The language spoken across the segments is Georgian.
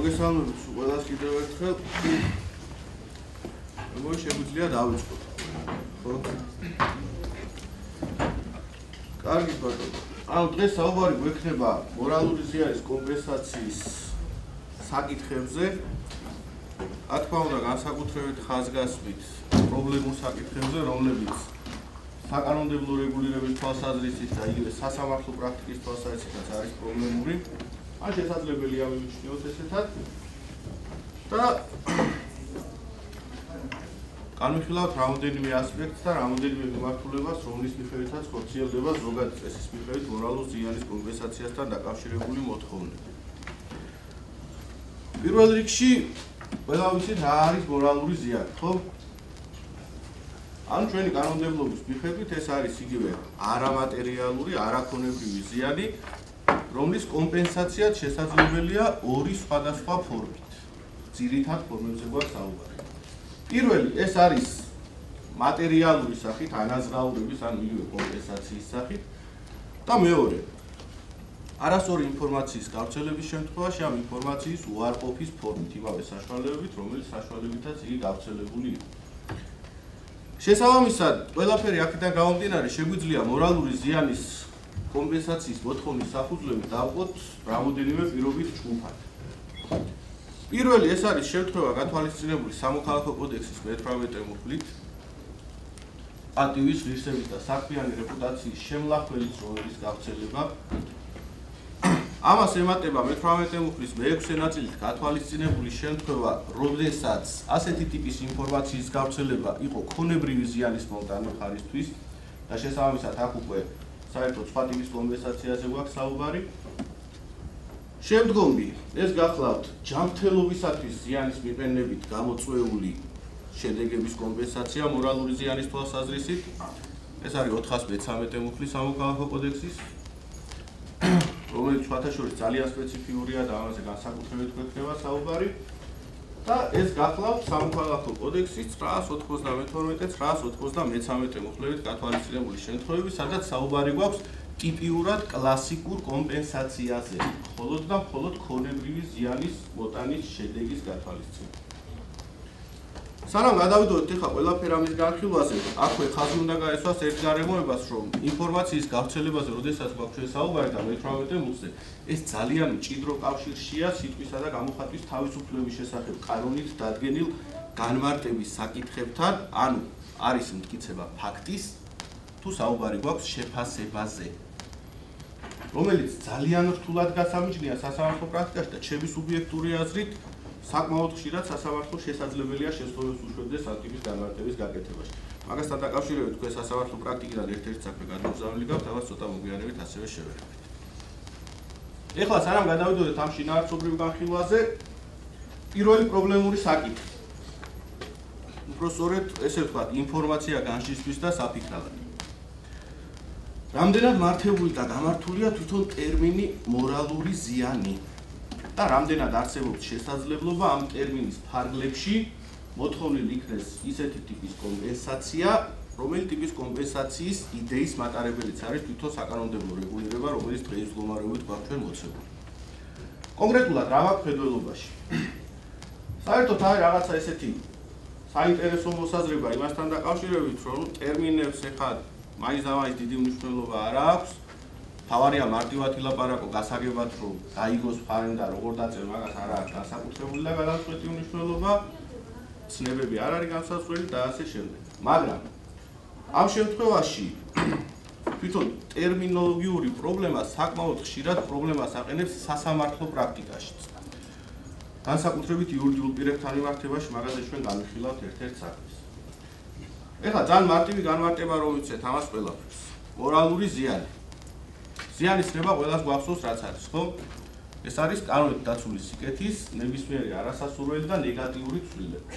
მოგესალმებით ყველას კიდევ ერთხელ. მოგ შეგვიძლია დავიწყოთ. ხო? კარგი ბატონო. ანუ დღეს საუბარი გვექნება მორალური ზიანის კომპენსაციის საკითხებზე. რა თქმა უნდა, განსაკუთრებით ხაზგასმით პრობლემურ საკითხებზე, რომლებიც საკანონმდებლო რეგულირების თვალსაზრისით და იგივე სასამართლო პრაქტიკის თვალსაზრისით არის პრობლემური. ან შესაძლებელია მივიჩნიოთ ესეთად. და განვიხილავთ რამოდენიმე ასპექტს და რამოდენიმე მიმართულებას, რომლის მიხედვითაც ხორციელდება ზოგადი წესის მიხედვით მორალურ ზიანის კომპენსაციასთან დაკავშირებული მოთხოვნები. პირველ რიგში ყველა ვიცით რა არის მორალური ზიანი, ხო? ან ჩვენი კანონმდებლობის მიხედვით ეს არის იგივე არამატერიალური, არაქონებრივი ზიანი, რომლის კომპენსაციაც შესაძლებელია ორი სხვადასხვა ფორმით. ძირითად ფორმებზე გვაქვს საუბარი. პირველი ეს არის მატერიალური სახით, ანაზღაურების ან იგივე კომპენსაციის სახით და მეორე არასორი ინფორმაციის გავრცელების შემთხვევაში ამ ინფორმაციის უარყოფის ფორმით, იმავე საშუალებებით, რომელიც საშუალებითაც იგი გავრცელებული იყო. შესაბამისად, ყველაფერი აქედან გამომდინარე, შეგვიძლია მორალური ზიანის კომპენსაციის მოთხოვნის საფუძვლები დავყოთ რამოდენიმე პირობით ჯგუფად. პირველი ეს არის შემთხვევა გათვალისწინებული სამოქალაქო კოდექსის მე-18 მუხლით პატივის ღირსების და საქმიანი რეპუტაციის შემლახველის როლების გავრცელება. ამას ემატება მე-18 მუხლის მე-6 ნაწილით გათვალისწინებული შემთხვევა, როდესაც ასეთი ტიპის ინფორმაციის გავრცელება იყო ქონებრივი ზიანის მომტანო ხარისთვის და შესაბამისად აქ უკვე საერთოდ სხვა ტიპის კომპენსაციაზე გვაქვს საუბარი. შემდგომი ეს გახლავთ ჯანმრთელობისათვის ზიანის მიყენებით გამოწვეული შედეგების კომპენსაცია მორალური ზიანის თვალსაზრისით. ეს არის 413 მუხლის სამოქალაქო კოდექსის რომელიც შეთაშორის ძალიან სპეციფიურია და ამაზე განსაკუთრებით გვექნება საუბარი. და ეს გახლავთ სამოქალაქო კოდექსის 992-993 მუხლებით გათვალისწინებული შემთხვევები, სადაც საუბარი გვაქვს ტიპიურად კლასიკურ კომპენსაციაზე, მხოლოდ და მხოლოდ ქონებრივი ზიანის მოტანის შედეგის გათვალისწინებით. სანამ გადავიდოდეთ ახლა ყველაფერ ამის განხილვაზე, აქვე ხაზი უნდა გაესვას ერთ გარემოებას, რომ ინფორმაციის გავრცელებაზე, როდესაც გვაქვს ჩვენ საუბარი და მე-18 მუხზე, ეს ძალიან მჭიდრო კავშირშია სიტყვისა და გამოხატვის თავისუფლების შესახებ კანონით დადგენილ განმარტების საკითხებთან, ანუ არის მტკიცება ფაქტის თუ საუბარი გვაქვს შეფასებაზე. რომელიც ძალიან რთულად გასამიჯნია სასამართლო პრაქტიკაში და ჩემი სუბიექტური აზრით საკმაოდ ხშირად სასამართლო შესაძლებელია შესწავლოს უშვებდეს აქტივის განმარტების გაკეთებაში. მაგასთან დაკავშირებით თქვენ სასამართლო პრაქტიკიდან ერთ-ერთი საქმე გადმოგზავნილი გაქვთ, ამას ცოტა მოგვიანებით ასევე შევერებით. ეხლა სანამ გადავიდოდეთ ამ შინაარსობრივ განხილვაზე, პირველი პრობლემური საკითხი. უფრო სწორედ ესე ვთქვათ, ინფორმაცია განშისთვის და საფიქრალად. რამდენად მართებული და გამართულია თვითონ ტერმინი მორალური ზიანი და რამდენად არსებობს შესაძლებლობა ამ ტერმინის ფარგლებში მოთხოვნილ იქნეს ისეთი ტიპის კომპენსაცია, რომელი ტიპის კომპენსაციის იდეის მატარებელიც არის თვითონ საკანონმდებლო რეგულირება, რომელიც დღეის მდგომარეობით გვაქვს ჩვენ მოცემული. კონკრეტულად რა ვაქვს ფედერალობაში? საერთოდ არის რაღაცა ესეთი საინტერესო მოსაზრება იმასთან დაკავშირებით, რომ ტერმინებს ეხლა მაინც და მაინც დიდი მნიშვნელობა არ აქვს. თავარია მარტივად ილაპარაკო გასაგებად რომ დაიგოს ფარენ და როგორ დაწერ მაგას არ არის განსაკუთრებული და გადაწყვეტი მნიშვნელობა. ცნებები არ არის განსაზღვრელი და ასე შემდეგ. მაგრამ ამ შემთხვევაში თვითონ ტერმინოლოგიური პრობლემა საკმაოდ ხშირად პრობლემას აყენებს სასამართლო პრაქტიკაში. განსაკუთრებით იურიდიულ პირებთან მიმართებაში მაგაზე ჩვენ განვიხილავთ ერთ-ერთ საქმეს. ეხლა ძალიან მარტივი განმარტება რომ ვიცეთ ამას ყველაფერს. მორალური ზიანი. ზიანის ნება ყველას გვახსოვს რაც არის, ხო? ეს არის კანონით დაცული სიკეთის ნებისმიერი არასასურველი და ნეგატიური ცვლილება.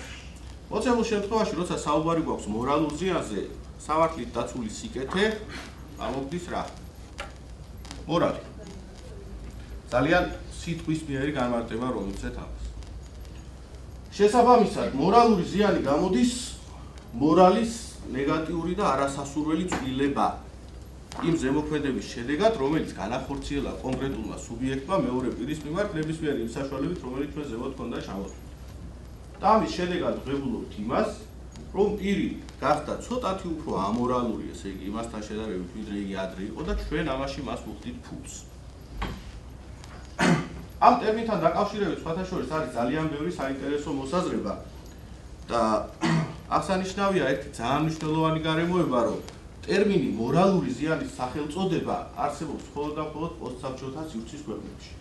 მოცემულ შემთხვევაში, როცა საუბარი გვაქვს მორალურ ზიანზე, სამართლით დაცული სიკეთე ამოგდის რა? მორალი. ძალიან სიტყვისმიერი განმარტება რომ ვიცეთ ამას. შესაბამისად, მორალური ზიანი გამოდის მორალის ნეგატიური და არასასურველი ცვლილება. იმ ზემოქმედების შედეგად, რომელიც განახორციელა კონკრეტულმა სუბიექტმა მეორე პირის მიმართ ნებისმიერი საშუალებით, რომელიც ჩვენ ზემოთ ჰქონდა ჩამოთვლილი. და ამის შედეგად ღებულობთ იმას, რომ პირი გახდა ცოტათი უფრო ამორალური, ესე იგი, იმასთან შედარებით, ვიდრე იგი ადრე იყო და ჩვენ ამაში მას ვუხდით ფულს. ამ ტერმინთან დაკავშირებით სხვათა შორის არის ძალიან ბევრი საინტერესო მოსაზრება და აღსანიშნავია ერთი ძალიან მნიშვნელოვანი გარემოება, რომ ტერმინი მორალური ზიანის სახელწოდება არსებობს მხოლოდ და მხოლოდ პოსტსაბჭოთა სივრცის ქვეყნებში.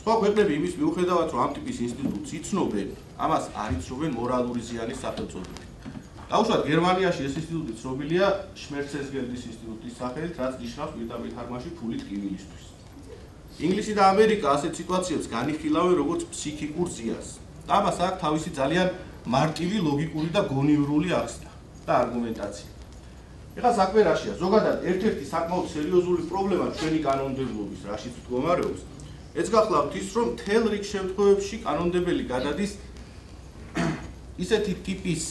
სხვა ქვეყნები იმის მიუხედავად, რომ ამ ტიპის ინსტიტუტს იცნობენ, ამას არ იცნობენ მორალური ზიანის სახელწოდებით. დაუშვათ გერმანიაში ეს ინსტიტუტი ცნობილია შმერცესგელდის ინსტიტუტის სახელით, რაც ნიშნავს პირდაპირ თარგმანში ფული ტკივილისთვის. ინგლისი და ამერიკა ასეთ სიტუაციებს განიხილავენ როგორც ფსიქიკურ ზიანს. და ამას აქვს თავისი ძალიან მარტივი ლოგიკური და გონივრული ახსნა და არგუმენტაცია. ეხლა საქმე რაშია? ზოგადად ერთ-ერთი საკმაოდ სერიოზული პრობლემა ჩვენი კანონმდებლობის რაშიც მდგომარეობს, ეს გახლავთ ის, რომ თელ რიგ შემთხვევებში კანონმდებელი გადადის ისეთი ტიპის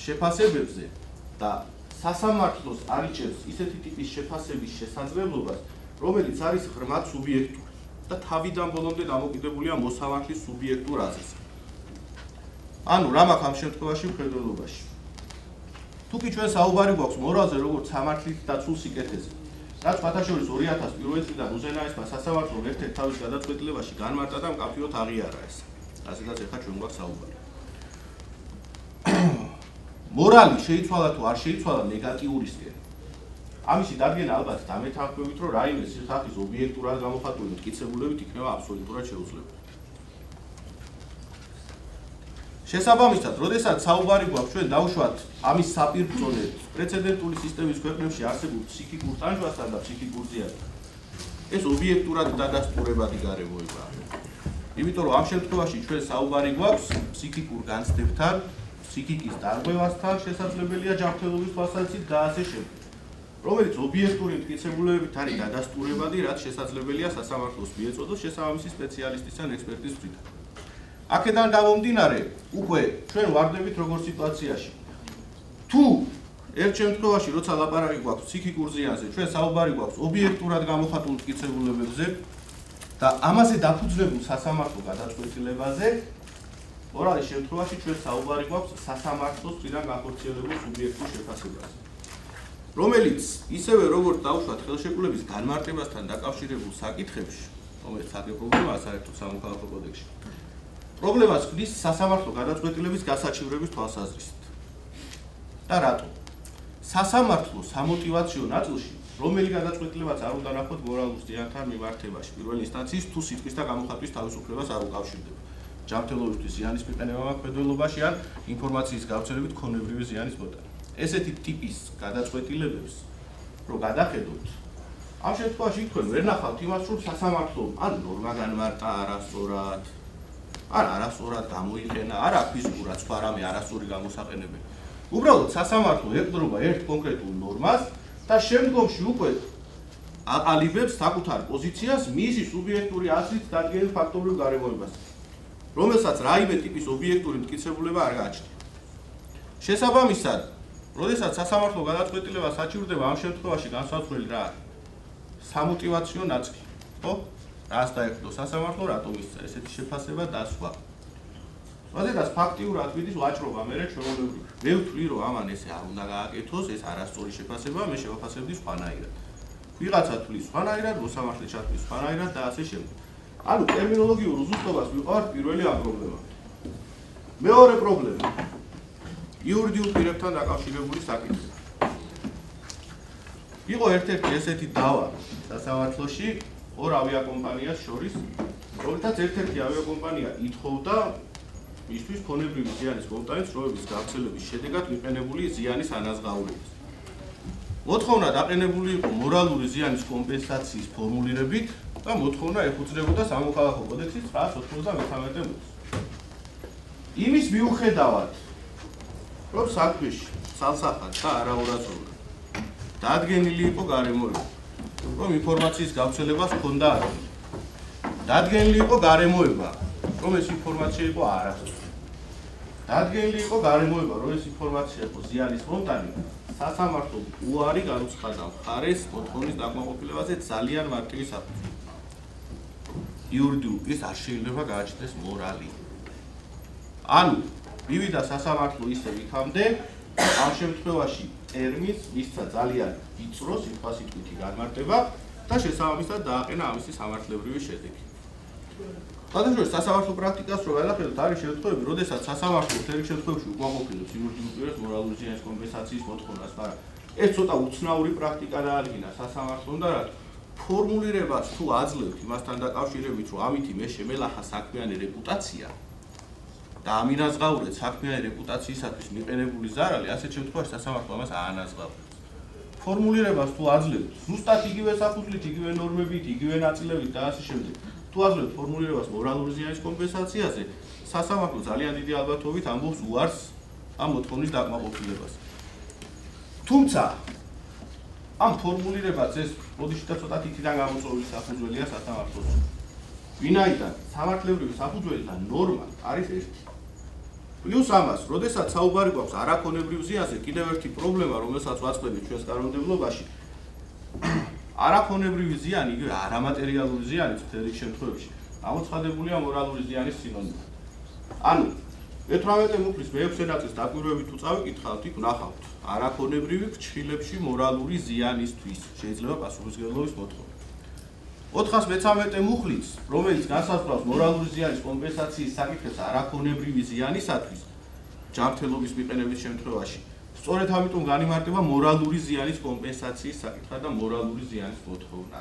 შეფასებებზე და სასამართლოს არიჭებს ისეთი ტიპის შეფასების შესაძლებლობას, რომელიც არის ღრმად სუბიექტური და თავიდან ბოლომდე დამოკიდებულია მოსამართლის სუბიექტურ აზრზე. ანუ რა მაქვს ამ შემთხვევაში მხედველობაში? თუკი ჩვენ საუბარი გვაქვს მორალზე, როგორც სამართლის დაცულ სიკეთეზე, რაც ფათაშორის 2001 წლიდან უზენაესმა სასამართლომ ერთ-ერთ თავის გადაწყვეტილებაში განმარტა და მკაფიოდ აღიარა ეს. ასეთაც ახლა ჩვენ გვაქვს საუბარი. მორალი შეიცვალა თუ არ შეიცვალა ნეგატიურისკენ. ამისი დადგენა ალბათ დამეთანხმებით, რომ რაიმე სიხახის ობიექტურად გამოხატული მტკიცებულებით იქნება აბსოლუტურად შეუძლებელი. შესაბამისად, როდესაც საუბარი გვაქვს ჩვენ დაუშვათ ამის საპირწონედ პრეცედენტული სისტემის ქვეყნებში არსებულ ფსიქიკურ ტანჯვასთან და ფსიქიკურ ზიანთან. ეს ობიექტურად დადასტურებადი გარემოებაა. იმიტომ რომ ამ შემთხვევაში ჩვენ საუბარი გვაქვს ფსიქიკურ განცდებთან, ფსიქიკის დარღვევასთან, შესაძლებელია ჯანმრთელობის თვალსაზრისით და ასე შემდეგ. რომელიც ობიექტური მტკიცებულებებით არის დადასტურებადი, რაც შესაძლებელია სასამართლოს მიეწოდოს შესაბამისი სპეციალისტის ან ექსპერტის მხრიდან. აქედან გამომდინარე, უკვე ჩვენ ვარდებით როგორ სიტუაციაში. თუ ერთ შემთხვევაში, როცა ლაპარაკი გვაქვს ფსიქიკურ ზიანზე, ჩვენ საუბარი გვაქვს ობიექტურად გამოხატულ მტკიცებულებებზე და ამაზე დაფუძნებულ სასამართლო გადაწყვეტილებაზე, ორალის შემთხვევაში ჩვენ საუბარი გვაქვს სასამართლოს წინან განხორციელებულ სუბიექტურ შეფასებაზე. რომელიც ისევე როგორც დაუშვათ ხელშეკრულების განმარტებასთან დაკავშირებულ საკითხებში, რომელიც საკითხი პრობლემაა საერთოდ სამოქალაქო კოდექსში. პრობლემას ხდის სასამართლო გადაწყვეტილების გასაჩივრების თვალსაზრისით. და რატო? სასამართლო სამოტივაციო ნაწილში, რომელი გადაწყვეტილებაც არ უნდა ნახოთ მორალურ ზიანთან მიმართებაში, პირველი ინსტანციის თუ სიტყვის და გამოხატვის თავისუფლებას არ უკავშირდება. ჯანმრთელობისთვის ზიანის მიყენება მაქვს ან ინფორმაციის გავრცელებით ქონებრივი ზიანის მოტანა. ესეთი ტიპის გადაწყვეტილებებს რო გადახედოთ ამ შემთხვევაში თქვენ ვერ ნახავთ იმას რომ სასამართლო ან ნორმა განმარტა არასწორად ან არასწორად გამოიყენა არა ფიზიკურად სხვა რამე არასწორი გამოსაყენებელი უბრალოდ სასამართლო ეკდრობა ერთ კონკრეტულ ნორმას და შემდგომში უკვე აყალიბებს საკუთარ პოზიციას მისი სუბიექტური აზრით დადგენილ ფაქტორულ გარემოებას რომელსაც რაიმე ტიპის ობიექტური მტკიცებულება არ გააჩნია. შესაბამისად როდესაც სასამართლო გადაწყვეტილება საჭირდება ამ შემთხვევაში განსაცვლელი რა არის? სამოტივაციო ნაწილი ხო რას დაეხდო სასამართლო რატომ ისცა ესეთი შეფასება და სხვა. როდესაც ფაქტიურად ვიდის ვაჭრობა მე ჩვეულებრივ მე ვთვლი რომ ამან ესე არ უნდა გააკეთოს ეს არასწორი შეფასება მე შევაფასებდი სხვანაირად. ვიღაცა თვლის სხვანაირად მოსამართლე ჩათვლის სხვანაირად და ასე შემდეგ. ანუ ტერმინოლოგიურ უზუსტობას ვიყავ პირველი ამ პრობლემა. მეორე პრობლემა. იურიდიულ პირებთან დაკავშირებული საკითხი. იყო ერთ-ერთი ესეთი დავა სასამართლოში ორ ავიაკომპანიას შორის, რომელთაც ერთ-ერთი ავიაკომპანია ითხოვდა მისთვის ფონებრივი ზიანის კომპანიის როების გავრცელების შედეგად მიყენებული ზიანის ანაზღაურებას. მოთხოვნა დაყენებული იყო მორალური ზიანის კომპენსაციის ფორმულირებით და მოთხოვნა ეფუძნებოდა სამოქალაქო კოდექსის 993 მოდის. იმის მიუხედავად, რომ საქმეში სალსახად და არაურացობა დადგენილი იყო გარემოება რომ ინფორმაციის გავრცელებას ჰქონდა არის დადგენილი იყო გარემოება რომ ეს ინფორმაცია იყო არასწორი დადგენილი იყო გარემოება რომ ეს ინფორმაცია იყო ზიანის მომტანი სასამართლო უარი განუცხადა მხარეს მოთხოვნის დაკმაყოფილებაზე ძალიან მარტივი საფუძველი. იურიდიულ პირს არ შეიძლება გააჩნდეს მორალი. ანუ მივიდა სასამართლო ისე იქამდე ამ შემთხვევაში ტერმინს მისცა ძალიან ვიწრო სიტყვასიტყვითი განმარტება და შესაბამისად დააყენა ამისი სამართლებრივი შედეგი. გადაშოეს სასამართლო პრაქტიკას რო გადახედოთ არის შემთხვევები, როდესაც სასამართლო თერიქ შემთხვევებში უკმაყოფილებს იურიდიულ პირს მორალური ზიანის კომპენსაციის მოთხოვნას, მაგრამ ეს ცოტა უცნაური პრაქტიკა დაადგინა სასამართლომ და რა ფორმულირებას თუ აძლევთ იმასთან დაკავშირებით, რომ ამითი მე შემელახა საქმიანი რეპუტაცია და ამინაზღაურეთ საქმიანი რეპუტაციისათვის მიყენებული ზარალი, ასეთ შემთხვევაში სასამართლო ამას აანაზღაურებს. ფორმულირებას თუ აძლევთ, ზუსტად იგივე საფუძვლით, იგივე ნორმებით, იგივე ნაწილებით და ასე შემდეგ. თუ აძლევთ ფორმულირებას მორალური ზიანის კომპენსაციაზე, სასამართლო ძალიან დიდი ალბათობით ამბობს უარს ამ მოთხოვნის დაკმაყოფილებას. თუმცა ამ ფორმულირებას ეს მოდიშთა ცოტა თითიდან გამოწვეული საფუძველია სასამართლოს. ვინაიდან სამართლებრივი საფუძველი და ნორმა არის ერთი. პლუს ამას, როდესაც საუბარი გვაქვს არაქონებრივ ზიანზე, კიდევ ერთი პრობლემა, რომელსაც ვაწყდებით ჩვენს კანონმდებლობაში, არაქონებრივი ზიანი, იგივე არამატერიალური ზიანი ცდერის შემთხვევაში, გამოცხადებულია მორალური ზიანის სინონიმად. ანუ 18 მუხლის მე-6 ნაწილს დაკვირვებით თუ წავიკითხავთ, იქ ვნახავთ არაქონებრივი ფრჩხილებში მორალური ზიანისთვის შეიძლება პასუხისგებლობის მოთხოვნა. 413 მუხლის, რომელიც განსაზღვრავს მორალური ზიანის კომპენსაციის საკითხებს არაქონებრივი ზიანისათვის ჯანმრთელობის მიყენების შემთხვევაში, სწორედ ამიტომ განიმარტება მორალური ზიანის კომპენსაციის საკითხა და მორალური ზიანის მოთხოვნა.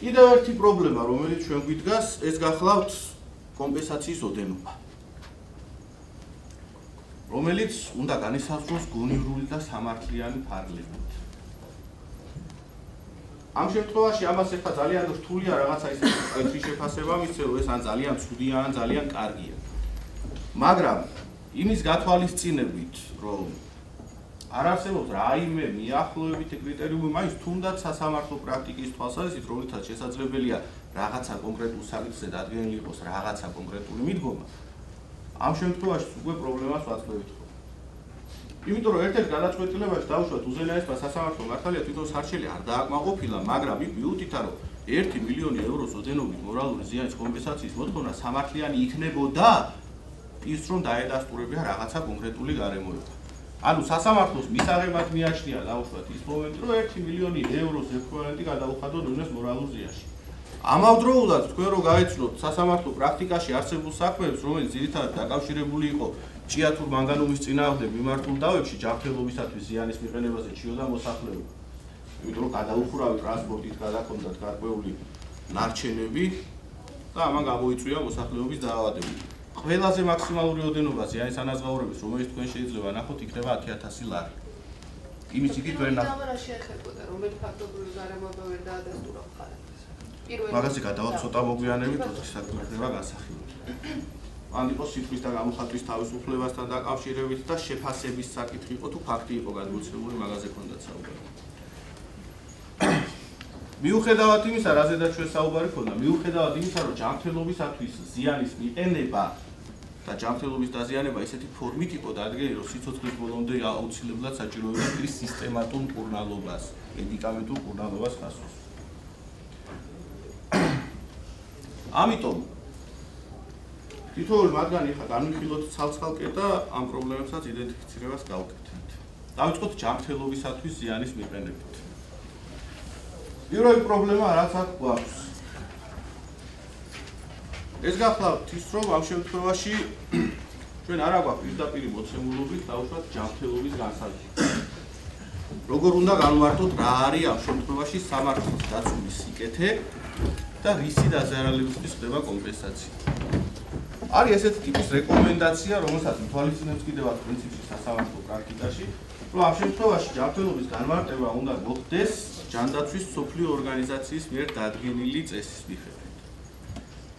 კიდევ ერთი პრობლემა, რომელიც ჩვენ გვიდგას, ეს გახლავთ კომპენსაციის ოდენობა. რომელიც უნდა განისაზღვროს გონივრული და სამართლიანი ფარგლებით. ამ შემთხვევაში ამას ახლა ძალიან რთულია რაღაცა ის კეთრი შეფასება მისცე, რომ ეს ან ძალიან ცუდია, ან ძალიან კარგია. მაგრამ იმის გათვალისწინებით, რომ არ არსებობს რაიმე მიახლოებითი კრიტერიუმი, მაინც თუნდაც სასამართლო პრაქტიკის თვალსაზრისით, რომელთაც შესაძლებელია რაღაცა კონკრეტულ საკითხზე დადგენილი იყოს რაღაცა კონკრეტული მიდგომა, ამ შემთხვევაში უკვე პრობლემას ვაწყდებით ხო. იმიტომ რომ ერთ-ერთ გადაწყვეტილებაში დავუშვათ უზენაესმა სასამართლო მართალია თვითონ სარჩელი არ დააკმაყოფილა, მაგრამ იქ მიუთითა რომ 1 მილიონი ევროს ოდენობით მორალური ზიანის კომპენსაციის მოთხოვნა სამართლიანი იქნებოდა ის რომ დაედასტურებია რაღაცა კონკრეტული გარემოება. ანუ სასამართლოს მისაღებად მიაჩნია დაუშვათ ის მომენტი, რომ 1 მილიონი ევროს ეკვივალენტი გადაუხადო დონეს მორალურ ზიაში. ამავდროულად თქვენ რო გაეცნოთ სასამართლო პრაქტიკაში არსებულ საქმეებს, რომელიც ძირითადად დაკავშირებული იყო ჭიათურ მანგანუმის წინააღმდეგ მიმართულ დავებში ჯანმრთელობისათვის ზიანის მიყენებაზე ჩიოდა მოსახლეობა. იმიტომ რომ გადაუხურავი ტრანსპორტით გადაქონდათ გარკვეული ნარჩენები და ამან გამოიწვია მოსახლეობის დაავადებები. ყველაზე მაქსიმალური ოდენობა ზიანის ანაზღაურების, რომელიც თქვენ შეიძლება ნახოთ, იქნება 10000 ლარი. იმის იგი თქვენ ნახოთ. რა შეეხებოდა, რომელი ფაქტობრივი გარემოება ვერ დაადასტურა მხარეს? პირველი მაგაზე გადავალ ცოტა მოგვიანებით, ოთხი საქმე ხდება განსახილველი. ან იყოს სიტყვის და გამოხატვის თავისუფლებასთან დაკავშირებით და შეფასების საკითხი იყო თუ ფაქტი იყო გადმოცემული, მაგაზე ქონდათ საუბარი. მიუხედავად იმისა, რაზედაც ჩვენ საუბარი ქონდა, მიუხედავად იმისა, რომ ჯანმრთელობისათვის ზიანის მიყენება და ჯანმრთელობის დაზიანება ისეთი ფორმით იყო დადგენილი, რომ სიცოცხლის ბოლომდე აუცილებლად საჭირო იყო ის სისტემატურ კურნალობას, მედიკამენტურ კურნალობას ხასოს. ამიტომ თითოეული მათგანი ხა განვიხილოთ ცალ-ცალკე და ამ პრობლემებსაც იდენტიფიცირებას გავკეთებთ. დავიწყოთ ჯანმრთელობისათვის ზიანის მიყენებით. პირველი პრობლემა რაც აქ გვაქვს ეს გახლავთ ის რომ ამ შემთხვევაში ჩვენ არა გვაქვს პირდაპირ მოცემულობით დაუშვათ ჯანმრთელობის განსაზღვრება. როგორ უნდა განვარტოთ რა არის ამ შემთხვევაში სამართლის დაცვის სიკეთე და რისი დაზარალებისთვის ხდება კომპენსაცია. არის ესეთი ტიპის რეკომენდაცია, რომელსაც თვალისწინებს კიდევაც პრინციპში სასამართლო პრაქტიკაში, რომ ამ შემთხვევაში ჯანმრთელობის განმარტება უნდა მოხდეს ჯანდაცვის სოფლიო ორგანიზაციის მიერ დადგენილი წესის მიხედვით.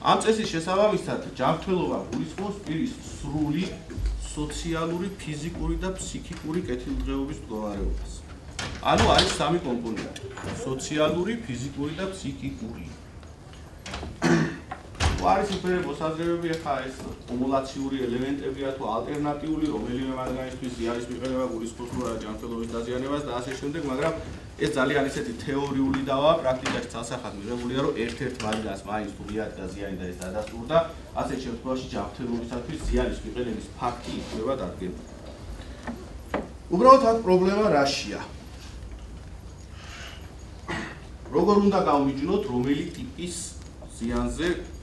ამ წესის შესაბამისად ჯანმრთელობა გულისხმობს პირის სრული სოციალური, ფიზიკური და ფსიქიკური კეთილდღეობის მდგომარეობას. ანუ არის სამი კომპონენტი: სოციალური, ფიზიკური და ფსიქიკური. არის იმერე მოსაზრებები ახლა ეს კუმულაციური ელემენტებია თუ ალტერნატიული რომელიმე მათგანისთვის ზიანის მიყენება გულისხმობს რა ჯანმრთელობის დაზიანებას და ასე შემდეგ, მაგრამ ეს ძალიან ისეთი თეორიული დავა, პრაქტიკაში ცალსახად მიღებულია, რომ ერთ-ერთ მათგანს მაინც თუ მიადგა ზიანი და ეს დადასტურდა, ასე შემთხვევაში ჯანმრთელობისათვის ზიანის მიყენების ფაქტი იქნება დადგენილი. უბრალოდ აქ პრობლემა რაშია? როგორ უნდა გავმიჯნოთ რომელი ტიპის ზიანზე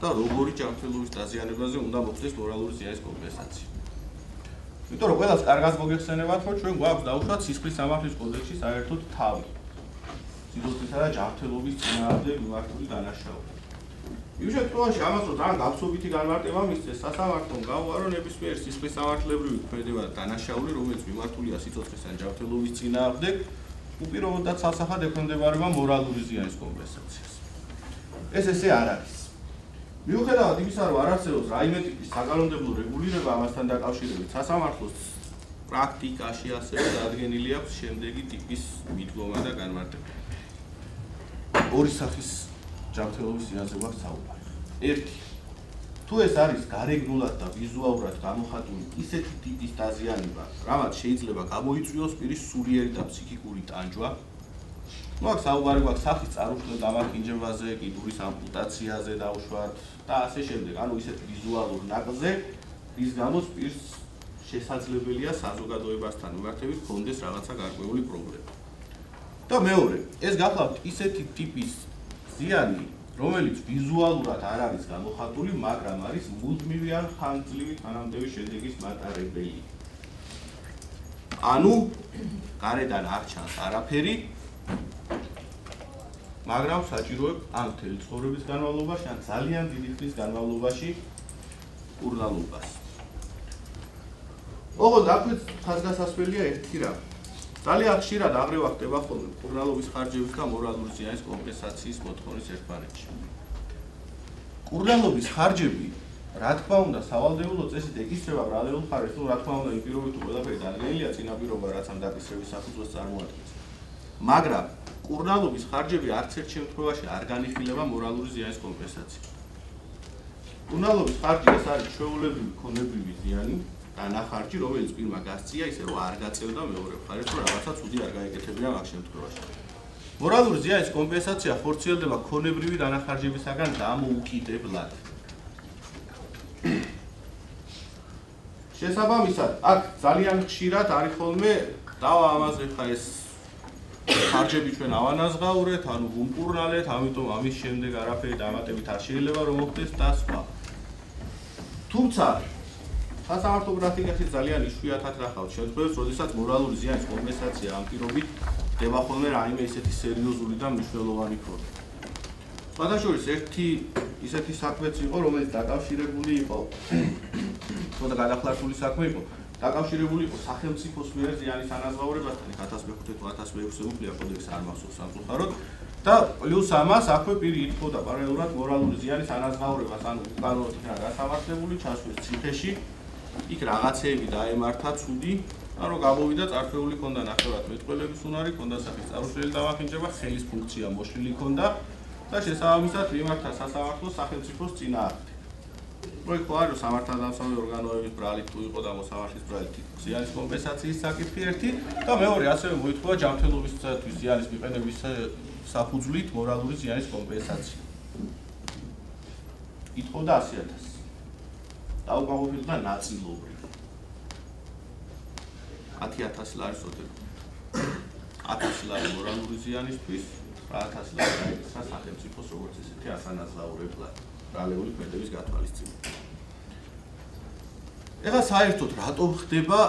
და როგორი ჯანმრთელობის დაზიანებაზე უნდა მოხდეს მორალური ზიანის კომპენსაცია. იმიტომ რომ ყველას კარგად მოგეხსენებათ, რომ ჩვენ გვაქვს დაუშვათ სისხლის სამართლის კოდექსში საერთოდ თავი. სიცოცხლისა და ჯანმრთელობის წინააღმდეგ მიმართული დანაშაული. იმ შემთხვევაში ამას რომ ძალიან გაფსობითი განმარტება მისცეს სასამართლომ გაუარო ნებისმიერ სისხლის სამართლებრივი ქმედება დანაშაული, რომელიც მიმართულია სიცოცხლის ან ჯანმრთელობის წინააღმდეგ, უპირობოდაც სასახად ექვემდებარება მორალური ზიანის კომპენსაციას. ეს ესე არ არის. მიუხედავად იმისა, რომ არ არსებობს რაიმე ტიპის საკანონმდებლო რეგულირება ამასთან დაკავშირებით, სასამართლოს პრაქტიკაში ასევე დადგენილი აქვს შემდეგი ტიპის მიდგომა და განმარტება. ორი სახის ჯანმრთელობის ზიანზე გვაქვს საუბარი. ერთი თუ ეს არის გარეგნულად და ვიზუალურად გამოხატული ისეთი ტიპის დაზიანება, რამაც შეიძლება გამოიწვიოს პირის სულიერი და ფსიქიკური ტანჯვა, აქ საუბარი გვაქვს სახის წარუშლის დამაქინჯებაზე, კიდურის ამპუტაციაზე დაუშვათ და ასე შემდეგ. ანუ ისეთ ვიზუალურ ნაკზე, რის გამოც პირს შესაძლებელია საზოგადოებასთან მიმართებით კონდეს რაღაცა გარკვეული პრობლემა. და მეორე, ეს გახლავთ ისეთი ტიპის ზიანი, რომელიც ვიზუალურად არ არის გამოხატული, მაგრამ არის მუდმივი ან ხანგრძლივი თანამდებობის შედეგის მატარებელი. ანუ გარედან არ ჩანს არაფერი, მაგრამ საჭიროებს ან თელი ცხოვრების განმავლობაში, ან ძალიან დიდი ხნის განმავლობაში ურნალობას. ოღონდ აქვე ხაზგასასვლელია ერთი რამ. ძალიან ხშირად აღრევა ხდება ხოლმე ურნალობის ხარჯების და მორალური ზიანის კომპენსაციის მოთხოვნის ერთმანეთში. ურნალობის ხარჯები რა თქმა უნდა სავალდებულო წესით ეკისრება ბრალეულ ხარჯს, თუ რა თქმა უნდა იმ პირობით ყველაფერი დადგენილია წინაპირობა რაც ამ დაკისრების საფუძვლებს წარმოადგენს. მაგრამ კურნალობის ხარჯები არც ერთ შემთხვევაში არ განიხილება მორალური ზიანის კომპენსაცია. კურნალობის ხარჯი ეს არის ჩვეულებრივი ქონებრივი ზიანი და ნახარჯი, რომელიც პირმა გასწია ისე რომ არ გაწევდა მეორე მხარეს, რომ რაღაცა ცუდი არ გაეკეთებინა ამ შემთხვევაში. მორალური ზიანის კომპენსაცია ხორციელდება ქონებრივი დანახარჯებისაგან დამოუკიდებლად. შესაბამისად, აქ ძალიან ხშირად არის ხოლმე დავა ამაზე ხა ეს ხარჯები ჩვენ ავანაზღაურეთ, ანუ ვუმპურნალეთ, ამიტომ ამის შემდეგ არაფერი დამატებით არ შეიძლება რომ მოხდეს და სხვა. თუმცა სასამართლო პრაქტიკაში ძალიან იშვიათად ნახავთ შემთხვევებს, როდესაც მორალური ზიანის კომპენსაცია ამ პირობით ხდება ხოლმე რაიმე ისეთი სერიოზული და მნიშვნელოვანი პრობლემა. სხვადასხვა ერთი ისეთი საქმეც იყო, რომელიც დაკავშირებული იყო და გადახლართული საქმე იყო, დაკავშირებული იყო სახელმწიფოს მიერ ზიანის ანაზღაურებასთან. 1505-1600 უფლია კოდექსი არ მახსოვს სამწუხაროდ. და პლუს ამას აქვე პირი ითხოვდა პარალელურად მორალური ზიანის ანაზღაურებას ანუ უკანონოდ იქნა გასამართლებული ჩასვეს ციხეში. იქ რაღაცეები დაემართა ცუდი ანუ გამოვიდა წარფეული ქონდა ნახევრად მეტყველების უნარი ქონდა სახის წარუშლელი დამახინჯება ხელის ფუნქცია მოშლილი ქონდა და შესაბამისად მიმართა სასამართლოს სახელმწიფოს წინააღმდეგ პროექტი არის სამართალდამცავი ორგანოების ბრალი თუ იყო და მოსამართლის ბრალი ზიანის კომპენსაციის საკითხი ერთი და მეორე ასევე მოითხოვა ჯანმრთელობისთვის ზიანის მიყენების საფუძვლით მორალური ზიანის კომპენსაცია. ითხოვდა 100000. დაუკავებულდა ნაწილობრივ. 10000 ლარის ოდე. 1000 ლარი მორალური ზიანისთვის, 1000 ლარი დაიქცა სახელმწიფოს როგორც ესეთი ასანაზღაურებლად. ბრალეული ქმედების გათვალისწინებით. ეხლა საერთოდ რატომ ხდება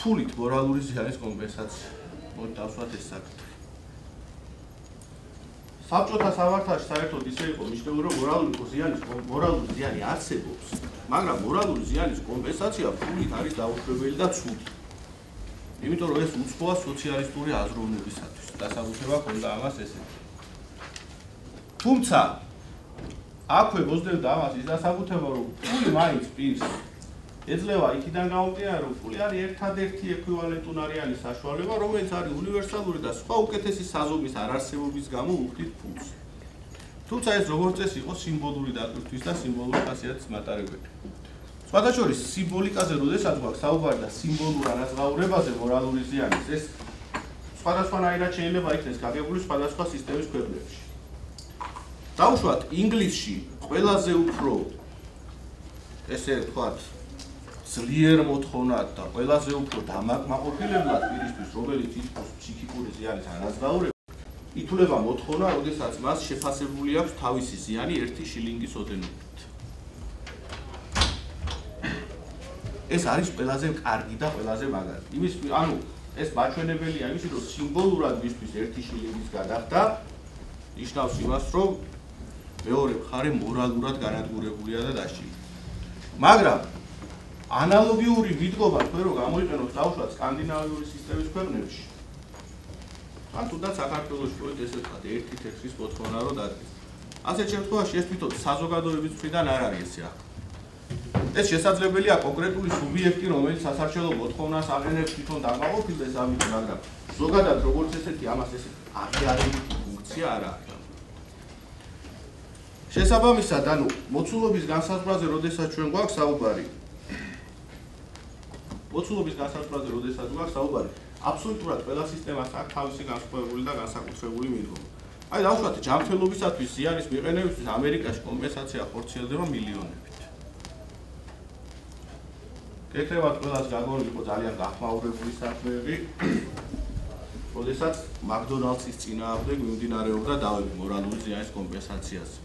ფულით მორალური ზიანის კომპენსაცია? მოდი დავსვათ ეს საკითხი. საბჭოთა სამართალში საერთოდ ისე იყო მნიშვნელოვანი რომ მორალური ზიანის მორალური ზიანი არსებობს, მაგრამ მორალური ზიანის კომპენსაცია ფულით არის დაუშვებელი და ცუდი. იმიტომ რომ ეს უცხოა სოციალისტური აზროვნებისათვის. დასაბუთება ქონდა ამას ესეთი. თუმცა აქვე გოზდევდა ამას ის დასაბუთება რომ ფული მაინც პირს ეძლევა იქიდან გამომდინარე რომ ფული არის ერთადერთი ეკვივალენტუნარიანი საშუალება რომელიც არის უნივერსალური და სხვა უკეთესი საზომის არარსებობის გამო უხდით ფულს თუმცა ეს როგორც წესი იყო სიმბოლური დატვირთვის და სიმბოლური ხასიათის მატარებელი. სხვადასხვა სიმბოლიკაზე როდესაც გვაქვს საუბარი და სიმბოლურ ანაზღაურებაზე მორალური ზიანის ეს სხვადასხვანაირად შეიძლება იქნეს გაგებული სხვადასხვა სისტემის ქვეყნებში. დავუშვათ ინგლისში ყველაზე უფრო ესე ვთქვათ ძლიერ მოთხოვნად და ყველაზე უფრო დამაკმაყოფილებლად პირისთვის, რომელიც ითხოვს ფსიქიკური ზიანის ანაზღაურება, ითვლება მოთხოვნა, როდესაც მას შეფასებული აქვს თავისი ზიანი 1 შილინგის ოდენობით. ეს არის ყველაზე კარგი და ყველაზე მაგარი. იმის ანუ ეს მაჩვენებელია იმის, რომ სიმბოლურად მისთვის 1 შილინგის გადახდა ნიშნავს იმას, რომ მეორე მხარე მორალურად განადგურებულია და დაშილი. მაგრამ ანალოგიური მიდგომა თქვენ რო გამოიყენოთ დაუშვათ სკანდინავიური სისტემის ქვეყნებში ან თუნდაც საქართველოს შუით ესე ვთქვათ ერთი თეთრის მოთხოვნა რო დადგეს. ასეთ შემთხვევაში ეს თვითონ საზოგადოების მხრიდან არ არის ესე ახლა. ეს შესაძლებელია კონკრეტული სუბიექტი, რომელიც სასარჩელო მოთხოვნას აღენებს თვითონ დამაყოფილდეს ამით, მაგრამ ზოგადად როგორც ესეთი ამას ესე აღიარებითი ფუნქცია არ აქვს. შესაბამისად, ანუ მოცულობის განსაზღვრაზე, როდესაც ჩვენ გვაქვს საუბარი მოცულობის განსაზღვრაზე, როდესაც გვაქვს საუბარი, აბსოლუტურად ყველა სისტემას აქვს თავისი განსხვავებული და განსაკუთრებული მიდგომა. აი დავუშვათ ჯანმრთელობისათვის ზიანის მიყენებისთვის ამერიკაში კომპენსაცია ხორციელდება მილიონებით. ეკრებათ ყველას გაგონილი იყო ძალიან გახმაურებული საქმეები. როდესაც მაკდონალდსის წინააღმდეგ მიმდინარეობდა დავები მორალური ზიანის კომპენსაციაზე.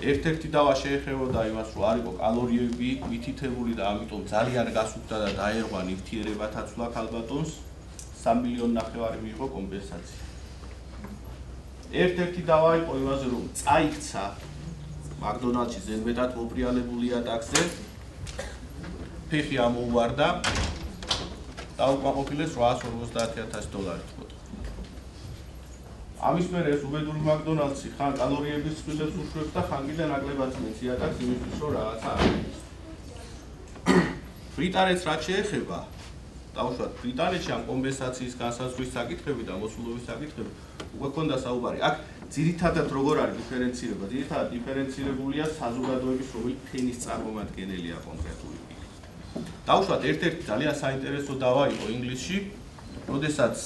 ერთ-ერთი დავა შეეხებოდა იმას, რომ არ იყო კალორიები მითითებული და ამიტომ ძალიან გასუფთა და დაერღვა ნივთიერებათა ცვლა ქალბატონს 3 მილიონი ნახევარი მიიღო კომპენსაცია. ერთ-ერთი დავა იყო იმაზე, რომ წაიქცა მაკდონალდში ზედმეტად მოპრიალებული ატაქსზე ფეხი ამოუვარდა და უკმაყოფილეს 850000 დოლარი თქო. ამის მერე ეს უბედური მაკდონალდსი ხან კალორიების ცვლილებს უშვებს და ხან კიდე ნაკლებად მეცი ატაკს იმისთვის რომ რაღაცა არის. ბრიტანეთს რაც შეეხება დაუშვათ ბრიტანეთში ამ კომპენსაციის განსაზღვრის საკითხები და მოსულობის საკითხები უკვე ქონდა საუბარი. აქ ძირითადად როგორ არის დიფერენცირება? ძირითადად დიფერენცირებულია საზოგადოების რომელი ფენის წარმომადგენელია კონკრეტული პირი. დაუშვათ ერთ-ერთი ძალიან საინტერესო დავა იყო ინგლისში, როდესაც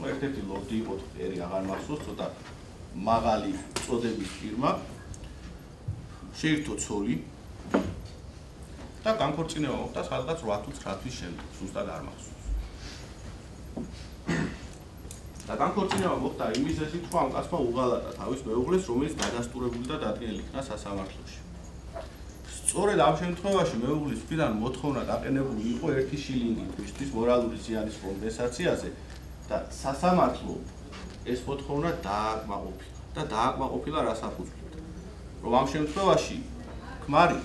ну ერთ-ერთი ლორდი იყო ერი აღარ მახსოვს ცოტა მაღალი წოდების ფირმა. შეირთო ცოლი. და განქორწინება მოხდა სადღაც 8 თუ 9 თვის შემდეგ ზუსტად არ მახსოვს. და განქორწინება მოხდა იმის ესით რომ ამ კაცმა უღალატა თავის მეუღლეს რომელიც დადასტურებული და დადგენილი იქნა სასამართლოში. სწორედ ამ შემთხვევაში მეუღლის მხრიდან მოთხოვნა დაყენებული იყო 1 შილინგი თვისთვის მორალური ზიანის კომპენსაციაზე და სასამართლო ეს მოთხოვნა დააკმაყოფილა და დააკმაყოფილა რასაფუძვლით რომ ამ შემთხვევაში ქმარი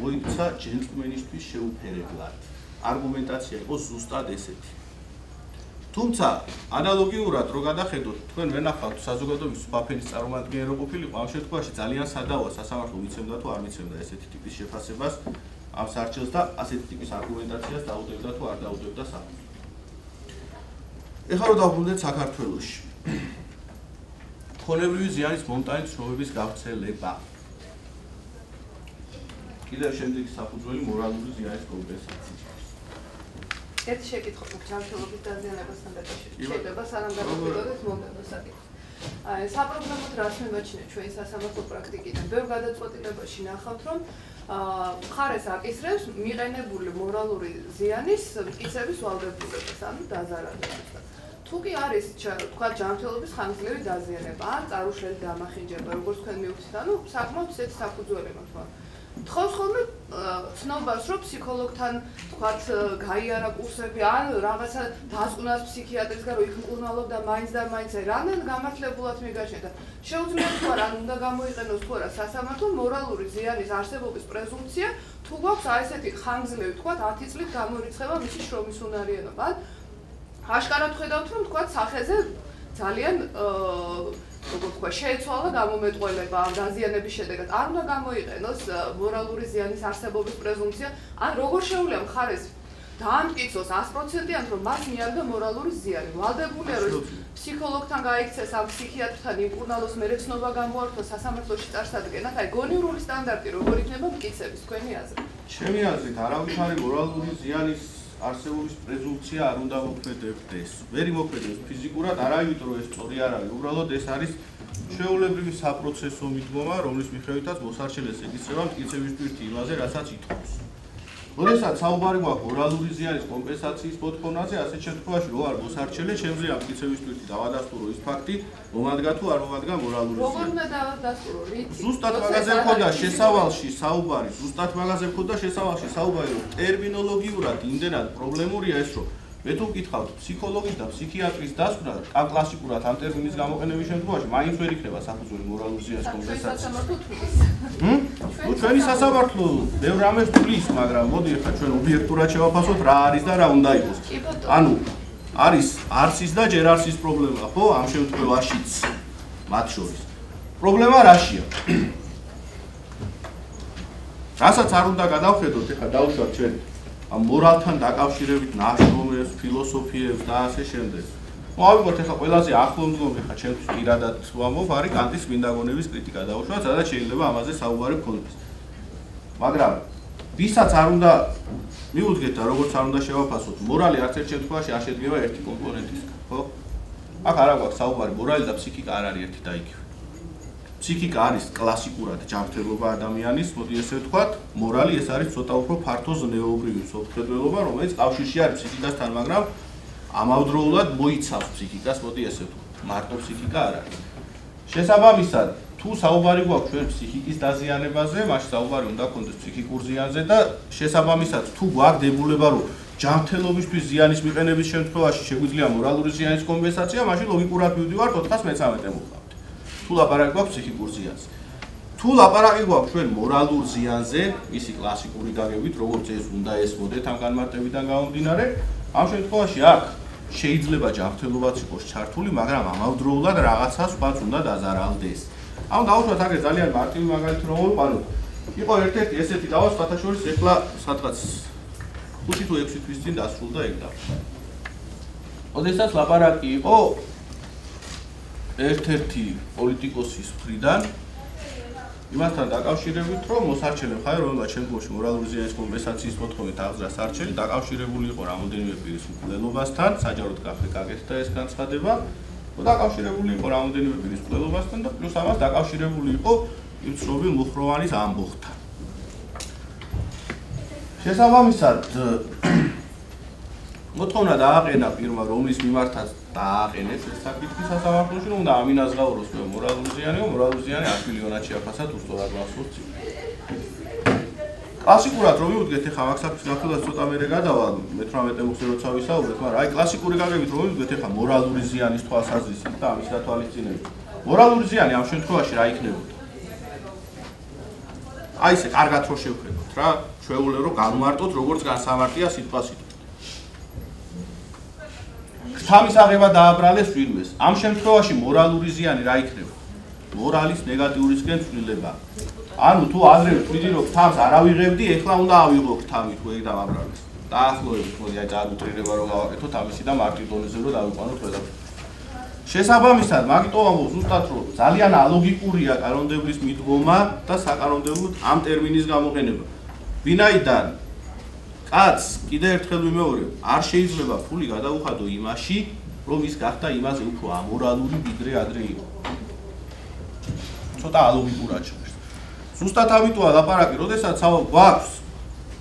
მოიქცა ჯენტლმენისთვის შეუფერებლად. არგუმენტაცია იყო ზუსტად ესეთი. თუმცა ანალოგიურად რო გადახედოთ თქვენ ვენახავთ საზოგადოების სპაფენის წარმომადგენელი რო ყოფილიყო ამ შემთხვევაში ძალიან სადაოა სასამართლო მიცემდა თუ არ მიცემდა ესეთი ტიპის შეფასებას ამ სარჩელს და ასეთი ტიპის არგუმენტაციას დაუდებდა თუ არ დაუდებდა საფუძვლად ეხლა რომ დავბრუნდეთ საქართველოში. ქონებრივი ზიანის მომტანის ცნობების გავრცელება. კიდევ შემდეგი საფუძველი მორალური ზიანის კომპენსაცია. ერთ შეკითხვა ჯანმრთელობის დაზიანებასთან დაკავშირებით. შეიძლება სანამ გადავიდოდეთ მომდევნო საკითხს. აი, საპრობლემოდ რას მემაჩნია ჩვენი სასამართლო პრაქტიკიდან? ბევრ გადაწყვეტილებაში ნახავთ, რომ აა ხარეს აკისრებს მიყენებული მორალური ზიანის მტკიცების ვალდებულებას, ანუ დაზარალებას. თუ კი არის თქვა ჯანმრთელობის ხანგრძლივი დაზიანება. ან წარუშელი დამახინჯება როგორც თქვენ მივხვდით ანუ საკმაოდ ისეთი საფუძველი ხო თხოვს ხოლმე ცნობას რომ ფსიქოლოგთან თქვა გაიარა კურსები ან რაღაცა დასკვნას ფსიქიატრისგან რომ იქ მკურნალობდა მაინც და მაინც რანან გამართლებულად მიგაჩნდა შეუძლია თუ არა უნდა გამოიყენოს თუ არა სასამართლო მორალური ზიანის არსებობის პრეზუმპცია თუ გვაქვს აი ესეთი ხანგრძლივი თქვა 10 წლით გამორიცხება მისი შრომის უნარიანობა. ან აშკარად ხედავთ რომ თქვა სახეზე ძალიან როგორ თქვა შეეცვალა გამომეტყველება ამ დაზიანების შედეგად. არ უნდა გამოიყენოს მორალური ზიანის არსებობის პრეზუმპცია ან როგორ შეუძლია მხარეს დაამტკიცოს 100%-იან რომ მას მიადგა მორალური ზიანი? ვალდებულია რომ ფსიქოლოგთან გაიქცეს ამ ფსიქიატრთან იმკურნალოს მერეცნობა გამოართვა სასამართლოში წარსადგენად, აი გონივრული სტანდარტი როგორ იქნება მკიცების? თქვენი აზრით? ჩემი აზრით, არავითარი მორალური ზიანის არსებობის პრეზუმპცია არ უნდა მოქმედებდეს. ვერ იმოქმედებს ფიზიკურად, არავითარ ეს სწორი არ არის. უბრალოდ ეს არის შეულებრივი საპროცესო მიდგომა, რომლის მიხედვითაც მოსარჩელეს ეკისრება მკიცების თვირთი იმაზე, რასაც ითხოვს. როდესაც საუბარი გვაქვს მორალური ზიანის კომპენსაციის მოთხოვნაზე, ასეთ შემთხვევაში რო არ მოსარჩელე, შემიძლია მკიცების თვითი დავადასტურო ის ფაქტი, მომადგა თუ არ მომადგა მორალური ზიანი. როგორ უნდა დავადასტურო? ზუსტად მაგაზე მქონდა შესავალში საუბარი, ზუსტად მაგაზე მქონდა შესავალში საუბარი, რომ ტერმინოლოგიურად იმდენად პრობლემურია ეს, რომ მე თუ ვკითხავთ ფსიქოლოგის და ფსიქიატრის დასკვნა, ამ კლასიკურად ამ ტერმინის გამოყენების შემთხვევაში, მაინც ვერ იქნება საფუძველი მორალური ზიანის კომპენსაციის. ჰმ? თუ ჩვენი სასამართლო ბევრ ამას თulis, მაგრამ მოდი ახლა ჩვენ ობიექტურად შევაფასოთ რა არის და რა უნდა იყოს. ანუ არის არსის და ჯერ არსის პრობლემა, ხო? ამ შემთხვევაშიც მათ შორის. პრობლემა რაშია? რასაც არ უნდა გადავხედოთ, ახლა დავუშვათ ჩვენ მორალთან დაკავშირებით ნაშრომებს, ფილოსოფიებს და ასე შემდეგ. მოვიგოთ ახლა ყველაზე ახლო მდგომი ხა ჩემთვის პირადად ვამბობ, არის კანტის მინდაგონების კრიტიკა დაუშვათ, სადაც შეიძლება ამაზე საუბარი გქონდეს. მაგრამ ვისაც არ უნდა მიუძღეთ და როგორც არ უნდა შევაფასოთ, მორალი არც ერთ შემთხვევაში არ შედგება ერთი კომპონენტისგან, ხო? აქ არა გვაქვს საუბარი, მორალი და ფსიქიკა არ არის ერთი და იგივე. ფსიქიკა არის კლასიკურად ჯანმრთელობა ადამიანის, მოდი ესე ვთქვათ, მორალი ეს არის ცოტა უფრო ფართო ზნეობრივი სოფხედველობა, რომელიც კავშირში არის ფსიქიკასთან, მაგრამ ამავდროულად მოიცავს ფსიქიკას, მოდი ესე ვთქვათ, მარტო ფსიქიკა არ არის. შესაბამისად, თუ საუბარი გვაქვს ჩვენ ფსიქიკის დაზიანებაზე, მაშინ საუბარი უნდა გქონდეს ფსიქიკურ ზიანზე და შესაბამისად, თუ გვაქვს დებულება, რომ ჯანმრთელობისთვის ზიანის მიყენების შემთხვევაში შეგვიძლია მორალური ზიანის კომპენსაცია, მაშინ ლოგიკურად მივდივართ 413 მოხდა. თუ ლაპარაკი გვაქვს ფსიქიკურ ზიანზე. თუ ლაპარაკი გვაქვს ჩვენ მორალურ ზიანზე, ისი კლასიკური გაგებით, როგორც ეს უნდა ესმოდეთ ამ განმარტებიდან გამომდინარე, ამ შემთხვევაში აქ შეიძლება ჯანმრთელობაც იყოს ჩართული, მაგრამ ამავდროულად რაღაცა სხვაც უნდა დაზარალდეს. ანუ დავუშვათ აგერ ძალიან მარტივი მაგალითი რომ ვიყანო. იყო ერთ-ერთი ესეთი დავა სათაშორის ეხლა სადღაც 5 თუ 6 თვის წინ დასრულდა ეგ და. ოდესაც ლაპარაკი იყო ერთ-ერთი პოლიტიკოსის მხრიდან იმასთან დაკავშირებით, რომ მოსარჩენე ხარ, რომელსაც შემდგომში მორალური ზიანის კომპენსაციის მოთხოვნით აღზრას არჩელი, დაკავშირებული იყო რამოდენიმე პირის მკვლელობასთან, საჯაროდ გახდა გაკეთდა ეს განცხადება, და დაკავშირებული იყო რამოდენიმე პირის მკვლელობასთან და პლუს ამას დაკავშირებული იყო იმ ცნობილ მუხროვანის ამბოხთან. შესაბამისად მოთხოვნა დააყენა პირმა რომლის მიმართაც დააყენეს ეს საკითხი სასამართლოში რომ უნდა ამინაზღაუროს მე მორალური ზიანი მორალური ზიანი 100 მილიონად შეაფასა თუ სწორად გახსოვთ კლასიკურად რომ მივუდგეთ ახლა მაგ საკითხს გახსოვთ ცოტა მერე გადავა მე-18 მუხზე როცა ვისაუბრეთ მაგრამ აი კლასიკური გაგებით რომ მივუდგეთ ახლა მორალური ზიანის თვალსაზრისით და ამის გათვალისწინებით. მორალური ზიანი ამ შემთხვევაში რა იქნებოდა? აი ესე კარგად რო შევხედოთ რა ჩვეულებრივ რომ განმარტოთ როგორც განსამარტია სიტუაცია თამის აღება დააბრალეს ვინმეს. ამ შემთხვევაში მორალური ზიანი რა იქნება? მორალის ნეგატიურისკენ ცვლილება. ანუ თუ ადრე ვთვლი რომ თამს არ ავიღებდი, ეხლა უნდა ავიღო თამი თუ ეგ დააბრალეს. დაახლოებით მოდი აი დაუტრირება რომ გავაკეთოთ ამისი და მარტივ დონეზე რომ დავიყვანოთ ყველა. შესაბამისად, მაგიტო ამბობ ზუსტად რომ ძალიან ალოგიკურია კანონმდებლის მიდგომა და საკანონმდებლო ამ ტერმინის გამოყენება. ვინაიდან კაც კიდე ერთხელ ვიმეორებ, არ შეიძლება ფული გადაუხადო იმაში, რომ ის გახდა იმაზე უფრო ამორალური ვიდრე ადრე იყო. ცოტა ალოგიკურად შეგვიშ. ზუსტად ამიტოა ლაპარაკი, როდესაც გვაქვს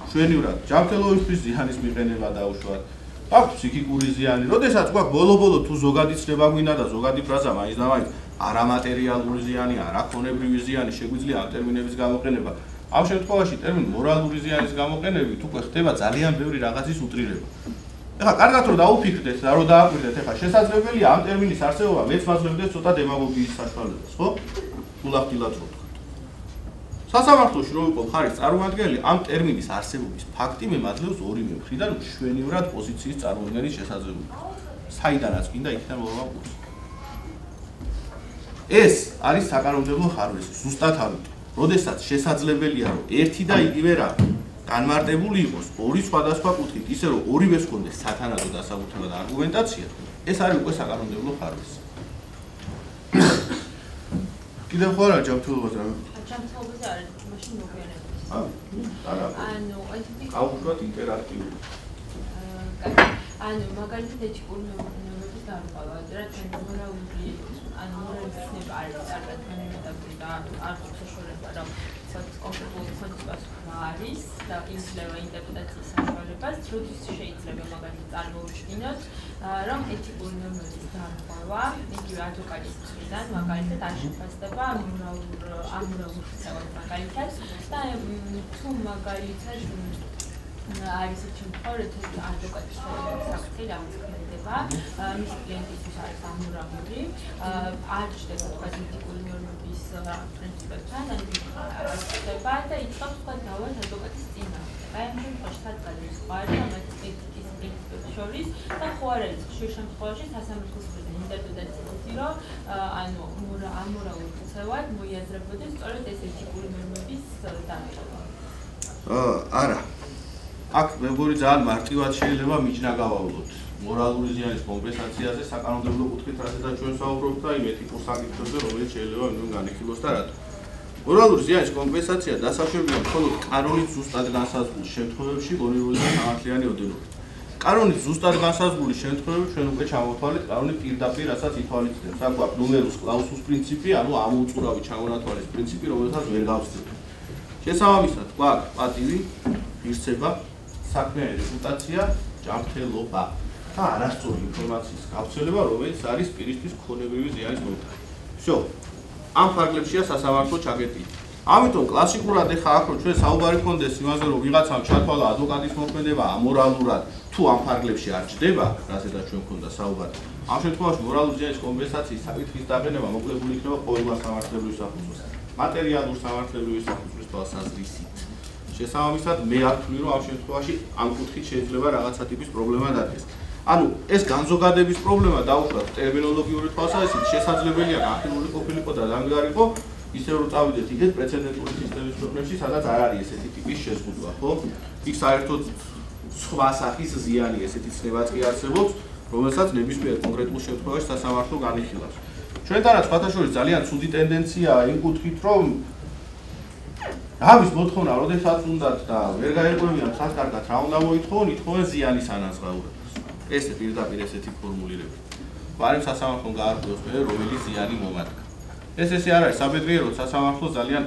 ჩვენივრად ჯანმრთელობისთვის ზიანის მიყენება დაუშვათ. აქვს ფსიქიკური ზიანი, როდესაც გვაქვს ბოლო-ბოლო თუ ზოგადი ცნება გვინდა და ზოგადი ფრაზა მაინც და მაინც არამატერიალური ზიანი, არაქონებრივი ზიანი შეგვიძლია ამ ტერმინების გამოყენება. ამ შემთხვევაში ტერმინი მორალური ზიანის გამოყენებით უკვე ხდება ძალიან ბევრი რაღაცის უტრირება. ეხლა კარგად რომ დაუფიქრდეთ და რომ დააკვირდეთ, ეხლა შესაძლებელია ამ ტერმინის არსებობა მეც მაძლევდეს ცოტა დემაგოგიის საშუალებას, ხო? გულახდილად რო ვთქვა. სასამართლოში რო იყო ხარის წარმოადგენელი ამ ტერმინის არსებობის ფაქტი მე მაძლევს ორი მხრიდან მშვენივრად პოზიციის წარმოადგენის შესაძლებლობა. საიდანაც კიდე იქნება მოვა. ეს არის საკანონმდებლო ხარვესი, ზუსტად ამიტომ. როდესაც შესაძლებელია რომ ერთი და იგივე რა განმარტებული იყოს ორი სხვადასხვა კუთხით, ისე რომ ორივეს კონდეს სათანადო დასაბუთება და არგუმენტაცია, ეს არის უკვე საკანონმდებლო ხარვისი. კიდევ ხო არა ჯანმრთელობაზე რა? ჯანმრთელობაზე არის, მაშინ მოგვიანებით. აა, არა. ანუ, აი, აუშვათ ინტერაქტიული. აა, ანუ მაგალითად ეთიკური ნორმების დარღვევა, რაც მორალური, ანუ მორალური ცნება არის წარმოქმნილი და არ შეიძლება რომ კონკრეტული კონცეფციის არის და იძლევა ინტერპრეტაციის საშუალებას, როდის შეიძლება მაგალითად წარმოუჩინოთ, რომ ეთიკური ნორმების დარღვევა, იგივე ადვოკატის მხრიდან მაგალითად არ შეფასდება მორალურ ამორალურ ცნებებს მაგალითად და თუ მაგალითად არის ის შემთხვევა, რომ ადვოკატის საფრთხე დამწყდება, მის კლიენტისთვის არის ამურამური, არ შეიძლება თქვა ეთიკური ნორმების პრინციპებთან, ან ხდება და იწყებს თქვა დავას ადვოკატის წინა. აი ამ შემთხვევაში სადღაც სხვა არის ამ ეთიკის პრინციპებს შორის და ხო არ არის. ხშირ შემთხვევაში სასამართლოს მხრიდან ინტერპრეტაცია რომ ანუ ამურამურ ცევად მოიაზრებოდეს სწორედ ეს ეთიკური ნორმების აა არა. აქ მეგორი ძალიან მარტივად შეიძლება მიჯნა გავავლოთ მორალური ზიანის კომპენსაციაზე საკანონმდებლო კუთხით რასაც ჩვენ საუბრობთ და იმ ეთიკურ საკითხებზე რომელიც შეიძლება ნუ განიხილოს და რატო? მორალური ზიანის კომპენსაცია დასაშვებია მხოლოდ კანონით ზუსტად განსაზღვრულ შემთხვევებში გონივრული და სამართლიანი ოდენობით. კანონით ზუსტად განსაზღვრული შემთხვევებში ჩვენ უკვე ჩამოვთვალეთ კანონი პირდაპირ რასაც ითვალისწინებს. აქ გვაქვს ნუმერუს კლაუსუს პრინციპი ანუ ამოუწურავი ჩამონათვალის პრინციპი რომელსაც ვერ გავხსნით შესაბამისად გვაქვს პატივი ღირსება საქმიანი რეპუტაცია, ჯანმრთელობა და არასწორი ინფორმაციის გავრცელება, რომელიც არის პირისთვის ქონებრივი ზიანის მომტანი. всё. ამ ფარგლებშია სასამართლო ჩაგეტილი. ამიტომ კლასიკურად ეხა აქ რო ჩვენ საუბარი ქონდეს იმაზე, რომ ვიღაცამ ჩათვალა ადვოკატის მოქმედება ამორალურად, თუ ამ ფარგლებში არ ჩდება, რასაც ჩვენ ქონდა საუბარი. ამ შემთხვევაში მორალური ზიანის კომპენსაციის საკითხის დაყენება მოკლებული იქნება ყოველგვარ სამართლებრივ საფუძველზე. მატერიალურ სამართლებრივ საფუძველზე თვალსაზრისით. შესაბამისად მე არ ვთვლი რომ ამ შემთხვევაში ამ კუთხით შეიძლება რაღაცა ტიპის პრობლემა დადგეს. ანუ ეს განზოგადების პრობლემა დაუშვათ ტერმინოლოგიური თვალსაზრისით შესაძლებელია განხილული ყოფილიყო და დამგარიყო ისე რომ წავიდეთ იგივე პრეცედენტული სისტემის პრობლემებში სადაც არ არის ესეთი ტიპის შეზღუდვა, ხო? იქ საერთოდ სხვა სახის ზიანი ესეთი ცნებაც კი არსებობს, რომელსაც ნებისმიერ კონკრეტულ შემთხვევაში სასამართლო განიხილავს. ჩვენთანაც ფათაშორის ძალიან ცუდი ტენდენციაა იმ კუთხით, რომ ამის მოთხოვნა, როდესაც უნდათ და ვერ გაერკვევიან სასკარგად რა უნდა მოითხოვონ, ითხოვენ ზიანის ანაზღაურებას. ესე პირდაპირ ესეთი ფორმულირება. ვარიმ სასამართლომ გაარკვიოს მე რომელი ზიანი მომადგა. ეს ესე არ არის საბედრიერო სასამართლო ძალიან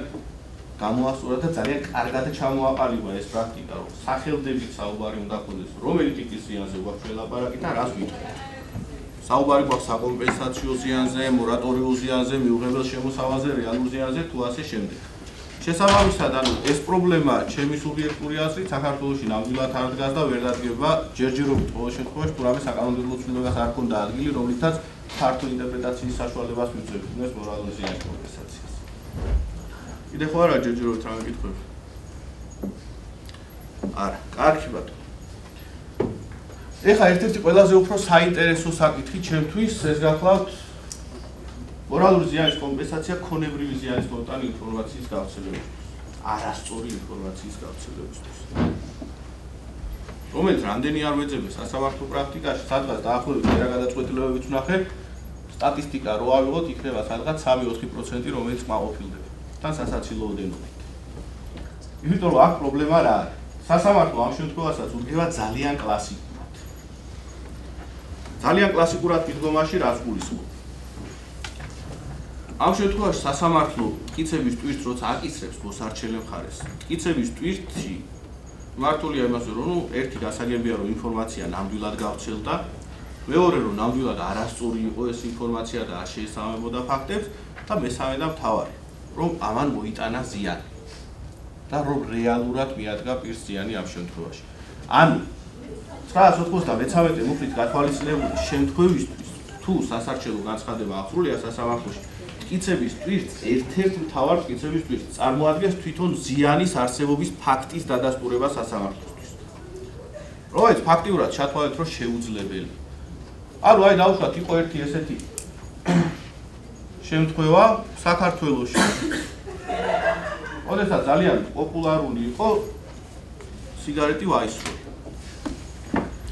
გამოასწორა და ძალიან კარგად ჩამოაყალიბა ეს პრაქტიკა, რომ სახელდებით საუბარი უნდა ქონდეს, რომელი ტიპის ზიანზე გვაქვს ველაპარაკი და რას ვიტყვით. საუბარი გვაქვს საკომპენსაციო ზიანზე, მორატორიულ ზიანზე, მიუღებელ შემოსავალზე, რეალურ ზიანზე თუ ასე შემდეგ. შესაბამისად, ანუ ეს პრობლემა ჩემი სუბიექტური აზრით საქართველოსში ნამდვილად არ დგას და ვერ დადგება ჯერჯერობით ყოველ შემთხვევაში თუ რამე საკანონმდებლო ცვლილებას არ ქონდა ადგილი, რომლითაც ფართო ინტერპრეტაციის საშუალებას მიწევდნენ მორალური ზიანის კომპენსაციას. კიდე ხო არა ჯერჯერობით რამე კითხვები? არა, კარგი ბატონო. ეხა ერთ-ერთი ყველაზე უფრო საინტერესო საკითხი ჩემთვის ეს გახლავთ მორალური ზიანის კომპენსაცია ქონებრივი ზიანის მომტანი ინფორმაციის გავრცელებისთვის. არასწორი ინფორმაციის გავრცელებისთვის. რომელიც რამდენი არ ვეძებე სასამართლო პრაქტიკაში, სადღაც დაახლოებით რა გადაწყვეტილებებიც ვნახე, სტატისტიკა რო ავიღოთ, იქნება სადღაც 3-4%, რომელიც მაყოფილდება. თან სასაცილო ოდენობით. იმიტომ რომ აქ პრობლემა რა არის? სასამართლო ამ შემთხვევასაც უდგება ძალიან კლასიკურად. ძალიან კლასიკურად მიდგომაში რაც გულისხმობს. ამ შემთხვევაში სასამართლო კიცების ტვირთს როცა აკიცრებს მოსარჩენელ მხარეს კიცების ტვირთში მართულია იმაზე რომ ნუ ერთი გასაგებია რომ ინფორმაცია ნამდვილად გავცელდა მეორე რომ ნამდვილად არასწორი იყო ეს ინფორმაცია და არ შეესაბამებოდა ფაქტებს. და მესამე და მთავარი რომ ამან მოიტანა ზიანი. და რომ რეალურად მიადგა პირს ზიანი ამ შემთხვევაში. ანუ 993 მუხლით გათვალისწინებული შემთხვევისთვის თუ სასარჩელო განცხადება აღსრულია სასამართლოში მტკიცების ტვირთს ერთ-ერთ მთავარ მტკიცების ტვირთს წარმოადგენს თვითონ ზიანის არსებობის ფაქტის დადასტურება სასამართლოსთვის. რომელიც ფაქტიურად ჩათვალეთ, რომ შეუძლებელი. ანუ აი დავუშვათ, იყო ერთი ესეთი შემთხვევა საქართველოში. ოდესაც ძალიან პოპულარული იყო სიგარეტი ვაისრო.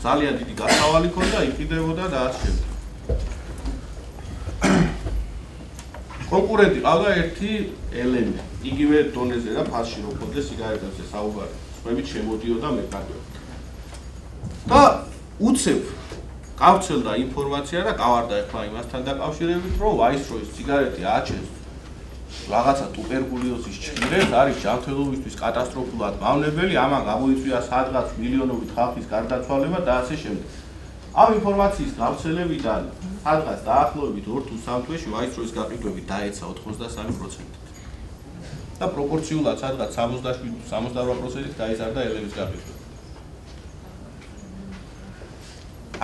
ძალიან დიდი გასავალი ქონდა, იყიდებოდა და ასე შემდეგ. კონკურენტი ყავდა ერთი ელემი, იგივე დონეზე და ფასში რო ქონდა სიგარეტებზე საუბარი. სხვებით შემოდიოდა მეკარდო. და უცებ გავცელდა ინფორმაცია და გავარდა ახლა იმასთან დაკავშირებით, რომ ვაისროის სიგარეტი აჩენს რაღაცა ტუბერკულოზის ჭირებს, არის ჯანმრთელობისთვის კატასტროფულად მავნებელი, ამან გამოიწვია სადღაც მილიონობით ხალხის გარდაცვალება და ასე შემდეგ. ამ ინფორმაციის გავრცელებიდან სადღაც დაახლოებით 2 თუ 3 თვეში ვაისროის გაყიდვები დაეცა 83%-ით. და პროპორციულად სადღაც 67-68%-ით გაიზარდა ელემის გაყიდვები.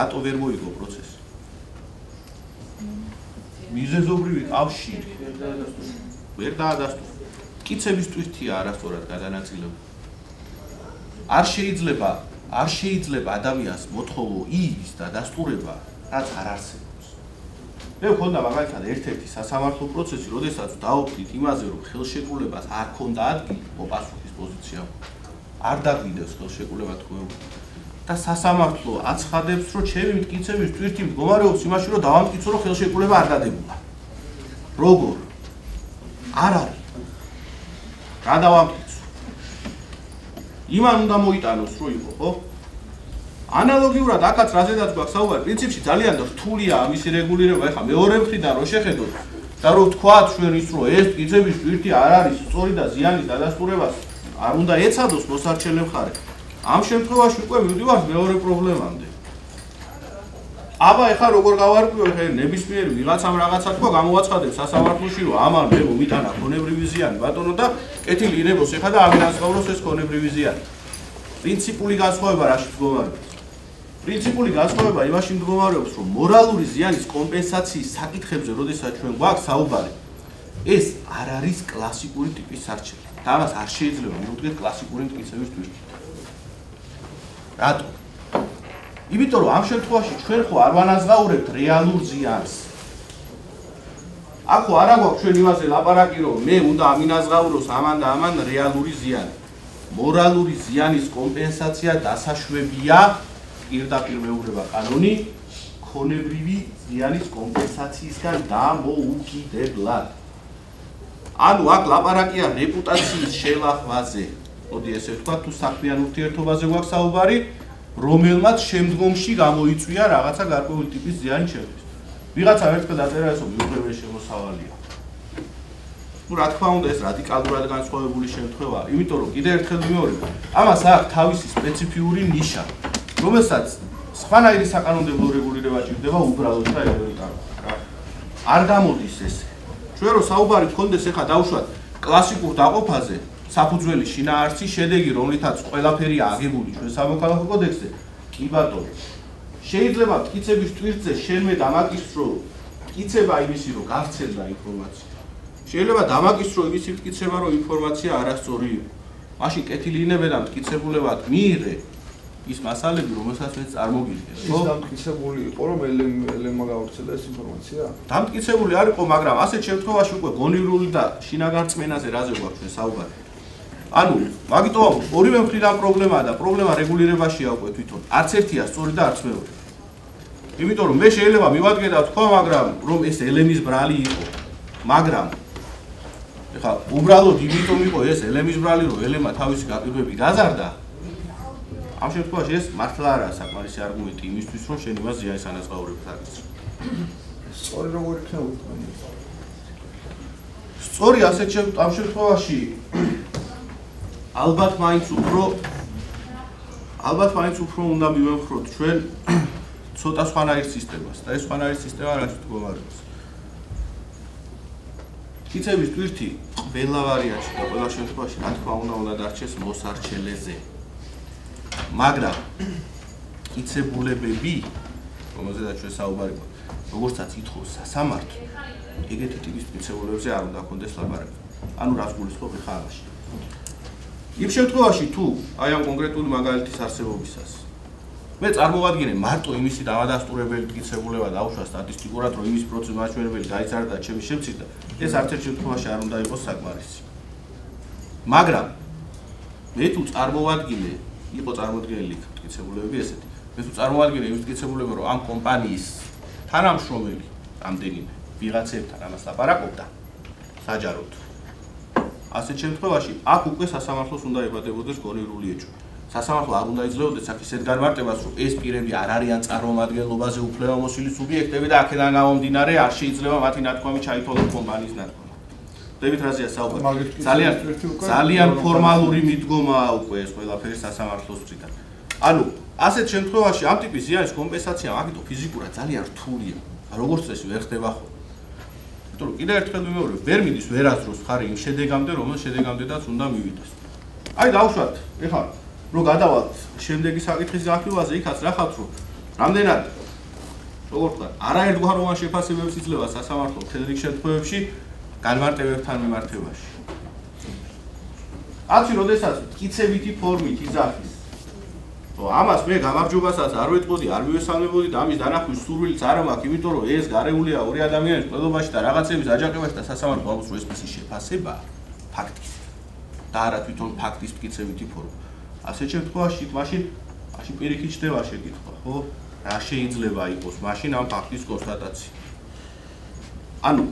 ატო ვერ მოიგო პროცესი. მიზეზობრივი კავშირი ვერ დაადასტურა. კიცების ტვირთია არასწორად გადანაწილებული. არ შეიძლება არ შეიძლება ადამიანს მოთხოვო ის და დასტურება, რაც არ არსებობს. მე მქონდა მაგალითად ერთ-ერთი სასამართლო პროცესი, როდესაც დაუხდით იმაზე, რომ ხელშეკრულებას არ ქონდა ადგილი მოპასუხის პოზიცია. არ დაგვიდევს ხელშეკრულება თქვენ და სასამართლო აცხადებს, რომ ჩემი მტკიცების ტვირთი მდგომარეობს იმაში, რომ დავამტკიცო, რომ ხელშეკრულება არ დადებულა. როგორ? არ არის. რა დავამტკიცო? იმან უნდა მოიტანოს, რო იყო, ხო? ანალოგიურად აქაც რაზედაც გვაქვს საუბარი, პრინციპში ძალიან რთულია ამისი რეგულირება. ეხლა მეორე მხრიდან რო შეხედოთ და რო თქვა ჩვენ ის, რომ ეს მტკიცების ტვირთი არ არის სწორი და ზიანის დადასტურებას არ უნდა ეცადოს მოსარჩენე მხარე. ამ შემთხვევაში უკვე მივდივართ მეორე პრობლემამდე. აბა ეხლა როგორ გავარკვიო ხე ნებისმიერი ვიღაცამ რაღაცა თქვა გამოაცხადებს სასამართლოში რომ ამან მე მომიტანა ქონებრივი ზიანი ბატონო და კეთილი ინებოს ეხლა და აღინაცვლოს ეს ქონებრივი ზიანი. პრინციპული განსხვავება რაში მდგომარეობს? პრინციპული განსხვავება იმაში მდგომარეობს რომ მორალური ზიანის კომპენსაციის საკითხებზე როდესაც ჩვენ გვაქვს საუბარი ეს არ არის კლასიკური ტიპის სარჩელი. ამას არ შეიძლება მივუდგეთ კლასიკური მტკიცების თვითონ. რატო? იმიტომ რომ ამ შემთხვევაში ჩვენ ხო არ ვანაზღაურებთ რეალურ ზიანს. ახო არა გვაქვს ჩვენ იმაზე ლაპარაკი რომ მე უნდა ამინაზღაუროს ამან და ამან რეალური ზიანი. მორალური ზიანის კომპენსაცია დასაშვებია პირდაპირ მეურება კანონი ქონებრივი ზიანის კომპენსაციისგან დამოუკიდებლად. ანუ აქ ლაპარაკია რეპუტაციის შელახვაზე. მოდი ესე ვთქვა, თუ საქმიან ურთიერთობაზე გვაქვს საუბარი, რომელმაც შემდგომში გამოიწვია რაღაცა გარკვეული ტიპის ზიანი ჩემთვის. ვიღაცა ერთხელ დაწერა ესო მიუღებელი შემოსავალია. Ну რა თქმა უნდა ეს რადიკალურად განსხვავებული შემთხვევაა, იმიტომ რომ კიდე ერთხელ ვიმეორებ, ამას აქვს თავისი სპეციფიური ნიშა, რომელსაც სხვანაირი საკანონმდებლო რეგულირება ჭირდება უბრალოდ და ელემენტარულად. არ გამოდის ესე. ჩვენ რო საუბარი გქონდეს ახლა დავუშვათ კლასიკურ დაყოფაზე, საფუძველი შინაარსი შედეგი რომლითაც ყველაფერი აგებული ჩვენ სამოქალაქო კოდექსზე კი ბატონო შეიძლება მტკიცების ტვირთზე შენმე დამაკისრო მტკიცება იმისი რომ გავრცელდა ინფორმაცია შეიძლება დამაკისრო იმისი მტკიცება რომ ინფორმაცია არასწორი იყო მაშინ კეთილი ინებედა მტკიცებულებად მიიღე ის მასალები რომელსაც მე წარმოგიდგენ ხო ის დამტკიცებული იყო რომ ელემა გავრცელდა ეს ინფორმაცია დამტკიცებული არ იყო მაგრამ ასეთ შემთხვევაში უკვე გონივრული და შინაგარწმენაზე რაზე გვაქვს ჩვენ საუბარი ანუ მაგიტო ორივე მხრიდან პრობლემაა და პრობლემა რეგულირებაშია უკვე თვითონ. არც ერთია სწორი და არც მეორე. იმიტომ რომ მე შეიძლება მივადგე და თქვა, მაგრამ რომ ეს ელემის ბრალი იყო. მაგრამ ეხლა უბრალოდ იმიტომ იყო ეს ელემის ბრალი, რომ ელემა თავისი გაყიდვები გაზარდა. ამ შემთხვევაში ეს მართლა არაა საკმარისი არგუმენტი იმისთვის, რომ შენ იმას ზიანის ანაზღაურებს აკეთო. სწორი როგორ იქნება? სწორი ასეთ შემთხვევაში ალბათ მაინც უფრო ალბათ მაინც უფრო უნდა მივემხროთ ჩვენ ცოტა სხვანაირ სისტემას და ეს სხვანაირ სისტემა რაც მდგომარეობს. კიცების ტვირთი ყველა ვარიანტში და ყველა შემთხვევაში რა თქმა უნდა უნდა დარჩეს მოსარჩელეზე. მაგრამ კიცებულებები რომელზედაც ჩვენ გვაქვს, როგორცაც ითხოვს სასამართლო, ეგეთი ტიპის კიცებულებებზე არ უნდა კონდეს ლაბარაკი. ანუ რაც გულისხმობ ხარ ამაში. იმ შემთხვევაში თუ აი ამ კონკრეტული მაგალითის არსებობისას მე წარმოვადგინე მარტო იმისი დამადასტურებელი მტკიცებულება დაუშვა სტატისტიკურად რომ იმის პროცესის მაჩვენებელი გაიცარდა ჩემი შემცირდა ეს არც ერთ შემთხვევაში არ უნდა იყოს საკმარისი მაგრამ მე თუ წარმოვადგინე იყო წარმოადგენელი მტკიცებულებები ესეთი. მე თუ წარმოადგენე იმ მტკიცებულებები, რომ ამ კომპანიის თანამშრომელი ამდენიმე ვიღაცებთან ამას ლაპარაკობდა საჯაროდ. ასეთ შემთხვევაში აქ უკვე სასამართლოს უნდა ებადებოდეს გონივრული ეჭვი. სასამართლო არ უნდა იძლეოდეს აქ ისეთ განმარტებას, რომ ეს პირები არ არიან წარმომადგენლობაზე უფლებამოსილი სუბიექტები და აქედან გამომდინარე არ შეიძლება მათი ნათქვამი ჩაითვალოს კომპანიის ნათქვამი. დევით რაზია საუბარი. ძალიან ძალიან ფორმალური მიდგომაა უკვე ეს ყველაფერი სასამართლოს მხრიდან. ანუ ასეთ შემთხვევაში ამ ტიპის ზიანის კომპენსაცია მაგიტო ფიზიკურად ძალიან რთულია. როგორც წესი ვერ ხდება ხოლმე. იმიტომ რომ კიდევ ერთხელ ვიმეორებ, ვერ მიდის ვერასდროს ხარი იმ შედეგამდე, რომელ შედეგამდედაც უნდა მივიდეს. აი დავუშვათ, ეხლა რო გადავალთ შემდეგი საკითხის გაფილვაზე, იქაც რა ხალხო რამდენად როგორ ვთქვა, არაერთგვაროვან შეფასებებს იძლევა სასამართლო მთელ რიგ შემთხვევებში განმარტებებთან მიმართებაში. აცი, როდესაც კიცევითი ფორმით იძახის. ო, ამას მე გამარჯობასაც არ ვეტყოდი, არ მივესალმებოდი და ამის დანახვის სურვილიც არ მაქვს, იმიტომ რომ ეს გარეულია ორი ადამიანის ყველობაში და რაღაცების აჯანყებაში და სასამართლო ამბობს, რომ ეს მისი შეფასება ფაქტის. და არა თვითონ ფაქტის კიცევითი ფორმა. ასეთ შემთხვევაში მაშინ მაშინ პირიქით ჩდება შეკითხვა, ხო? რა შეიძლება იყოს მაშინ ამ ფაქტის კონსტატაცია? ანუ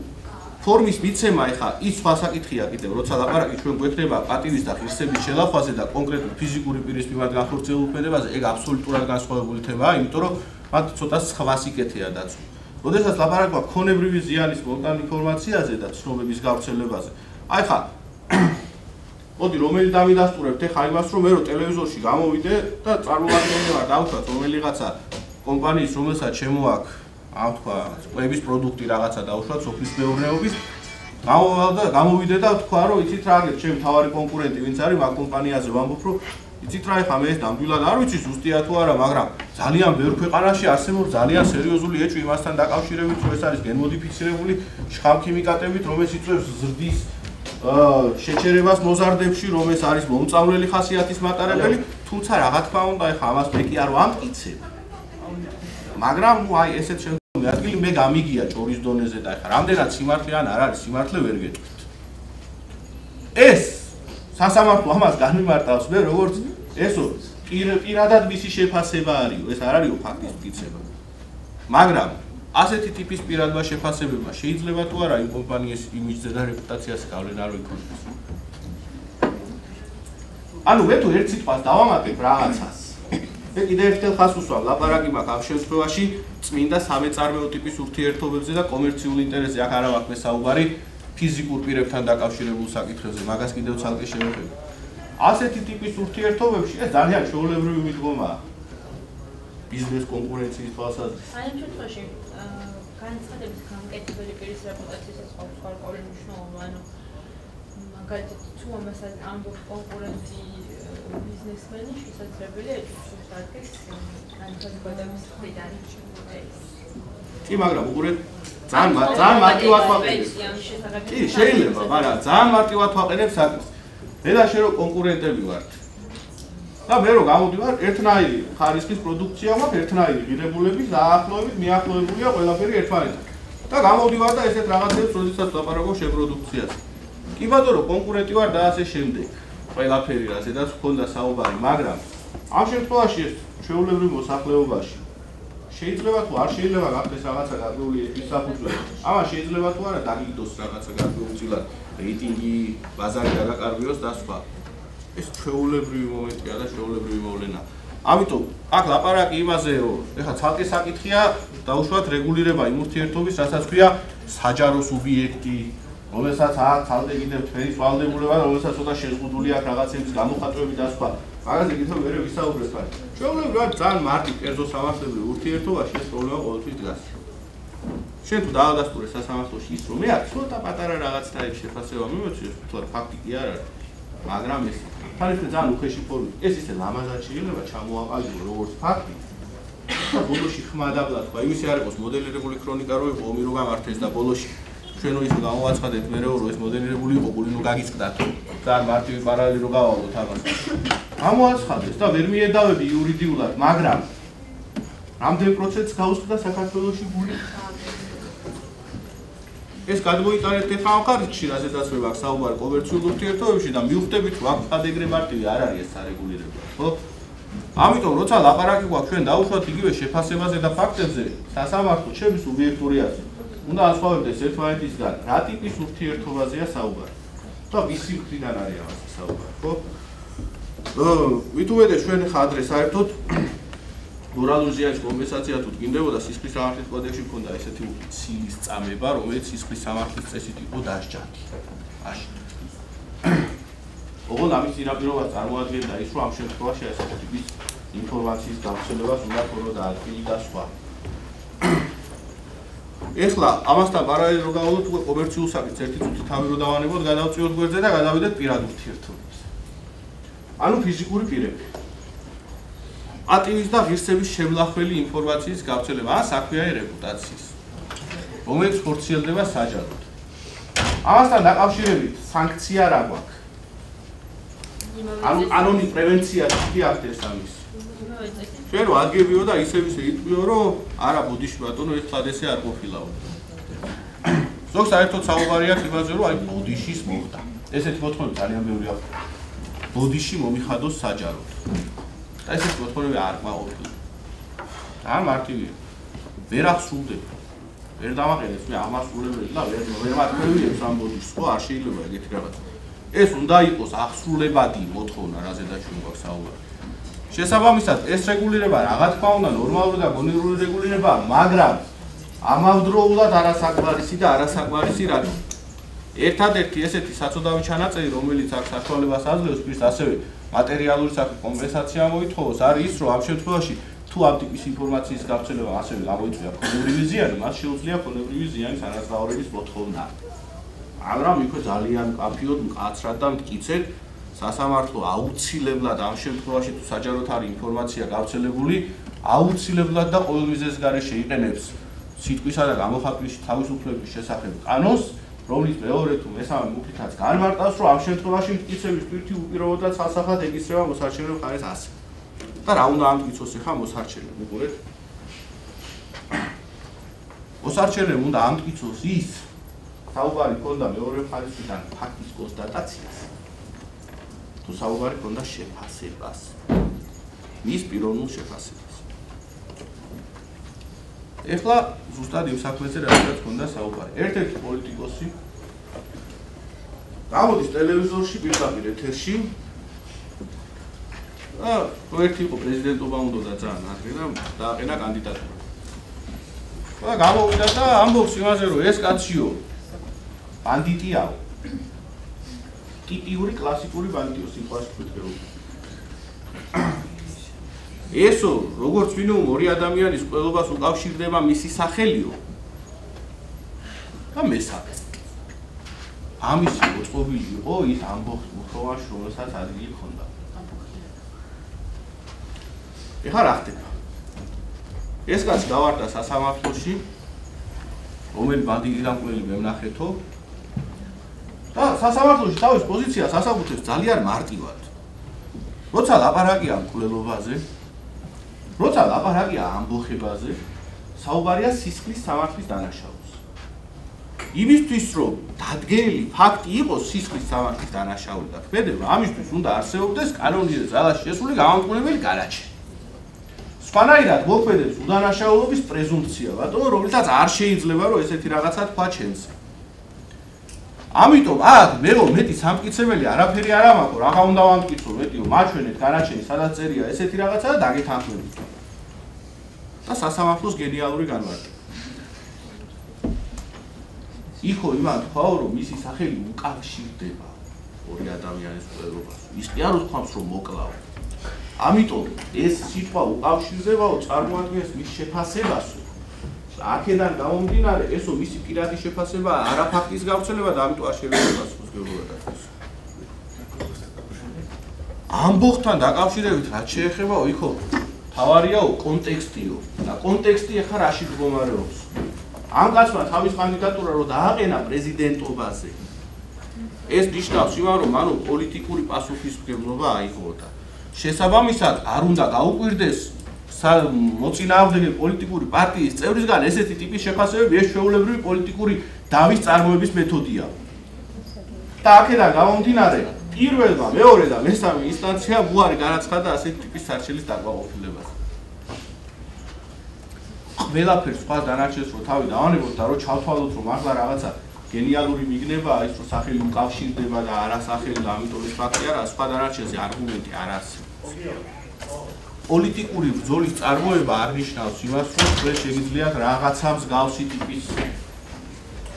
ფორმის მიცემა ეხა ის სხვა საკითხია კიდევ როცა ლაპარაკი ჩვენ გვექნება პატივის და ღირსების შელახვაზე და კონკრეტულ ფიზიკური პირის მიმართ განხორციელებულ ქმედებაზე ეგ აბსოლუტურად განსხვავებული თემაა იმიტომ რომ მათ ცოტა სხვა სიკეთეა დაცული. როდესაც ლაპარაკია ქონებრივი ზიანის მომტან ინფორმაციაზე და ცნობების გავრცელებაზე. აი ხა მოდი რომელი დამიდასტურებთ ეხა იმას რომ მე რო ტელევიზორში გამოვიდე და წარმოვადგენე ვარ დავთვალ რომელიღაცა კომპანიის რომელსაც შემოაქვს ამ თქვა ყების პროდუქტი რაღაცა დაუშვათ სოფლის მეურნეობის გამოვალ და გამოვიდე და თქვა რომ იცით რა არის ჩემი თავარი კონკურენტი ვინც არის მაგ კომპანიაზე ვამბობ რომ იცით რა ეხა მე ეს ნამდვილად არ ვიცი ზუსტია თუ არა მაგრამ ძალიან ბევრ ქვეყანაში არსებობს ძალიან სერიოზული ეჭვი იმასთან დაკავშირებით რომ ეს არის გენმოდიფიცირებული შხამქიმიკატებით რომელიც იწვევს ზრდის შეჩერებას მოზარდებში რომ ეს არის მომწავლელი ხასიათის მატარებელი თუმცა რა თქმა უნდა ეხა ამას მე კი არ ვამტკიცებ მაგრამ ნუ აი ესეთ მე ადგილი მე გამიგია ჭორის დონეზე და ახლა რამდენად სიმართლე ან არ არის სიმართლე ვერ გეტყვით. ეს სასამართლო ამას განმარტავს მე როგორც ესო პირადად მისი შეფასება არის, ეს არ არისო ფაქტის მტკიცება. მაგრამ ასეთი ტიპის პირადმა შეფასებებმა შეიძლება თუ არა იმ კომპანიის იმიჯზე და რეპუტაციას გავლენა არ იქონდეს. ანუ მე თუ ერთ სიტყვას დავამატებ რაღაცას მე კიდევ ერთხელ ხას უსვამ ლაპარაკი მაქვს ამ შემთხვევაში წმინდა სამეწარმეო ტიპის ურთიერთობებზე და კომერციული ინტერესზე აქ არა მაქვს მე საუბარი ფიზიკურ პირებთან დაკავშირებულ საკითხებზე. მაგას კიდევ ცალკე შევეხებ ასეთი ტიპის ურთიერთობებში ეს ძალიან შეულებრივი მიდგომაა. ბიზნეს კონკურენციის თვალსაზრისით. აი ამ შემთხვევაში განცხადების გამკეთებელი პირის რეპუტაციასაც ყავს სხვა ყოველი მნიშვნელობა ანუ მაგალითად თუ ამასაც ამბობ კონკურენტი ბიზნესმენი შესაძლებელია ეს განცხადების ხრიდან კი მაგრამ უყურეთ ძალიან ძალიან მარტივად ვაყენებ. კი შეიძლება მაგრამ ძალიან მარტივად ვაყენებ საკითხს მე და შე რო კონკურენტები ვართ და მე რო გამოდივარ ერთნაირი ხარისხის პროდუქცია მაქვს ერთნაირი ღირებულების დაახლოებით მიახლოებულია ყველაფერი ერთმანეთთან და გამოდივარ და ესეთ რაღაცებს როდესაც ლაპარაკობ შეპროდუქციაზე კი ბატონო კონკურენტი ვარ და ასე შემდეგ ყველაფერი რა ზედაც გქონდა საუბარი, მაგრამ ამ შემთხვევაში ეს შეულებრივ მოსახლეობაში შეიძლება თუ არ შეიძლება გახდეს რაღაცა გადაული ეს საფუძველი. ამას შეიძლება თუ არა დაგიგდოს რაღაცა გადაუცილად რეიტინგი, ბაზარი დაგაკარგიოს და სხვა. ეს შეულებრივი მომენტია და შეულებრივი მოვლენა. ამიტომ აქ ლაპარაკი იმაზე რომ ეხლა ცალკე საკითხია დაუშვათ რეგულირება იმ ურთიერთობის, რასაც ქვია საჯარო სუბიექტი, რომელსაც აქ თალდე კიდევ თქვენი სვალდებულება, რომელსაც ცოტა შეზღუდული აქვს რაღაცების გამოხატვები და სხვა. მაგაზე კიდევ მე ვისაუბრებ ხარ. ჩვეულებრივად ძალიან მარტი კერძო სამართლებრივ ურთიერთობაში ეს პრობლემა ყოველთვის დგას. შენ თუ დაადასტურე სასამართლოში ის რომ მე აქ ცოტა პატარა რაღაცნაირი შეფასება მიმოწიე, თორე ფაქტი კი არ არის. მაგრამ ეს თალიფე ძალიან უხეში ფორმით. ეს ისე ლამაზად შეიძლება ჩამოაყალიბო როგორც ფაქტი. და ბოლოში ხმა დაბლა თქვა, იმისი არ იყოს მოდელირებული ქრონიკა რო იყო ომი რო გამართეს და ბოლოში ჩვენო ის გამოვაცხადეთ მე რომ ეს მოდელირებული იყო გული ნუ გაგიწყდა და მარტივი პარალელი რო გავალოთ ამას გამოვაცხადეს და ვერ მიედავები იურიდიულად მაგრამ რამდენ პროცესს გაუსწრდა საქართველოსი გული ეს გადმოიტანეთ ეხლა ახარჩი რაზედაც მე ვაქ საუბარი კომერციულ ურთიერთობებში და მივხვდებით რომ აქ ადეგრე მარტივი არ არის ეს სარეგულირება ხო ამიტომ როცა ლაპარაკი გვაქვს ჩვენ დაუშვათ იგივე შეფასებაზე და ფაქტებზე, სასამართლო ჩემი სუბიექტური აზრით უნდა ასწავლებდეს ერთმანეთისგან რა ტიპის ურთიერთობაზეა საუბარი. და ვისი მხრიდან არის ამაზე საუბარი, ხო? აა, ვიტუვედე ჩვენ ხა ადრე საერთოდ მორალური ზიანის კომპენსაცია თუ გინდებოდა სისხლის სამართლის კოდექსში ქონდა ესეთი ცილის წამება, რომელიც სისხლის სამართლის წესით იყო დასჯადი. აში. ოღონდ ამის ძინაპირობას წარმოადგენდა ის, რომ ამ შემთხვევაში ესეთი ტიპის ინფორმაციის გავრცელებას უნდა ქონოდა ადგილი და სხვა. ეხლა ამასთან პარალელურად რო გავუძლოთ უკვე კომერციულ საკითხს ერთი წუთი თავი რო დავანებოთ, გადავწიოთ გვერდზე და გადავიდეთ პირად ურთიერთობებს. ანუ ფიზიკური პირები. პატივის და ღირსების შემლახველი ინფორმაციის გავრცელება, ან საქმეა რეპუტაციის, რომელიც ხორციელდება საჯაროდ. ამასთან დაკავშირებით სანქცია რა გვაქვს? ანუ კანონი პრევენცია თქვი ახდეს ამის. ჩვენ რო ადგებიო და ისევ ისე იტყვიო რომ არა ბუდიში ბატონო ეს ხადესე არ ყოფილაო. ზოგ საერთოდ საუბარი აქვს იმაზე რომ აი ბუდიშის მოხდა. ესეთი მოთხოვნა ძალიან ბევრი აქვს. ბუდიში მომიხადოს საჯაროდ. და ესეთი მოთხოვნა არ მაყოფილი. და მარტივია. ვერ ახსულდება. ვერ დამაყენებს მე ამასულებელი და ვერ ვერ მათქევიებს ამ ბუდიშს ხო არ შეიძლება ეგეთი რაღაცა. ეს უნდა იყოს ახსრულებადი მოთხოვნა, რაზე და ჩვენ გვაქვს საუბარი. შესაბამისად, ეს რეგულირება რა თქმა უნდა ნორმალური და გონივრული რეგულირებაა, მაგრამ ამავდროულად არასაკმარისი და არასაკმარისი რატო? ერთადერთი ესეთი საწოდავი ჩანაწერი, რომელიც აქ საშუალებას აძლევს პირს ასევე მატერიალური საფრთხის კომპენსაცია მოითხოვოს, არის ის, რომ ამ შემთხვევაში თუ ამ ტიპის ინფორმაციის გავრცელება ასევე გამოიწვია ქონებრივი ზიანი, მას შეუძლია ქონებრივი ზიანის არასწაურების მოთხოვნა. მაგრამ იქ ძალიან კაფიოდ მკაცრად და მტკიცედ სასამართლო აუცილებლად ამ შემთხვევაში თუ საჯაროდ არის ინფორმაცია გავრცელებული, აუცილებლად და ყოველ მიზეზის გარეშე იყენებს სიტყვისა და გამოხატვის თავისუფლების შესახებ კანონს, რომლის მეორე თუ მესამე მუქითაც განმარტავს, რომ ამ შემთხვევაში მტკიცების პირთი უპირობოდად სასახად ეკისრება მოსარჩენელ ხარეს ასე. და რა უნდა ამტკიცოს ახლა მოსარჩენელ, უყურეთ? მოსარჩენელ უნდა ამტკიცოს ის, საუბარი ქონდა მეორე ხალისიდან ფაქტის კონსტატაციას თუ საუბარი ქონდა შეფასებას მის პიროვნულ შეფასებას ეხლა ზუსტად იმ საქმეზე რაც ქონდა საუბარი ერთ-ერთი პოლიტიკოსი გამოდის ტელევიზორში პირდაპირ ეთერში აა პროექტი იყო პრეზიდენტობა უნდა და ძალიან ადრე და დააყენა კანდიდატურა და გამოვიდა და ამბობს იმაზე რომ ეს კაციო ბანდიტიაო. ტიპიური კლასიკური ბანდიტიო სიტყვაში თქვენ. ესო როგორც ვინო ორი ადამიანის ყველობას უკავშირდება მისი სახელიო. და მესაკ. ამის მოწყობილი იყო ის ამბობს მოხოვაში რომელსაც ადგილი ჰქონდა. ეხლა რა ხდება? ეს კაცი გავარდა სასამართლოში რომელი ბანდიტი დამკველი მემნახეთო და სასამართლოში თავის პოზიციას ასაკუთებს ძალიან მარტივად. როცა ლაპარაკია მკვლელობაზე, როცა ლაპარაკია ამბოხებაზე, საუბარია სისხლის სამართლის დანაშაულს. იმისთვის რომ დადგენილი ფაქტი იყოს სისხლის სამართლის დანაშაული და ქმედება, ამისთვის უნდა არსებობდეს კანონიერ ძალაში შესული გამამტყუნებელი განაჩენი. სპანაირად მოქმედებს უდანაშაულობის პრეზუმპცია, ბატონო, რომელსაც არ შეიძლება რომ ესეთი რაღაცა თქვა ჩემს. ამიტომ აქ მეო მეტი სამკიცებელი არაფერი არ ამაყო, რაღა უნდა ვამკიცო მეტიო, მაჩვენეთ განაჩენი, სადაც წერია ესეთი რაღაცა და დაგეთანხმებით. და სასამართლოს გენიალური განმარტება. იქო იმან თქვაო, რომ მისი სახელი უკავშირდება ორი ადამიანის ყველობას. ის კი არ უთქვამს, რომ მოკლაო. ამიტომ ეს სიტყვა უკავშირდებაო წარმოადგენს მის შეფასებასო. აქედან გამომდინარე, ესო მისი პირადი შეფასება არა ფაქტის გავრცელება და ამიტომ არ შეიძლება არის. ამბოხთან დაკავშირებით რაც შეეხება იქო თავარიაო კონტექსტიო და კონტექსტი ახლა რაში მდგომარეობს. ამ კაცმა თავის კანდიდატურა რო დააყენა პრეზიდენტობაზე ეს ნიშნავს იმას რომ მანო პოლიტიკური პასუხისმგებლობა აიღო და შესაბამისად არ უნდა გაუკვირდეს მოწინააღმდეგე პოლიტიკური პარტიის წევრისგან ესეთი ტიპის შეფასებები ეს ჩვეულებრივი პოლიტიკური დავის წარმოების მეთოდია. და აქედან გამომდინარე, პირველმა, მეორე და მესამე ინსტანციამ უარი განაცხადა ასეთი ტიპის სარჩელის დაკმაყოფილებას. ყველაფერს სხვა დანარჩენს რო თავი დავანებოთ და რო ჩავთვალოთ რომ ახლა რაღაცა გენიალური მიგნებაა ის რომ სახელი უკავშირდება და არა სახელი და ამიტომ ეს ფაქტი არა სხვა დანარჩენზე არგუმენტი არ არსებობს პოლიტიკური ბრძოლის წარმოება არ ნიშნავს იმას რომ ჩვენ შეგიძლიათ რაღაცა მსგავსი ტიპის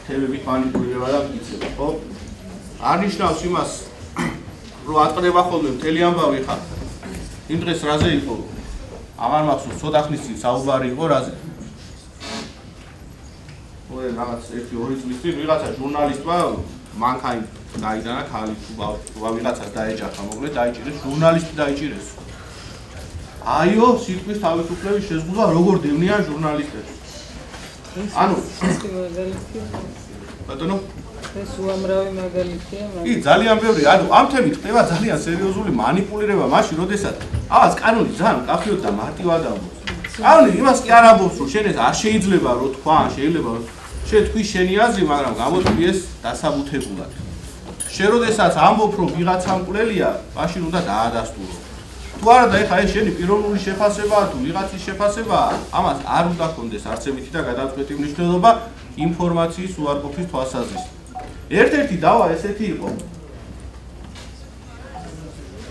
თემებით მანიპულირება და მკიცება ხო? არ ნიშნავს იმას რომ ატყდება ხოლმე მთელი ამბავი ხარ. იმ დღეს რაზე იყო? აღარ მახსოვს ცოტა ხნის წინ საუბარი იყო რაზე? ორი რაღაც ერთი ორი წლის წინ ვიღაცა ჟურნალისტმა მანქაი დაიდანა ქალი თუ ვიღაცას დაეჯახა მოკლედ დაიჭირეს ჟურნალისტი დაიჭირეს აიო სიტყვის თავისუფლების შეზღუდვა როგორ დევნიან ჟურნალისტებს. ანუ ბატონო ეს უამრავი მაგალითია, მაგრამ კი ძალიან ბევრი. ანუ ამ თემით ხდება ძალიან სერიოზული манипуლირება მაშინ, როდესაც ავას კანონი ძალიან კაფიოთ და მარტივად ამბობს. კანონი იმას კი არ ამბობს, რომ შენ ეს არ შეიძლება რო თქვა, შეიძლება შენ თქვი შენი აზრი, მაგრამ გამოთქვი ეს დასაბუთებულად. შენ როდესაც ამბობ, რომ ვიღაცა მკვლელია, მაშინ უნდა დაადასტურო. თუ არა და ეხა ეს შენი პიროვნული შეფასებაა თუ ვიღაცის შეფასებაა, ამას არ უნდა კონდეს არცებითი და გადაწყვეტი მნიშვნელობა ინფორმაციის უარყოფის თვალსაზრისით. ერთ-ერთი დავა ესეთი იყო,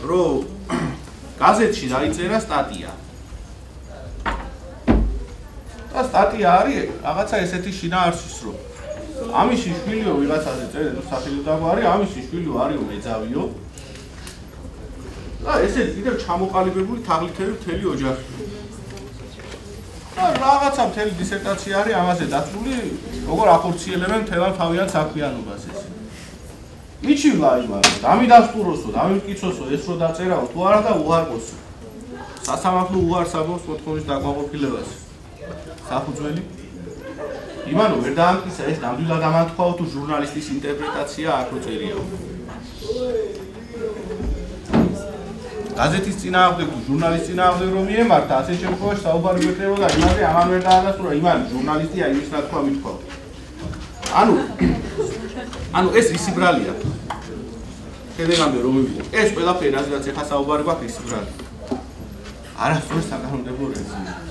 რომ გაზეთში დაიწერა სტატია. და სტატია არის რაღაცა ესეთი შინაარსის რო ამისი შვილიო ვიღაცაზე წერე თუ სახელი დაგვარი ამისი შვილიო არისო მეძავიო და ესე კიდევ ჩამოყალიბებული თაღლითები მთელი ოჯახი. და რაღაცა მთელი დისერტაცია არის ამაზე დაწული როგორ ახორციელებენ მთელ თავიანთ საქმიანობას ეს. იჩივლა იმას დამიდასტუროსო დამიმკიცოსო ეს რო დაწერაო თუ არა და უარყოსო სასამართლო უარს ამბობს მოთხოვნის დაკმაყოფილებას საფუძველი? ივანო ვერ დაამტკიცა ეს ნამდვილად ამათქვაო თუ ჟურნალისტის ინტერპრეტაცია აქ წერია გაზეთის წინააღმდეგ თუ ჟურნალისტის წინააღმდეგ რომ მიემართა ასე შემთხვევაში საუბარი გვექნებოდა იმაზე ამან ვერ დაადასტურა ივანო ჟურნალისტია იმის რა თქვა მithქვა ანუ ანუ ეს ისი ბრალია. ქედეგამდე რომ მივიღო ეს ყველაფერი რაზეც ეხა საუბარი გვაქვს ისი ბრალი არასდროს საკანონმდებლო რეჟიმი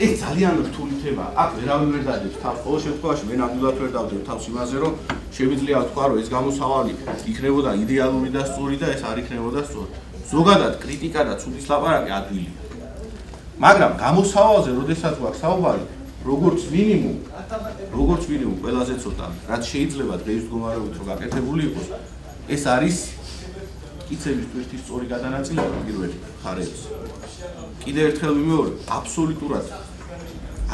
ეს ძალიან რთული თემაა. აქ ვერავინ ვერ დადებს თავს. ყოველ შემთხვევაში მე ნამდვილად ვერ დავდებ თავს იმაზე, რომ შემიძლია ვთქვა, რომ ეს გამოსავალი იქნებოდა იდეალური და სწორი და ეს არ იქნებოდა სწორი. ზოგადად კრიტიკა და ცუდის ლაპარაკი ადვილია. მაგრამ გამოსავალზე, როდესაც გვაქვს საუბარი, როგორც მინიმუმ, როგორც მინიმუმ ყველაზე ცოტა, რაც შეიძლება დღეს მდგომარეობით რომ გაკეთებული იყოს, ეს არის კიცების ტვირთის სწორი გადანაწილება პირველი ხარების. კიდევ ერთხელ ვიმეორებ, აბსოლუტურად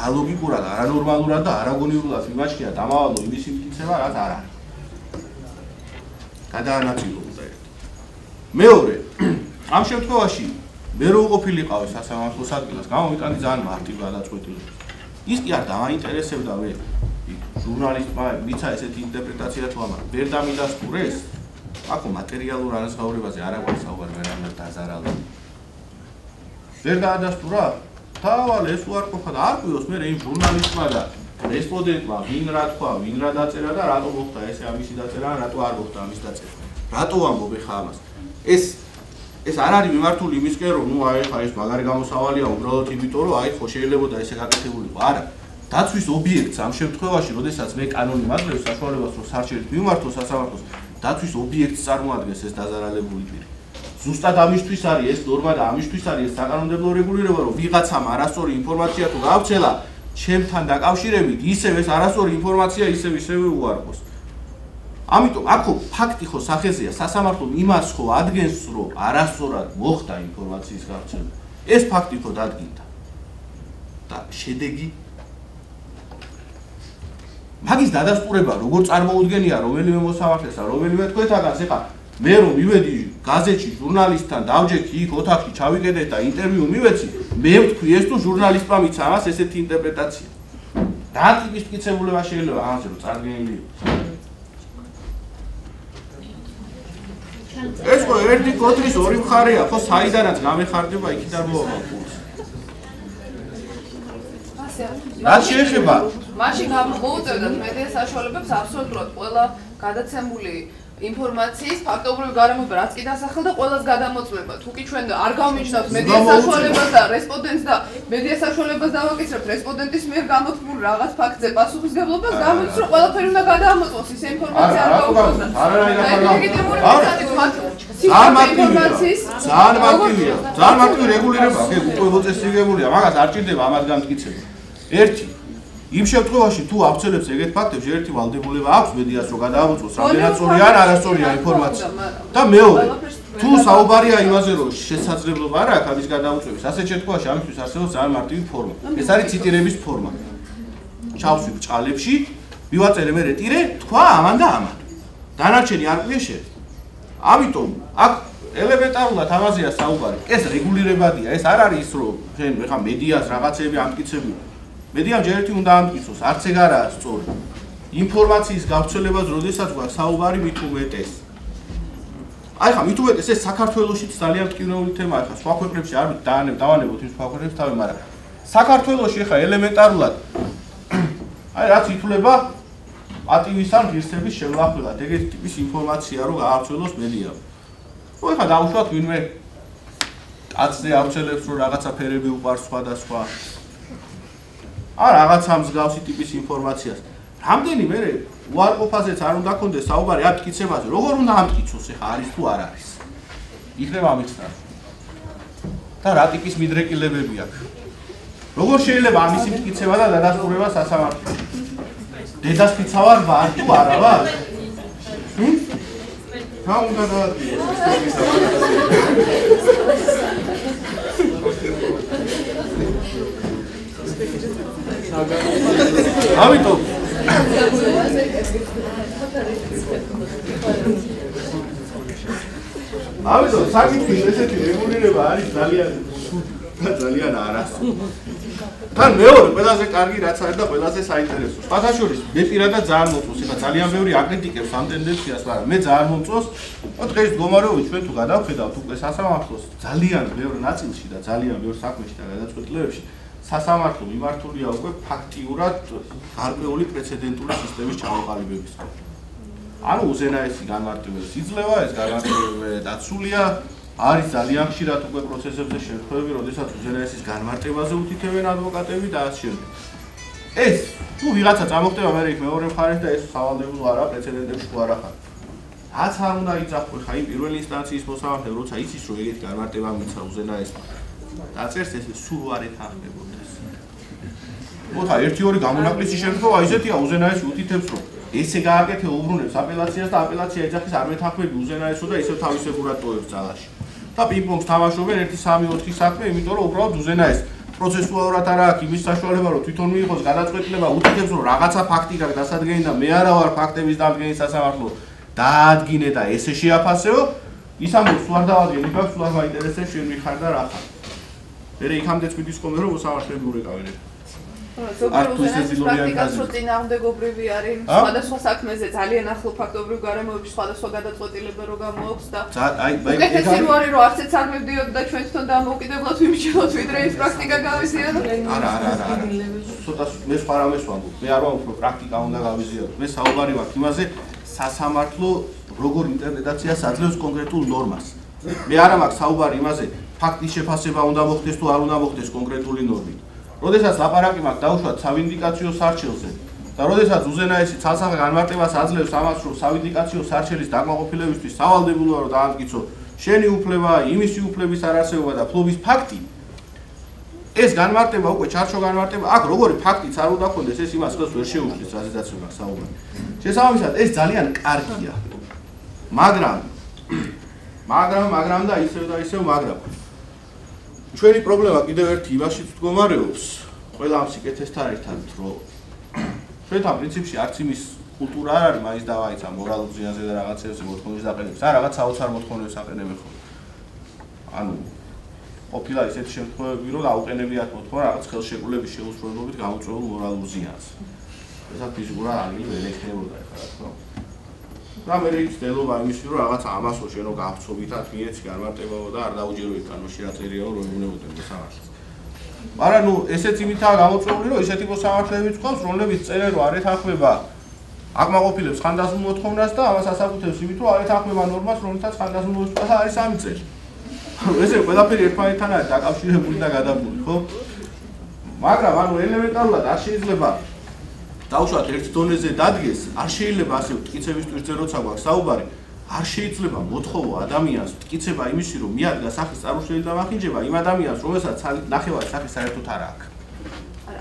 ალოგიკურად, არანორმალურად და არაგონიურად მიმაჩნია დამავალო იმის იმკიცება, რაც არ არის. გადაანაწილო ერთ. მეორე, ამ შემთხვევაში მე რო უყოფილიყავი სასამართლო სადგილას, გამომიტანდი ძალიან მარტივ გადაწყვეტილებას. ის კი არ დააინტერესებდა მე ჟურნალისტმა მიცა ესეთი ინტერპრეტაცია თუ ამან ვერ დამიდასტურეს აკო მატერიალურ ანაზღაურებაზე არ აღვარ საუბარი ვერანაირ დაზარალო ვერ დაადასტურა თავალ ეს უარყოფა და არ ყვიოს მე იმ ჟურნალისტმა და რესპონდენტმა ვინ რა თქვა, ვინ რა დაწერა და რატო მოხდა ესე ამისი დაწერა, რატო არ მოხდა ამის დაწერა. რატო ამბობ ხა ამას? ეს ეს არ არის მიმართული იმისკენ რომ ნუ აი ხა ეს მაგარი გამოსავალია უბრალოდ იმიტომ რომ აი ხო შეიძლება და ესე გაკეთებულიყო. არა. დაცვის ობიექტს ამ შემთხვევაში, როდესაც მე კანონი მაძლევს საშუალებას რომ სარჩელით მიმართოს სასამართლოს, დაცვის ობიექტს წარმოადგენს ეს დაზარალებული პირი. ზუსტად ამისთვის არის ეს ნორმა და ამისთვის არის ეს საკანონმდებლო რეგულირება, რომ ვიღაცამ არასწორი ინფორმაცია თუ გავცელა ჩემთან დაკავშირებით, ისევ ეს არასწორი ინფორმაცია ისევ ისევე უარყოს. ამიტომ აქო ფაქტი ხო სახეზეა, სასამართლომ იმას ხო ადგენს, რომ არასწორად მოხდა ინფორმაციის გავცელა. ეს ფაქტი ხო დადგინდა. და შედეგი მაგის დადასტურება როგორ წარმოუდგენია რომელიმე მოსამართლესა, რომელიმე თქვენთაგანს, ეხა მე რომ მივედი გაზეთში ჟურნალისტთან დავჯექი იქ ოთახში ჩავიკედე და ინტერვიუ მივეცი მე ვთქვი ეს თუ ჟურნალისტმა მიცა ამას ესეთი ინტერპრეტაცია. რა ტიპის მკიცებულება შეიძლება ამაზე რომ წარგენილი ეს ხო ერთი კოდრის ორი მხარეა ხო საიდანაც გამეხარდება იქიდან მოვა ფულს. რა შეიძლება მაშინ გამოუწევდათ მედია საშუალებებს აბსოლუტურად ყველა გადაცემული ინფორმაციის ფაქტობრივი გარემოება რაც კი დასახელდა ყველას გადამოწმება. თუ კი ჩვენ არ გავმიჯნავთ მედია საშუალებას და რესპონდენტს და მედია საშუალებას დავაკისრებთ რესპონდენტის მიერ გამოთქმულ რაღაც ფაქტზე პასუხისგებლობას, გამოდის რომ ყველაფერი უნდა გადაამოწმოს ის ინფორმაცია არ არა. ძალიან მარტივია. ძალიან მარტივია. ძალიან მარტივი რეგულირება, უკვე მოწესრიგებულია, მაგას არ ჭირდება ამად გამტკიცება. ერთი იმ შემთხვევაში თუ აღწელებს ეგეთ ფაქტებს, ერთი ვალდებულება აქვს მედიას რომ გადაამოწმოს, რამდენად სწორია ან არასწორია ინფორმაცია. და მეორე, თუ საუბარია იმაზე, რომ შესაძლებლობა არ აქვს ამის გადაამოწმების, ასეთ შემთხვევაში ამისთვის არსებობს ძალიან მარტივი ფორმა. ეს არის ციტირების ფორმა. ჩავსვი ბჭალებში, მივაწერე მე რეტირე, თქვა ამან და ამან. დანარჩენი არ ყვია შე. ამიტომ აქ ელემენტარულად ამაზეა საუბარი. ეს რეგულირებადია, ეს არ არის ის რომ შენ ხა მედიას რაღაცები ამტკიცებია. მედიამ ჯერ ერთი უნდა ამტკიცოს, არც ეგ არაა სწორი. ინფორმაციის გავრცელებას როდესაც გვაქვს საუბარი მით უმეტეს. აი ხა მით უმეტეს ეს საქართველოსიც ძალიან მტკივნეული თემაა, ხა სხვა ქვეყნებში არ დაანებ დავანებოთ იმ სხვა ქვეყნებს თავი, მაგრამ საქართველოში ხა ელემენტარულად აი რაც ითვლება პატივისან ღირსების შევლახველად, ეგეთი ტიპის ინფორმაცია რო გაავრცელოს მედიამ. ой ხა დაუშვათ ვინმე კაცზე ავრცელებს რომ რაღაცა ფერები უყარს სხვა და სხვა ა რაღაცა მსგავსი ტიპის ინფორმაციას. რამდენი მე უარყოფაზეც არ უნდა კონდეს საუბარი აფკიცებაზე. როგორ უნდა ამკიცოს ეხა არის თუ არ არის? იქნება ამიცნარ. და რა ტიპის მიდრეკილებები აქვს? როგორ შეიძლება ამისი მკიცება და დადასტურება სასამართლოში? დედას ფიცავარ ვარ თუ არა ვარ? ჰმ? რა უნდა დაადგინო? ამიტომ ამიტომ საკითხი ესეთი რეგულირება არის ძალიან და ძალიან არასწორი. თან მეორე ყველაზე კარგი რაც არის და ყველაზე საინტერესო. ფათაშორის მე პირადად ძალიან მომწონს, ეხლა ძალიან ბევრი აკრიტიკებს ამ ტენდენციას, მაგრამ მე ძალიან მომწონს. დღეს მდგომარეობა ჩვენ თუ გადავხედავთ უკვე სასამართლოს ძალიან ბევრ ნაწილში და ძალიან ბევრ საქმეში და გადაწყვეტილებებში სასამართლო მიმართულია უკვე ფაქტიურად გარკვეული პრეცედენტული სისტემის ჩამოყალიბებისკენ. ანუ უზენაესი განმარტებების იძლევა, ეს განმარტებები დაცულია, არის ძალიან ხშირად უკვე პროცესებზე შემთხვევები, როდესაც უზენაესის განმარტებაზე უთითებენ ადვოკატები და ასე შემდეგ. ეს თუ ვიღაცა წამოხდება მე იქ მეორე მხარეს და ეს სავალდებულო არა პრეცედენტებში თუ არა ხარ. რაც არ უნდა იცახო ხა იმ პირველი ინსტანციის მოსამართლე, როცა იცის რომ ეგეთი განმარტება მიცა უზენაესმა დაწერს ეს სულ არ ეთანხმებოდეს. მოთა ერთი ორი გამონაკლისი შემთხვევა ისეთია უზენაესი უთითებს რომ ესე გააკეთე უბრუნებს აპელაციას და აპელაცია ეძახის არ მეთანხმები უზენაესო და ისევ თავისებურად ტოვებს ძალაში. და პინგ-პონგს თამაშობენ 1 3 4 საქმე, იმიტომ რომ უბრალოდ უზენაეს. პროცესუალურად არ აქვს იმის საშუალება რომ თვითონ მიიღოს გადაწყვეტილება უთითებს რომ რაღაცა ფაქტი გაქვს დასადგენი და მე არა ვარ ფაქტების დამდგენი სასამართლო დაადგინე და ესე შეაფასეო. ის ამბობს სულ არ დაადგენ იქ სულ არ მაინტერესებს შენ მიხარ და რა ხარ? მე იქამდე წვიდის ხოლმე რომ მოსამართლეები ურეკავენ ზოგადად პრაქტიკას რო წინააღმდეგობრივი არის სხვადასხვა საქმეზე ძალიან ახლო ფაქტობრივ გარემოებში სხვადასხვა გადაწყვეტილება რო გამოაქვს და აი აი ეს რო არის რომ არც ეც არ მივდიოდ და ჩვენ თვითონ დამოუკიდებლად ვიმჩნევთ ვიდრე ის პრაქტიკა გავიზიარო არა არა არა ცოტა მე სხვა რამეს ვამბობ მე არ ვამბობ რომ პრაქტიკა უნდა გავიზიარო მე საუბარი მაქვს იმაზე სასამართლო როგორ ინტერპრეტაციას აძლევს კონკრეტულ ნორმას. მე არა მაქვს საუბარი იმაზე ფაქტის შეფასება უნდა მოხდეს თუ არ უნდა მოხდეს კონკრეტული ნორმით. როდესაც ლაპარაკი მაქვს დაუშვათ სავინდიკაციო სარჩელზე და როდესაც უზენაესი ცალსახე განმარტებას აძლევს ამას, რომ სავინდიკაციო სარჩელის დაკმაყოფილებისთვის სავალდებულოა რომ დაამტკიცო შენი უფლება, იმისი უფლების არარსებობა და ფლობის ფაქტი. ეს განმარტება უკვე ჩარჩო განმარტება, აქ როგორი ფაქტიც არ უნდა ქონდეს, ეს იმას ხელს ვერ შეუშლის, რაზეც მაქვს საუბარი. შესაბამისად, ეს ძალიან კარგია. მაგრამ მაგრამ მაგრამ და ისევ და ისევ მაგრამ ჩვენი პრობლემა კიდევ ერთი იმაშიც მდგომარეობს. ყველა ამ სიკეთესთან ერთად რომ ჩვენთან პრინციპში არც იმის კულტურა არ არის მაინც დავაიცა მორალურ ზიანზე და რაღაცებზე მოთხოვნის დაყენებს და რაღაც საოცარ მოთხოვნებს აყენებენ ხოლმე ანუ ოფილა ისეთ შემთხვევები რომ აუყენებიათ მოთხოვნა რაღაც ხელშეკრულების შეუსრულებლობით გამოწვეულ მორალურ ზიანს. ესა ფიზიკურად აღილი ვერ ეხებოდა ხა რა თქმა უნდა და მე იცდელობა იმის რომ რაღაც ამასო შენო გავწოვითად მიეც განმარტებაო და არ დაუჯეროით ანუ შეაწერიაო რომ უნებოდენ მოსამართლეს. მაგრამ ნუ ესეც იმითაა გამოწვეული რომ ესეთი მოსამართლეები თქოს რომლებიც წერენ რომ არ ეთანხმება აკმაყოფილებს ხანდაზმულ მოთხოვნას და ამას ასაკუთებს იმით, რომ არ ეთანხმება ნორმას, რომელსაც ხანდაზმულ მოთხოვნას არის ამი წელი. ესე ყველაფერი ერთმანეთთან არის დაკავშირებული და გადაბული, ხო? მაგრამ ანუ ელემენტარულად არ შეიძლება დავუშვათ ერთ დონეზე დადგეს, არ შეიძლება ასე მტკიცებისთვის ზე როცა გვაქვს საუბარი, არ შეიძლება მოთხოვო ადამიანს მტკიცება იმისი, რომ მიადგა სახის წარუშველი და მახინჯება იმ ადამიანს, რომელსაც ნახევარი სახის საერთოდ არ აქვს.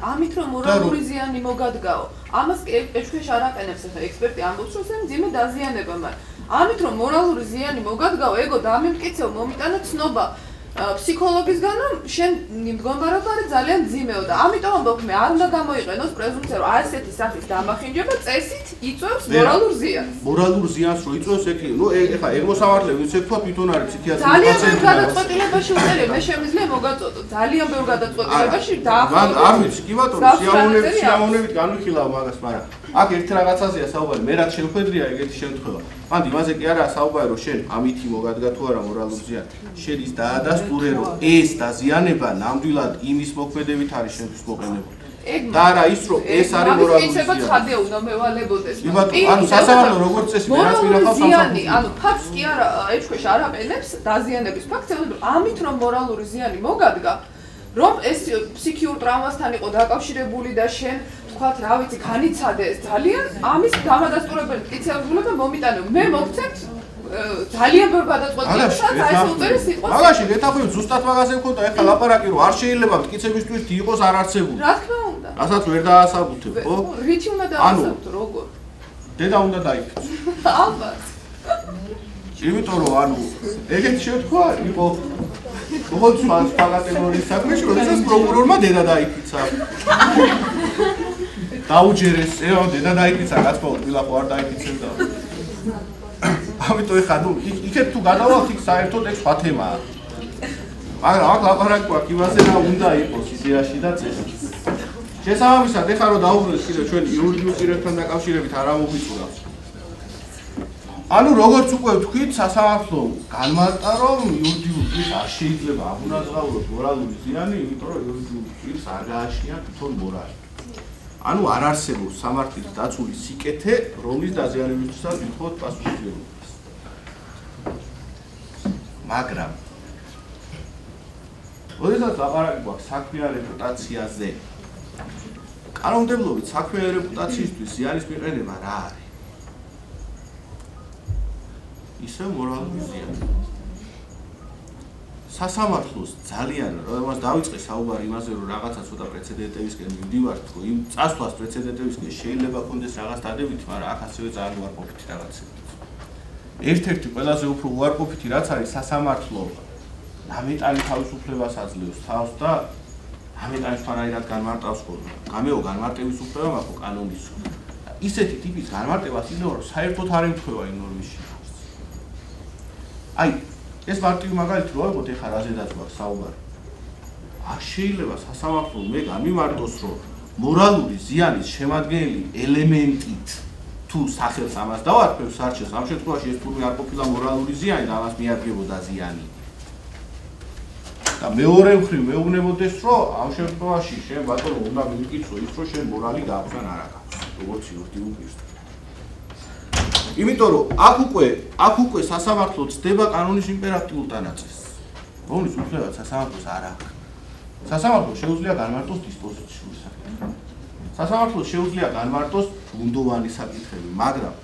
ამით რომ მორალური ზიანი მოგადგაო. ამას ეჭქვეშ არ აყენებს ახლა ექსპერტი ამბობს, რომ ეს ძიმე დაზიანება მაგრამ ამით რომ მორალური ზიანი მოგადგაო, ეგო დამემტკიცეო, მომიტანა ცნობა. ფსიქოლოგისგან რომ შენ მდგომარეობა არის ძალიან ძიმეო და ამიტომ ამბობ მე არ უნდა გამოიყენოს პრეზუმპცია რომ ასეთი სახის დამახინჯება წესით იწვევს მორალურ ზიანს. მორალურ ზიანს რო იწვევს ეგ ნუ ეხა ეგ მოსავარლე ვინც ეხა თვითონ არის ფსიქიატრი ძალიან ბევრ გადაწყვეტილებაში უწევია მე შემიძლია მოგაწოდო ძალიან ბევრ გადაწყვეტილებაში დაახლოებით არ ვიცი კი ბატონო სიამოვნებით სიამოვნებით განვიხილავ მაგას მაგრამ აქ ერთ რაღაცაზეა საუბარი. მე რაც შეხვედრია ეგეთი შემთხვევა. მანდ იმაზე კი არაა საუბარი რომ შენ ამითი მოგადგა თუ არა მორალურ ზიანს შენ ის დაადასტურე რომ ეს დაზიანება ნამდვილად იმის მოქმედებით არის შენთვის მოყენებული და არა ის რომ ეს არის მორალური ზიანი. ისე ხადია უნდა მევალებოდეს. ანუ სასამართლო როგორც წესი მე რაც მინახავს ზიანი, ანუ ფაქტს კი არა ეჭქვეშ არ აპენებს დაზიანების ფაქტს, ამით რომ მორალური ზიანი მოგადგა, რომ ეს ფსიქიურ ტრავმასთან იყო დაკავშირებული და შენ თქვათ, რა ვიცი, განიცადე ძალიან ამის დამადასტურებელი მტკიცებულება მომიტანო. მე მოგცემთ ძალიან ბევრ გადაწყვეტილებას, აი ეს უწერი სიტყვა. მაგაში გეთახმები ზუსტად მაგაზე მქონდა, ეხლა ლაპარაკი რომ არ შეიძლება მტკიცებისთვის იყოს არ არსებული. რა თქმა უნდა. რასაც ვერ დაასაბუთებ, ხო? რითი უნდა დაასაბუთო, როგორ? დედა უნდა დაიფიცო. ალბათ. იმიტომ რომ ანუ ეგეთ შეთქვა იყო სხვა სხვა კატეგორიის საქმეში, როდესაც პროკურორმა დედა დაიფიცა. დაუჯერეს, ეო, დედა დაიფიცა, კაცო, თვითონ ხო არ დაიფიცებდა. ამიტომ ეხა ნუ იქეთ თუ გადავალთ იქ საერთოდ ეს სხვა თემაა. მაგრამ აქ ლაპარაკი გვაქვს იმაზე რა უნდა იყოს იდეაში და წესით. შესაბამისად ეხა რომ დაუბრუნდეს კიდე ჩვენ იურიდიულ პირებთან დაკავშირებით არ ამოგვიწურავს. ანუ როგორც უკვე ვთქვით, სასამართლო განმარტა რომ იურიდიულ პირს არ შეიძლება აღუნაზღაუროს მორალური ზიანი, იმიტომ რომ იურიდიულ პირს არ გააჩნია თვითონ მორალი. ანუ არ არსებობს სამართლის დაცული სიკეთე, რომლის დაზიანებისთვისაც ვითხოვთ პასუხისმგებლობას. მაგრამ როდესაც ლაპარაკი გვაქვს საქმიან რეპუტაციაზე, კანონმდებლობით საქმიან რეპუტაციისთვის ზიანის მიყენება რა არის? ისე მორალური ზიანი. სასამართლოს ძალიან როდესაც დაიწყე საუბარი იმაზე რომ რაღაცა ცოტა პრეცედენტებისკენ მივდივართ, ხო იმ წასვლას პრეცედენტებისკენ შეიძლება კონდეს რაღაც დადებითი, მაგრამ აქ ასევე ძალიან უარყოფითი რაღაცები. ერთ-ერთი ყველაზე უფრო უარყოფითი რაც არის სასამართლო ამეტანი თავისუფლებას აძლევს თავს და ამეტანი ფარაირად განმარტავს ხოლმე. გამეო განმარტების უფლება მაქვს კანონის. ისეთი ტიპის განმარტებას ისე რომ საერთოდ არ ემთხვევა იმ ნორმის შეხს. აი ეს მარტივი მაგალითი რო აიღოთ ეხლა რაზედაც გვაქვს საუბარი. არ შეიძლება სასამართლო მე გამიმარტოს რომ მორალური ზიანის შემადგენელი ელემენტით თუ სახელს ამას დავარქვევ სარჩეს ამ შემთხვევაში ეს თურმე არ ყოფილა მორალური ზიანი და ამას მიადგებოდა ზიანი. და მეორე მხრივ მეუბნებოდეს რომ ამ შემთხვევაში შენ ბატონო უნდა მიიკითხო ის რომ შენ მორალი გაქვს ან არ აქვს როგორც იურდიულ პირს იმიტომ რომ აქ უკვე აქ უკვე სასამართლო ცდება კანონის იმპერატიულ დანაწეს რომლის უფლება სასამართლოს არ აქვს? სასამართლო შეუძლია განმარტოს დისპოზიციურ საკითხებს სასამართლო შეუძლია განმარტოს გუნდოვანი საკითხები, მაგრამ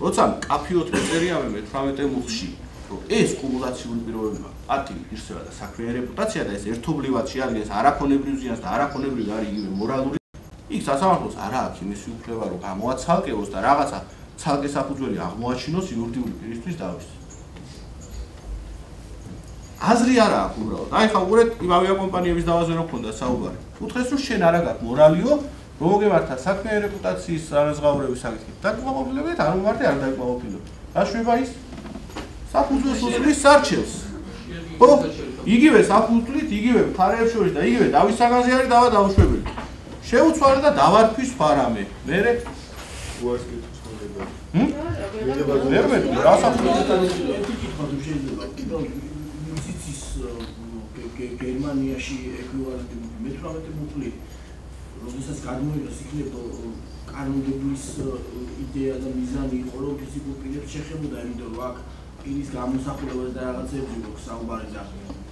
როცა კაფიოთ მეწერია მე 18 მუხში, რომ ეს კუმულაციური პირობებია, პატივი, ღირსება და საქმიანი რეპუტაცია და ეს ერთობლივად შეადგენს არაქონებრივ ზიანს და არაქონებრივ არის იგივე მორალური იქ სასამართლოს არა აქვს იმისი უფლება რომ გამოაცალკეოს და რაღაცა ცალკე საფუძველი აღმოაჩინოს იურიდიული პირისთვის დავის. აზრი არა აქვს უბრალოდ. აი ხა უყურეთ იმ ავიაკომპანიების დავაზე რო ქონდა საუბარი. უთხრეს რომ შენ არა გაქვს მორალიო, როგემართა საქმიანი რეპუტაციის სამეზღაურების საკითხი. დაკმაყოფილებით არ უმარტე არ დაკმაყოფილებ. გაშვება ის საფუძველს უსწრის სარჩელს. ხო? იგივე საფუძვლით, იგივე მხარეებს შორის და იგივე დავის საგანზე არის დავა დაუშვებელი. შეუცვალე და დავარქვის ფარამე. მერე უარს კითხვის თუ შეიძლება. მუსიცის გერმანიაში ეკვივალენტი მე 18 მუხლი როდესაც გადმოიღეს იქნებ კანონმდებლობის იდეა და მიზანი იყო რომ ფიზიკურ პირებს შეხებოდა იმიტომ რომ აქ პირის გამოსახულებას და რაღაცებზე გვაქვს საუბარი და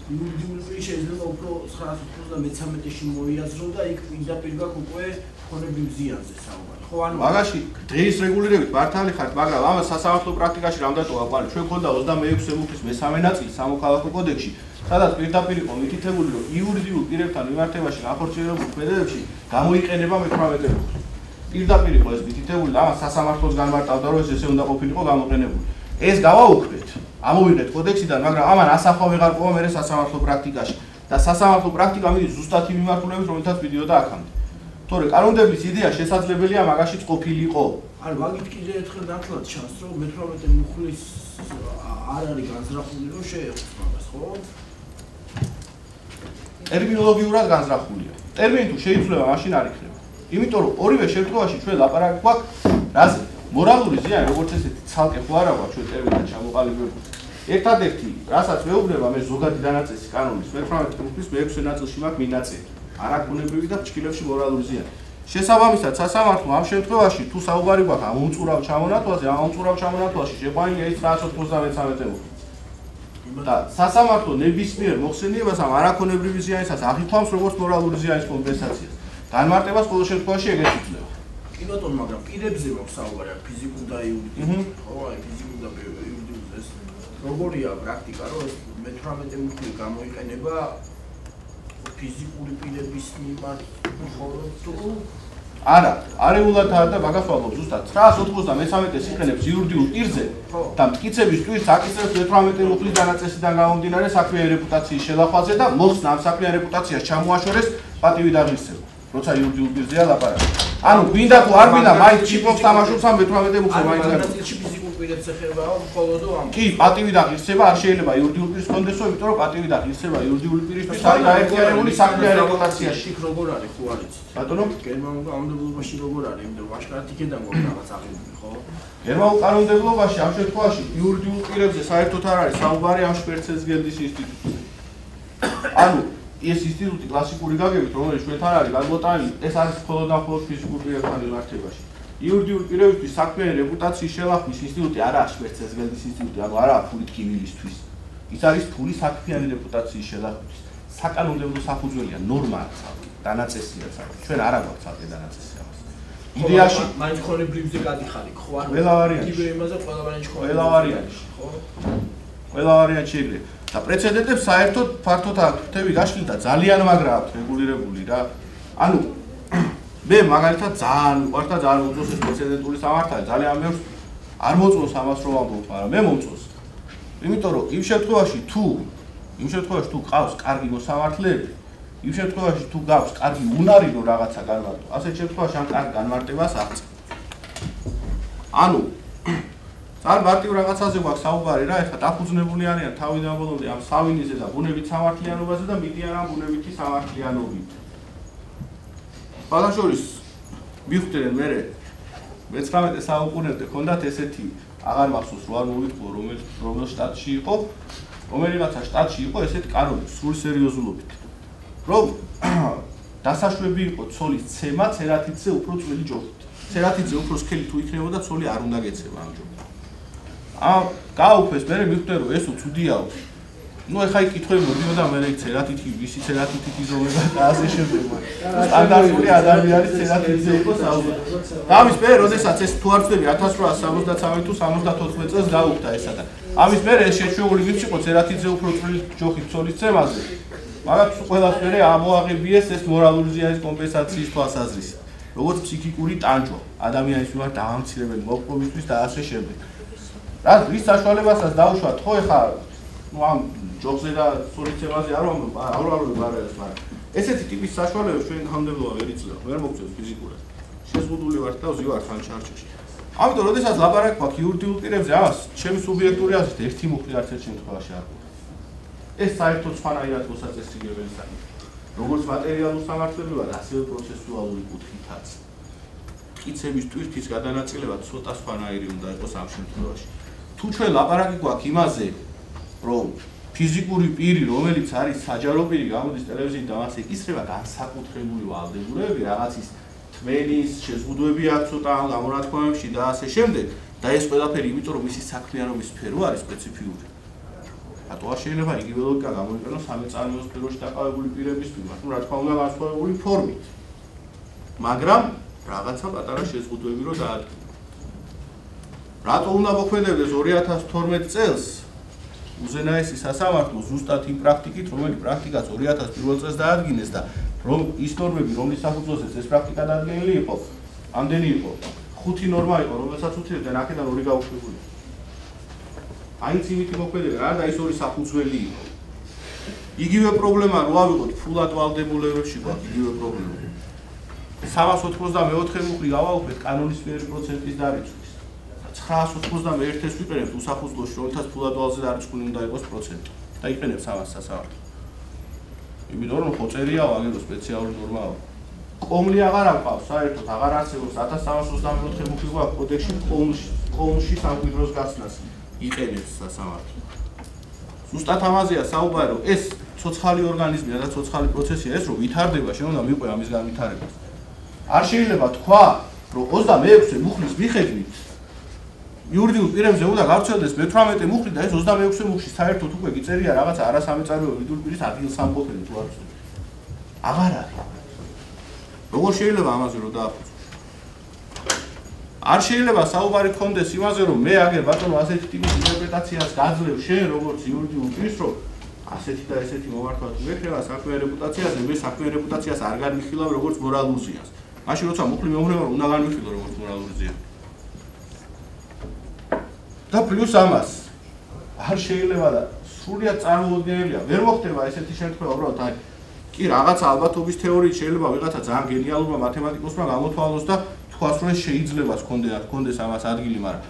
იურიდიული პირი შეიძლება უფრო 993-ში მოიაზრო და იქ პირდაპირ გაქვს უკვე ქონებრივ ზიანზე საუბარი. ხო ანუ მაგაში დღის რეგულირებით მართალი ხართ, მაგრამ ამას სასამართლო პრაქტიკაში რამდენადაა ყვარი? ჩვენ ქონდა 26 ემუქის მესამე ნაწილი სამოქალაქო კოდექსში, სადაც პირდაპირ იყო მითითებული, რომ იურიდიულ პირებთან მიმართებაში განხორციელებულ ქმედებებში გამოიყენება მე-18 ემუქი. პირდაპირ იყო ეს მითითებული ამას სასამართლოს განმარტავდა, რომ ეს ესე უნდა ყოფილიყო გამოყენებული. ეს გავაუქმეთ, ამოვიღეთ კოდექსიდან, მაგრამ ამან ასახვა ვეღარ ყოა მე სასამართლო პრაქტიკაში და სასამართლო პრაქტიკა მიდის ზუსტად იმ მიმართულებით, რომელთაც ვიდეო და აქამდე. თორე კანონდების იდეა შესაძლებელია მაგაშიც ყოფილიყო. არ მაგით კიდე ერთხელ დათლად ჩანს, რომ მე-18 მუხლის არ არის განზრახული, რომ შეეხოს მაგას, ხო? ტერმინოლოგიურად განზრახულია. ტერმინი თუ შეიძლება მაშინ არ იქნება. იმიტომ რომ ორივე შემთხვევაში ჩვენ ლაპარაკი გვაქვს რაზე მორალური ზიანი როგორც ესეთი ცალკე ხო არა გვაქვს ჩვენ ტერმინთან ჩამოყალიბებული. ერთადერთი, რასაც მეუბნება მე ზოგადი დანაწესი კანონის მე-18 მუხლის მე-6 ნაწილში მაქვს მინაწილი. არაკონებრივი და ფჭილებში მორალური ზიანი. შესაბამისად, სასამართლო ამ შემთხვევაში თუ საუბარი გვაქვს ამ უმწურავ ჩამონათვალზე, ამ უმწურავ ჩამონათვალში შეყვანილია ის 993 მუხლი. და სასამართლო ნებისმიერ მოხსენიებას ამ არაკონებრივი ზიანისას აღიქვამს როგორც მორალური ზიანის კომპენსაციას. განმარტებას ყოველ შემთხვევაში ეგრეთ იძლევა. კი ბატონო, მაგრამ პირებზე მოხ საუბარი ფიზიკურ და იურიდიულ, ხო, აი ფიზიკურ და იურიდიულ ეს როგორია პრაქტიკა, რომ ეს მე-18 მუხლი გამოიყენება ფიზიკური პირების მიმართ მხოლოდ თუ არა, არეულადაა და მაგას ვაღობ ზუსტად 993-ეს იყენებს იურიდიულ პირზე და მტკიცების ტვირს აკისრებს 18 მუხლის დანაწესიდან გამომდინარე საქმიანი რეპუტაციის შელახვაზე და მოხსნა ამ საქმიანი რეპუტაციას ჩამოაშორეს პატივი დაღირსება. როცა იურიდიულ პირზეა ლაპარაკი. ანუ გვინდა თუ არ გვინდა მაინც ჩიპოს თამაშობს ამ 18 მუხლი მაინც არ ნაწილში ფიზიკურ პირებს ეხებაა მხოლოდ ამ კი პატივი დაღირსება არ შეიძლება იურიდიულ პირს კონდესო იმიტომ რომ პატივი დაღირსება იურიდიული პირისთვის არის გაერთიანებული საქმიანი რეპუტაციაში. იქ როგორ არის ხო არის? ბატონო? გერმანულ კანონმდებლობაში როგორ არის? იმიტომ რომ აშკარად იქიდან გვაქვს რაღაც აღებული ხო? გერმანულ კანონმდებლობაში ამ შემთხვევაში იურიდიულ პირებზე საერთოდ არ არის საუბარი ამ შპერცეს გელდის ინსტიტუტზე. ანუ ეს ინსტიტუტი კლასიკური გაგებით, რომელიც ჩვენთან არის გადმოტანილი, ეს არის მხოლოდ და მხოლოდ ფიზიკურ პირებთან მიმართებაში. იურიდიულ პირებისთვის საქმიანი რეპუტაციის შელახვის ინსტიტუტი არა შვერცეს გელდის ინსტიტუტი, ანუ არა ფული ტკივილისთვის. ის არის ფული საქმიანი რეპუტაციის შელახვის. საკანონმდებლო საფუძველია ნორმა აქვს, დანაწესია აქვს. ჩვენ არა გვაქვს ცალკე დანაწესი ამას. იდეაში მაინც ხონებრივზე გადიხარი, ხო ყველა ვარიანტი. იბე იმაზე ყველა ხო? ყველა ვარიანტი, ხო? ყველა ვარიანტი ეგრე. და პრეცედენტებს საერთოდ ფართოდ აქვს თვი გაშლილი და ძალიან მაგრა აქვს რეგულირებული რა. ანუ მე მაგალითად ძალიან ვარ და ძალიან მოწონს ეს პრეცედენტული სამართალი, ძალიან მეურს არ მოწონს ამას რომ ამბობ, მაგრამ მე მომწონს. იმიტომ რომ იმ შემთხვევაში თუ იმ შემთხვევაში თუ ყავს კარგი მოსამართლეები, იმ შემთხვევაში თუ გაქვს კარგი უნარი რომ რაღაცა განმარტო, ასეთ შემთხვევაში ამ კარგ განმარტებას აღწევ. ანუ არ მარტივ რაღაცაზე გვაქვს საუბარი რა, ეხლა დაფუძნებული არიან თავიდან ბოლომდე ამ სავინიზე და ბუნებით სამართლიანობაზე და მიდიან ამ ბუნებითი სამართლიანობით. ბალაშორის მიხვდნენ მე მე-19 საუკუნემდე ქონდათ ესეთი აღარ მახსოვს რო არ მოვიწყო რომელ რომელ შტატში იყო რომელიღაცა შტატში იყო ესეთი კანონი სულ სერიოზულობით რომ დასაშვები იყო ცოლის ცემა ცერატიძე უფრო წვილი ჯოხით. ცერატიძე უფრო სქელი თუ იქნებოდა ცოლი არ უნდა გეცემა ამ ჯოხით. ა გაუფეს მე მიხვდე რომ ესო ცუდიაო ну ეხა იქ კითხვები მოდიოდა მე რა ცერატითი ვისი ცერატითი იზოლება და ასე შემდეგ სტანდარტული ადამიანის ცერატიზე იყო საუბარი ამის მე როდესაც ეს თუ არ ვწდები 1873 თუ 74 წელს გაუფთა ესა და ამის მე ეს შეჩვეული ვიცი ყო ცერატიზე უფრო წვრილი ჯოხი ცოლის ცემაზე მაგრამ ყველას მე ამოაღებიეს ეს მორალური ზიანის კომპენსაციის თვალსაზრისით როგორც ფსიქიკური ტანჯვა ადამიანის მიმართ დაამცირებელი მოპყრობისთვის და ასე შემდეგ რა ვის საშუალებასაც დაუშვათ ხო ეხა ნუ ამ ჯობზე და სულიცემაზე არ ვამბობ არ ვამბობ ბარეს მაგრამ ესეთი ტიპის საშუალებებს ჩვენ გამდებლობა ვერ იძლევა ვერ მოგწევს ფიზიკურად შეზღუდული ვართ და ვზივართ ამ ჩარჩოში ამიტომ როდესაც ლაპარაკ გვაქვს იურიდიულ პირებზე ამას ჩემი სუბიექტური აზრით ერთი მუხლი არც ერთ შემთხვევაში არ გვაქვს ეს საერთოდ სხვანაირად მოსაწესრიგებელი საკითხია როგორც მატერიალურ სამართლებრივად ასევე პროცესუალური კუთხითაც კიცების ტვირთის გადანაწილება ცოტა სხვანაირი უნდა იყოს ამ შემთხვევაში თუ ჩვენ ლაპარაკი გვაქვს იმაზე, რომ ფიზიკური პირი, რომელიც არის საჯარო პირი, გამოდის ტელევიზიით და მას ეკისრება განსაკუთრებული ვალდებულები, რაღაც ის თმენის შეზღუდვები აქვს ცოტა გამონათქვამებში და ასე შემდეგ და ეს ყველაფერი იმიტომ რომ მისი საქმიანობის სფერო არის სპეციფიური. რატო არ შეიძლება იგივე ლოგიკა გამოიყენოს სამეწარმეო სფეროში დაყავებული პირების მიმართ, ну რა თქმა უნდა განსხვავებული ფორმით. მაგრამ რაღაცა პატარა შეზღუდვები რო დაადგინოს. რატო უნდა მოქმედებდეს 2012 წელს უზენაესი სასამართლო ზუსტად იმ პრაქტიკით, რომელიც პრაქტიკაც 2001 წელს დაადგინეს და რომ ის ნორმები, რომლის საფუძველზეც ეს პრაქტიკა დაადგენილი იყო, ამდენი იყო. ხუთი ნორმა იყო, რომელსაც უთხრებდნენ აქედან ორი გაუშვებული. აი ცივით მოქმედება რა და ის ორი საფუძველი იყო. იგივე პრობლემა რო ავიღოთ ფულად ვალდებულებებში გვაქვს იგივე პრობლემა. 394 მუხლი გავაუქმეთ კანონის მიერ პროცენტის დარიცხვის. 991-ს ვიყენებთ უსაფუძვლოში, რომელთაც ფულად ვალზე დარიცხული უნდა იყოს პროცენტი. და იყენებს ამას სასამართლო. იმიტომ რომ ხოწერია ვაგერო სპეციალური ნორმაა. კომლი აღარ აყავს, საერთოდ აღარ არსებობს 1324 მუხლი გვაქვს კოდექსში კომლში, კომლში სამკვიდროს გასნას იყენებს სასამართლო. ზუსტად ამაზეა საუბარი, რომ ეს ცოცხალი ორგანიზმია და ცოცხალი პროცესია ეს რომ ვითარდება, შენ უნდა მიყვე ამის განვითარებას. არ შეიძლება თქვა, რომ 26 მუხლის მიხედვით იურიდიულ პირებზე უნდა გავრცელდეს მე-18 მუხლი და ეს 26 მუხლი საერთოდ უკვე გიწერია რაღაცა არასამეწარმეო იურიდიულ პირის ადგილსამყოფელი თუ არ ვიცი. აღარ არის. როგორ შეიძლება ამაზე რომ დააფუძო? არ შეიძლება საუბარი კონდეს იმაზე რომ მე აგერ ბატონო ასეთი ტიპის ინტერპრეტაციას გაძლევ შენ როგორც იურიდიულ პირს რომ ასეთი და ესეთი მომართვა თუ ეხება საქმე რეპუტაციაზე მე საქმე რეპუტაციას არ განვიხილავ როგორც მორალურ ზიანს. მაშინ როცა მუხლი მეუბნება რომ უნდა განვიხილო როგორც მორალურ ზიანს. და პლუს ამას არ შეიძლება და სრულიად წარმოუდგენელია. ვერ მოხდება ესეთი შემთხვევა უბრალოდ აი კი რაღაც ალბათობის თეორიით შეიძლება ვიღაცა ძალიან გენიალურმა მათემატიკოსმა გამოთვალოს და თქვას რომ შეიძლება გქონდეს გქონდეს ამას ადგილი, მაგრამ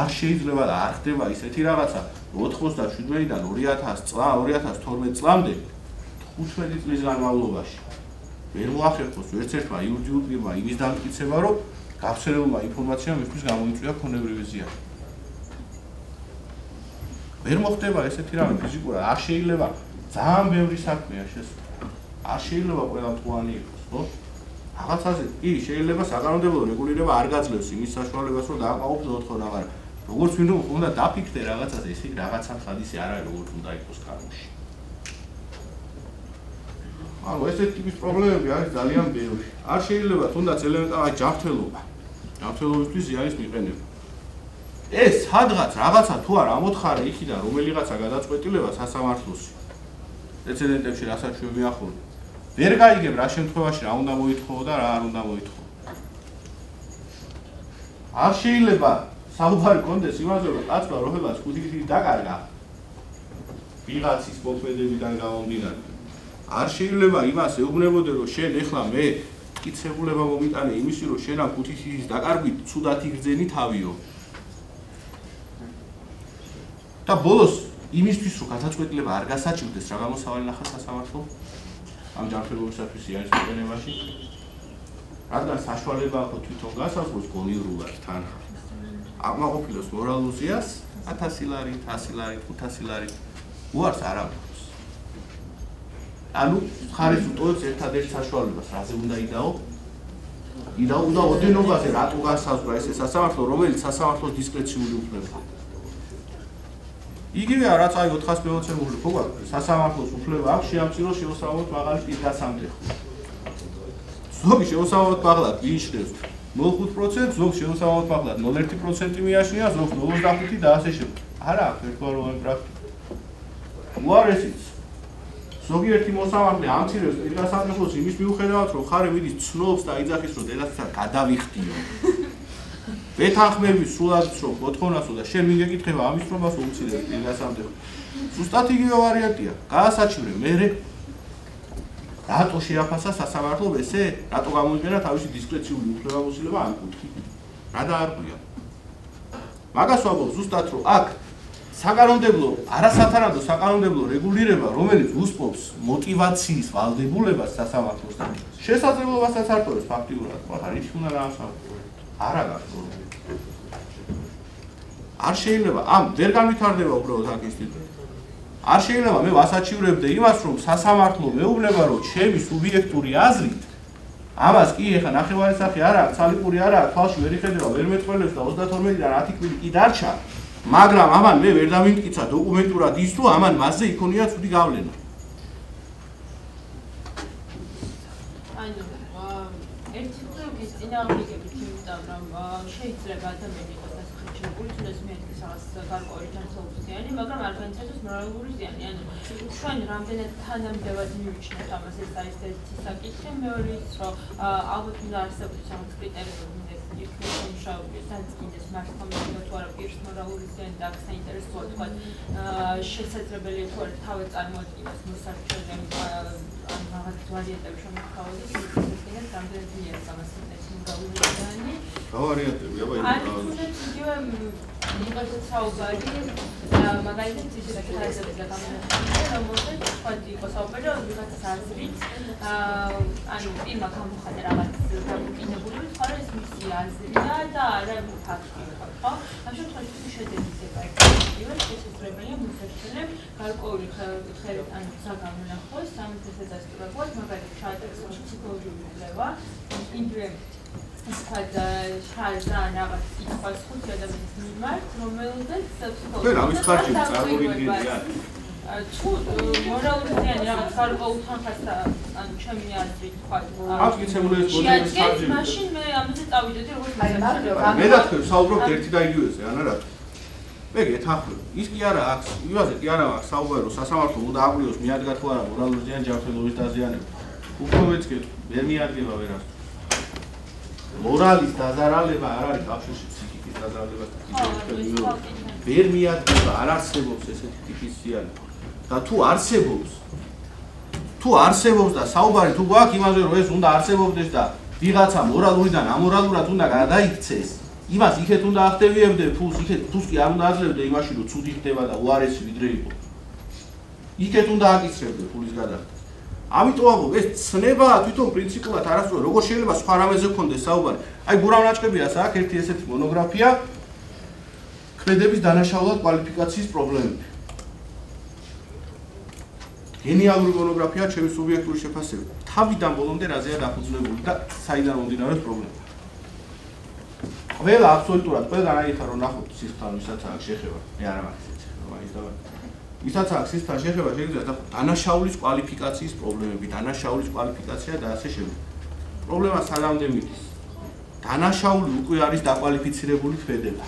არ შეიძლება და არ ხდება ისეთი რაღაცა 97-დან 2000 წლა 2012 წლამდე 15 წლის განმავლობაში ვერ მოახერხოს ერთ-ერთმა იურიდიულ პირმა იმის დამტკიცება, რომ გავრცელებულმა ინფორმაციამ მისთვის გამოიწვია ქონებრივი ზიანი. ვერ მოხდება ესეთი რამე ფიზიკურად, არ შეიძლება ძალიან ბევრი საქმეა შესაძლებელი. არ შეიძლება ყველა მწვანე იყოს, ხო? რაღაცაზე კი შეიძლება საკანონმდებლო რეგულირება არ გაძლევს იმის საშუალებას, რომ დააყოვოს ოთხონა, მაგრამ როგორც ვინ უნდა დაფიქრდე რაღაცაზე, ესე რაღაცა ხადისი არ არის, როგორც უნდა იყოს კანონში. ანუ ესეთი ტიპის პრობლემები არის ძალიან ბევრი. არ შეიძლება თუნდაც ელემენტარული ჯანმრთელობა. ჯანმრთელობისთვის ზიანის მიყენება. ეს სადღაც რაღაცა თუ არ ამოთხარე იქიდან რომელიღაცა გადაწყვეტილება სასამართლოში. პრეცედენტებში რასაც შევიახოთ. ვერ გაიგებ რა შემთხვევაში რა უნდა მოითხოვო და რა არ უნდა მოითხოვო. არ შეიძლება საუბარი კონდეს იმაზე რომ კაცმა როხებას კუდიქით დაკარგა ვიღაცის მოქმედებიდან გამომდინარე. არ შეიძლება იმას ეუბნებოდე რომ შენ ეხლა მე კიცებულება მომიტანე იმისი რომ შენ ამ კუდიქის დაკარგვით ცუდად იგრძენი თავიო. და ბოლოს იმისთვის რომ გადაწყვეტილება არ გასაჭირდეს რა გამოსავალი ნახა სასამართლო ამ ჯანმრთელობისათვის არის მოგენებაში. რადგან საშუალება აქვს თვითონ გასაზღვროს გონიურულად თან. აღმაყოფილოს მორალუზიას 1000 ლარი, 100 ლარი, 500 ლარი უარს არ აქვს. ანუ ხარის უტოებს ერთადერთ საშუალებას, რაზე უნდა იდაო? იდაო უნდა ოდენობაზე რატო გასაზღვრა ეს სასამართლო, რომელიც სასამართლოს დისკრეციული უფლებაა. იგივე რაც აი 420 მული ხო გვაქვს სასამართლოს უფლება აქვს შეამციროს შეუსაბამოდ მაღალი პირდასამდე ზოგი შეუსაბამოდ მაღლა ინიშნებს 0.5% ზოგი შეუსაბამოდ მაღლა 0.1% მიაშლია ზოგი 0.5 და ასე შემდეგ არა ერთგვაროვანი პრაქტიკა. უარესიც. ზოგიერთი მოსამართლე ამცირებს პირდასამართლოს იმის მიუხედავად რომ ხარე მიდის ცნობს და იძახის რომ დედასთან გადავიხდიო ვეთანხმები სულაც რომ მოთხოვნასო და შენ მიგეკითხება ამის რომ მას უცილებს პირგასამდე. ზუსტად იგივე ვარიანტია. გაასაჩივრე მერე რატო შეაფასა სასამართლომ ესე, რატო გამოიყენა თავისი დისკრეციული უფლებამოსილება ამ კუთხით? რა დაარღვია? მაგას ვამბობ ზუსტად რომ აქ საკანონმდებლო, არასათანადო საკანონმდებლო რეგულირება, რომელიც უსპობს мотиваციის ვალდებულებას სასამართლოსთან, შესაძლებლობასაც არტოვებს ფაქტიურად, მაგრამ ის უნდა რა ამსაყვე? არა გაქვს არ შეიძლება ამ ვერ განვითარდება უბრალოდ აქ ინსტიტუტი. არ შეიძლება მე ვასაჩივრებდე იმას, რომ სასამართლო მეუბნება, რომ ჩემი სუბიექტური აზრით ამას კი ეხა ნახევარსახე არა, ცალიკური არა, თვალში ვერ იხედება, ვერ მეტყველებს და 32-დან 10 კვირი კი დარჩა. მაგრამ ამან მე ვერ დამიმტკიცა დოკუმენტურად ის, რომ ამან მასზე იქონია ცუდი გავლენა. ანუ ერთი პროგრამის წინააღმდეგებით იმიტომ რომ შეიძლება ადამიანი იყოს დასახელებული თუნდაც მე რაღაც გარკვეული ჯანმრთელობისიანი, მაგრამ არ განიცადოს მორალური ზიანი. ანუ ჩვენ რამდენად თანამდებად მივიჩნევთ ამას ეს არის ერთი საკითხი, მეორე ის რომ ალბათ უნდა არსებობს რაღაც კრიტერიუმი იქნება მუშაობის დაწყინდეს მართლმადიდებლად თუ არა პირს მორალური ზიანი და აქ საინტერესოა თქვა შესაძლებელია თუ არა თავი წარმოადგენს მოსარჩევი ან რაღაც ვარიანტები შემოხავდეს ის რამდენად ძლიერს ამას ეს მორალური ზიანი ვარიანტები აბა აი თუნდაც იგივე იყოს საუბარი მაგალითად ისეთი ხარისხების გამონაკლისია რომელსაც თქვა იყო საუბარი რომ ვიღაცა აზრით ანუ პირმა გამოხატა რაღაც დამოკიდებული ხარ ეს მისი აზრია და არა ფაქტი ხო? ხო ამ შემთხვევაში თუ შედეგება იგივე შესაძლებელია მოსაჩვენებ გარკვეული ხერხი ან საგამონახოს ამ შესაძლებლობას მაგალითად ჩაატაროს ფსიქოლოგიური კვლევა იგივე ისეთ შარზა რაღაც იყოს ხუთი ადამიანის მიმართ, რომელზეც ფსიქოლოგია. ვერ ამის ხარჯი წარმოგვიდგენია. თუ მორალური ზიანი რაღაც გარკვეულ თანხას და ანუ ჩემი აზრით თქვა. აქ მიცემული ეს ბოდიების ხარჯი. მაშინ მე ამაზე წავიდოდი როგორც მაგრამ მე და თქვენ საუბრობთ ერთი და იგივეზე, ანა რა. მე გეთახმები. ის კი არა აქვს, იმაზე კი არა აქვს საუბარი, რომ სასამართლო უნდა აღვლიოს მიადგა თუ არა მორალური ზიანი ჯანმრთელობის დაზიანება. უფრო მეცქეთ, ვერ მიადგება ვერასდროს. მორალის დაზარალება არ არის კავშირში ფსიქიკის დაზარალებასთან. ვერ მიადგება, არ არსებობს ესეთი ტიპის ზიანი. და თუ არსებობს თუ არსებობს და საუბარი თუ გვაქვს იმაზე რომ ეს უნდა არსებობდეს და ვიღაცა მორალურიდან ამორალურად უნდა გადაიქცეს, იმას იქეთ უნდა ახდევიებდე, ფულს იქეთ ფულს კი არ უნდა აძლევდე იმაში რომ ცუდი ხდება და უარესი ვიდრე იყო. იქეთ უნდა აკისრებდე ფულის გადახდა. ამიტომ ამბობ ეს ცნება თვითონ პრინციპულად არასდროს როგორ შეიძლება სხვა რამეზე გქონდეს საუბარი? აი გურავნაჭყებია აქ ერთი ესეთი მონოგრაფია. ქმედების დანაშაულად კვალიფიკაციის პრობლემები. გენიალური მონოგრაფია ჩემი სუბიექტური შეფასება თავიდან ბოლომდე რაზეა დაფუძნებული და საიდან მომდინარეობს პრობლემა. ყველა აბსოლუტურად ყველა განაიხა რომ ნახოთ სიხთან ვისაც აქვს შეხება. მე არ ამახსენე მაგის და ვისაც აქვს ის თან შეხება შეიძლება დანაშაულის კვალიფიკაციის პრობლემები, დანაშაულის კვალიფიკაცია და ასე შემდეგ. პრობლემა სანამდე მიდის. დანაშაული უკვე არის დაკვალიფიცირებული ქმედება.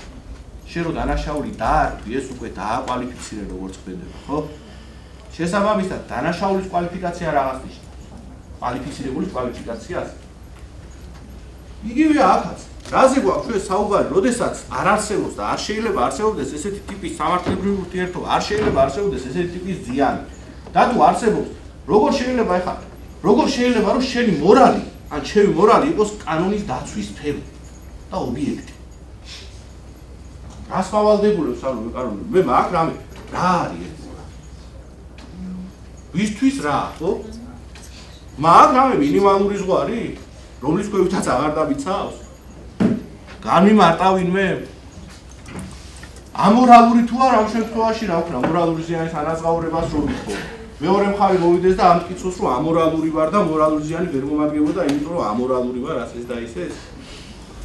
შენ რო დანაშაული დაარქვი, ეს უკვე დააკვალიფიცირე როგორც ქმედება, ხო? შესაბამისად, დანაშაულის კვალიფიკაცია რაღაც ნიშნავს. კვალიფიცირებული კვალიფიკაციას. იგივე აქაც. რაზე გვაქვს ჩვენ საუბარი, როდესაც არ არსებობს და არ შეიძლება არსებობდეს ესეთი ტიპის სამართლებრივი ურთიერთობა, არ შეიძლება არსებობდეს ესეთი ტიპის ზიანი. და თუ არსებობს, როგორ შეიძლება ეხლა, როგორ შეიძლება რომ შენი მორალი, ან ჩემი მორალი იყოს კანონის დაცვის სფერო და ობიექტი. რას მავალდებულებს ანუ მე კანონი? მე მაგ რამე რა არის ეს? ვისთვის რა, ხო? მაგ რამე მინიმალური ზღვარი, რომლის ქვევითაც აღარ განვიმარტა ვინმე. ამორალური თუ არა ამ შემთხვევაში რა ვქნა მორალური ზიანის ანაზღაურებას რომ იყო. მეორე მხარე მოვიდეს და ამტკიცოს რომ ამორალური ვარ და მორალური ზიანი ვერ მომადგებოდა იმიტომ რომ ამორალური ვარ ასეც და ისეც.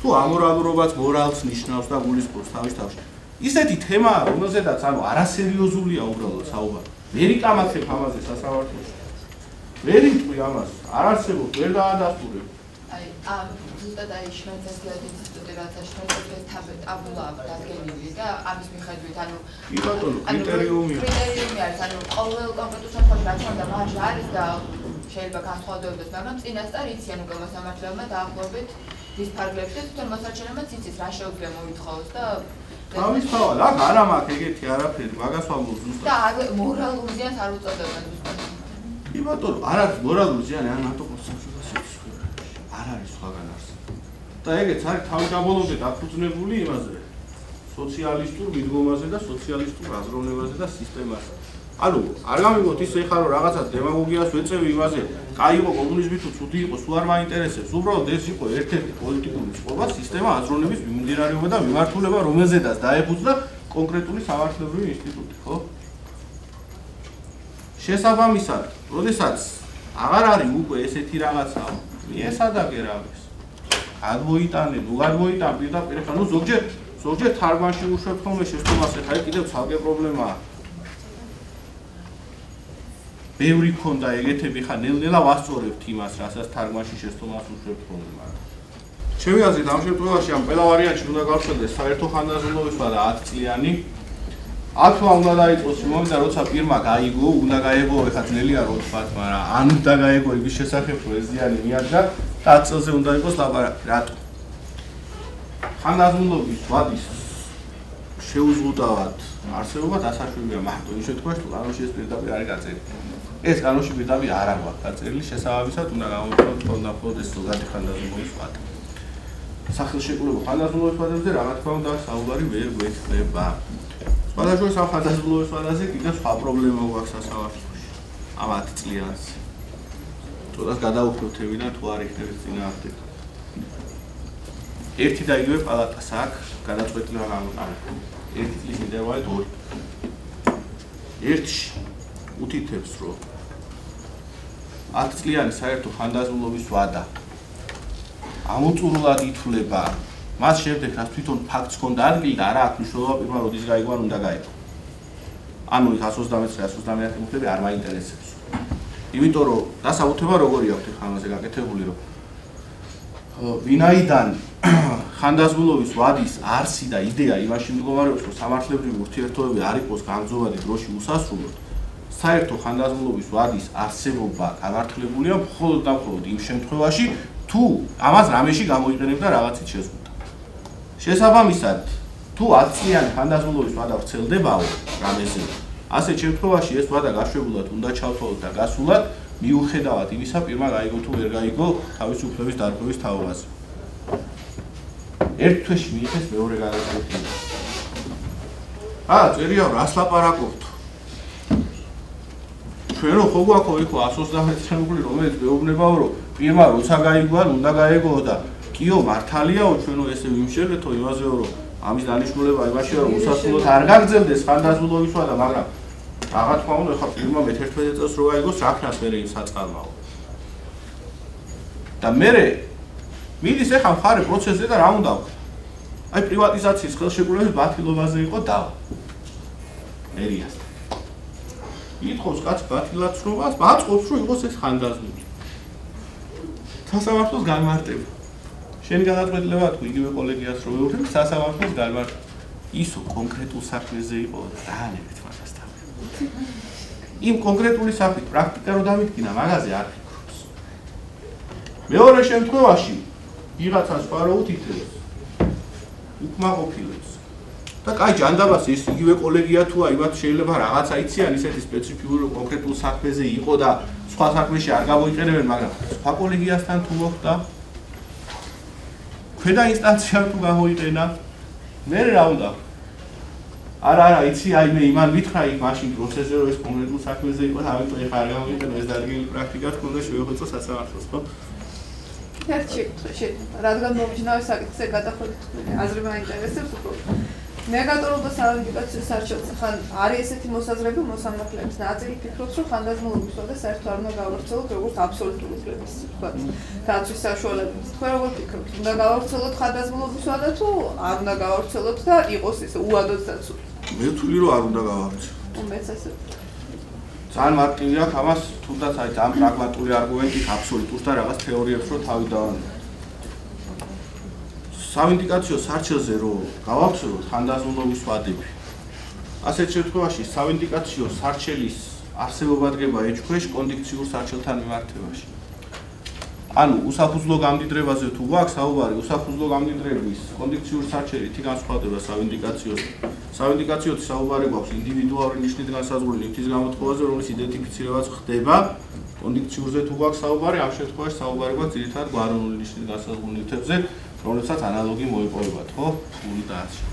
თუ ამორალურობაც მორალს ნიშნავს და გულისხმობს თავის თავში. ისეთი თემაა რომელზედაც ანუ არასერიოზულია უბრალოდ საუბარი. ვერ იკამათებ ამაზე სასამართლოში. ვერ იტყვი ამას. არ არსებობს. ვერ დაადასტურებ. აი ამ ზუსტად აი შანსს გიადის 2017 ტაბულა აქვს დადგენილი და ამის მიხედვით ანუ კი ბატონო კრიტერიუმი კრიტერიუმი არის ანუ ყოველ კონკრეტულ შემთხვევაში რაც უნდა მარჟ არის და შეიძლება განსხვავდებოდეს მაგრამ წინასწარ იციან უკვე მოსამართლებმა დაახლოებით ვის ფარგლებში თვითონ მოსარჩენებმაც იცის რა შეუძლია მოითხოვოს და თავისთავად აქ არ ამაკ ეგეთი არაფერი გაგასვამოს ზუსტად. და მორალურ ზიანს არ უწოდებენ ზუსტად. კი ბატონო არ არის მორალური ზიანი ან ნატო კონსტიტუციაში არ არის სხვაგან არსი და ეგეც არის თავგაბოლომდე დაფუძნებული იმაზე სოციალისტურ მიდგომაზე და სოციალისტურ აზროვნებაზე და სისტემაზე. ანუ არ გამიგოთ ის ეხლა რომ რაღაცა დემაგოგიას ვეწევი იმაზე, კაი იყო კომუნიზმი თუ ცუდი იყო, სულ არ მაინტერესებს. უბრალოდ ეს იყო ერთ-ერთი პოლიტიკური წყობა, სისტემა აზროვნების მიმდინარეობა და მიმართულება, რომელზედაც დაეფუძნა კონკრეტული სამართლებრივი ინსტიტუტი, ხო? შესაბამისად, როდესაც აღარ არის უკვე ესეთი რაღაცა, მიესადაგე რაღაც. გადმოიტანე, ნუ გადმოიტან პირდაპირ ხა, ნუ ზოგჯერ ზოგჯერ თარგმანში უშვებ ხოლმე შეცდომას, ხა კიდევ ცალკე პრობლემაა. ბევრი ქონდა ეგეთები ხა ნელ-ნელა ვასწორებთ იმას, რასაც თარგმანში შეცდომას უშვებ ხოლმე, მაგრამ ჩემი აზრით ამ შემთხვევაში ამ ყველა ვარიანტში უნდა გავხსენდეს საერთო ხანდაზმულობისა და 10 წლიანი აქლა უნდა დაიწყოს მომენტა როცა პირმა გაიგო, უნდა გაიგო, ეხლა ძნელია რო ვთქვათ, მაგრამ ან უნდა გაიგო იმის შესახებ, რომ ეს ზიანი მიადგა, 10 წელზე უნდა იყოს ლაპარაკი, რატო? ხანდაზმულობის ვადის შეუზღუდავად არსებობა დასაშვებია მარტო იმ შემთხვევაში, თუ კანონში ეს პირდაპირ არის გაწერილი. ეს კანონში პირდაპირ არ აქვს გაწერილი, შესაბამისად უნდა გამოვიყენოთ თქონდა მხოლოდ ეს ზოგადი ხანდაზმულობის ვადი. სახელშეკრულებო ხანდაზმულობის ვადებზე რა თქმა უნდა საუბარი ვერ გვექნება. სხვადასხვა საფანტაზმულობის ფაზაზე კიდევ სხვა პრობლემა გვაქვს სასამართლოში. ამ 10 წლიანს. თუნდაც გადაუხვევთები და თუ არ იქნება წინააღმდეგ. ერთი და იგივე პალატას აქვს გადაწყვეტილი რაღაცა. ერთი წლის ინტერვალი ორი. ერთში უთითებს რომ 10 წლიანი საერთო ხანდაზმულობის ვადა ამოწურულად ითვლება მას შემდეგ რაც თვითონ ფაქტს ჰქონდა ადგილი და არა აქვს მნიშვნელობა პირველ როდის გაიგო ან უნდა გაიგო. ანუ 130-130 მუხლები არ მაინტერესებს. იმიტომ რომ დასაბუთება როგორი აქვს ხან ამაზე გაკეთებული რომ ვინაიდან ხანდაზმულობის ვადის არსი და იდეა იმაში მდგომარეობს რომ სამართლებრივი ურთიერთობები არ იყოს გამძლეობადი დროში უსასრულოდ საერთო ხანდაზმულობის ვადის არსებობა გამართლებულია მხოლოდ და მხოლოდ იმ შემთხვევაში თუ ამას რამეში გამოიყენებდა რაღაცით შეზღუდვა შესაბამისად თუ 10 წლიანი ხანდაზმულობის ვადა ვრცელდებაო რამეზე ასე შემთხვევაში ეს ვადა გაშვებულად უნდა ჩავთვალოთ და გასულად მიუხედავად იმისა პირმა გაიგო თუ ვერ გაიგო თავის უფლების დარღვევის თაობაზე ერთ თვეში მიიღეს მეორე გადაწყვეტილება ა წერია რას ლაპარაკობთ? ჩვენ რო ხო გვაქვს ხო 130 შემოკლი რომელიც მეუბნებაო რომ პირმა როცა გაიგო ან უნდა გაიგო და კიო მართალიაო ჩვენო ესე ვიმშელეთო იმაზეო რომ ამის დანიშნულება იმაშია რომ უსასრულოდ არ გაგრძელდეს ხანდაზმულობისვა და მაგრამ რაღა თქვა უნდა ხა ფილმმა მე-11 წელს რო აიგოს რაკნას მე ის საწარმოო და მე მიდის ახლა მხარე პროცესზე და რა უნდა ვქნა აი პრივატიზაციის ხელშეკრულების ბათილობაზე იყო და ერიას ითხოვს კაც ბათილაცრობას მაწყობს რომ იყოს ეს ხანდაზმული. სასამართლოს განმარტება. შენი გადაწყვეტილება თუ იგივე კოლეგიას რო ვეუბნებ სასამართლოს გარმარ ისო კონკრეტულ საქმეზე იყო დაანებით მაგასთან იმ კონკრეტული საქმით პრაქტიკა რო დამიტკინა მაგაზე არ ფიქრობს. მეორე შემთხვევაში ვიღაცას პარო უთითებს უკმაყოფილებს. და კაი ჯანდაბას ის იგივე კოლეგია თუ აი მათ შეიძლება რაღაცა იციან ისეთი სპეციფიკური კონკრეტულ საქმეზე იყო და სხვა საქმეში არ გამოიყენებენ მაგრამ სხვა კოლეგიასთან თუ მოხდა? ქვედა ინსტანციამ თუ გამოიყენა? მე რა უნდა არა არა იცი აი მე იმან ვითხრა იქ მაშინ პროცესზე რომ ეს კონკრეტულ საქმეზე იყო ამიტომ ეხა არ გამოიყენა ეს დარგილი პრაქტიკა თქონდა შევეხოცო სასამართლოს ხო? ერთი შეიძლება რადგან მომიჯნავე საკითხზე გადახვედით აზრი მაინტერესებს უფრო ნეგატორულ და საავადმყოფო საერთოდ ხან არის ესეთი მოსაზრება მოსამართლეებს ნაწილი ფიქრობს რომ ხანდაზმულობის და საერთოდ არ უნდა გავავრცელოთ როგორც აბსოლუტური უფლების თქვა დაცვის საშუალებით. თქვენ როგორ ფიქრობთ? უნდა გავავრცელოთ ხანდაზმულობის და თუ არ უნდა გავავრცელოთ და იყოს ეს უადოდ დაცული მე ვთვლი რომ არ უნდა გავავრცელოთ მეც ასე ძალიან მარტივი აქვს ამას თუნდაც აი ამ პრაგმატული არგუმენტით აბსოლუტურს და რაღაც თეორიებს რო თავი დავანებო სავინდიკაციო სარჩელზე რო გავავცელოთ ხანდაზმულობის ვადები ასეთ შემთხვევაში სავინდიკაციო სარჩელის არსებობა დგება ეჭქვეშ კონდიქციურ სარჩელთან მიმართებაში ანუ უსაფუძვლო გამდიდრებაზე თუ გვაქვს საუბარი უსაფუძვლო გამდიდრების კონდიქციურ სარჩელი თი განსხვავდება სავინდიკაციოს სავინდიკაციოთი საუბარი გვაქვს ინდივიდუალური ნიშნით განსაზღვრული ნივთის გამოთხოვაზე რომლის იდენტიფიცირებაც ხდება კონდიქციურზე თუ გვაქვს საუბარი ამ შემთხვევაში საუბარი გვაქვს ძირითადად გვარონული ნიშნით განსაზღვრულ ნივთებზე რომელსაც ანალოგი მოიპოვებათ, ხო? ფული და ასე.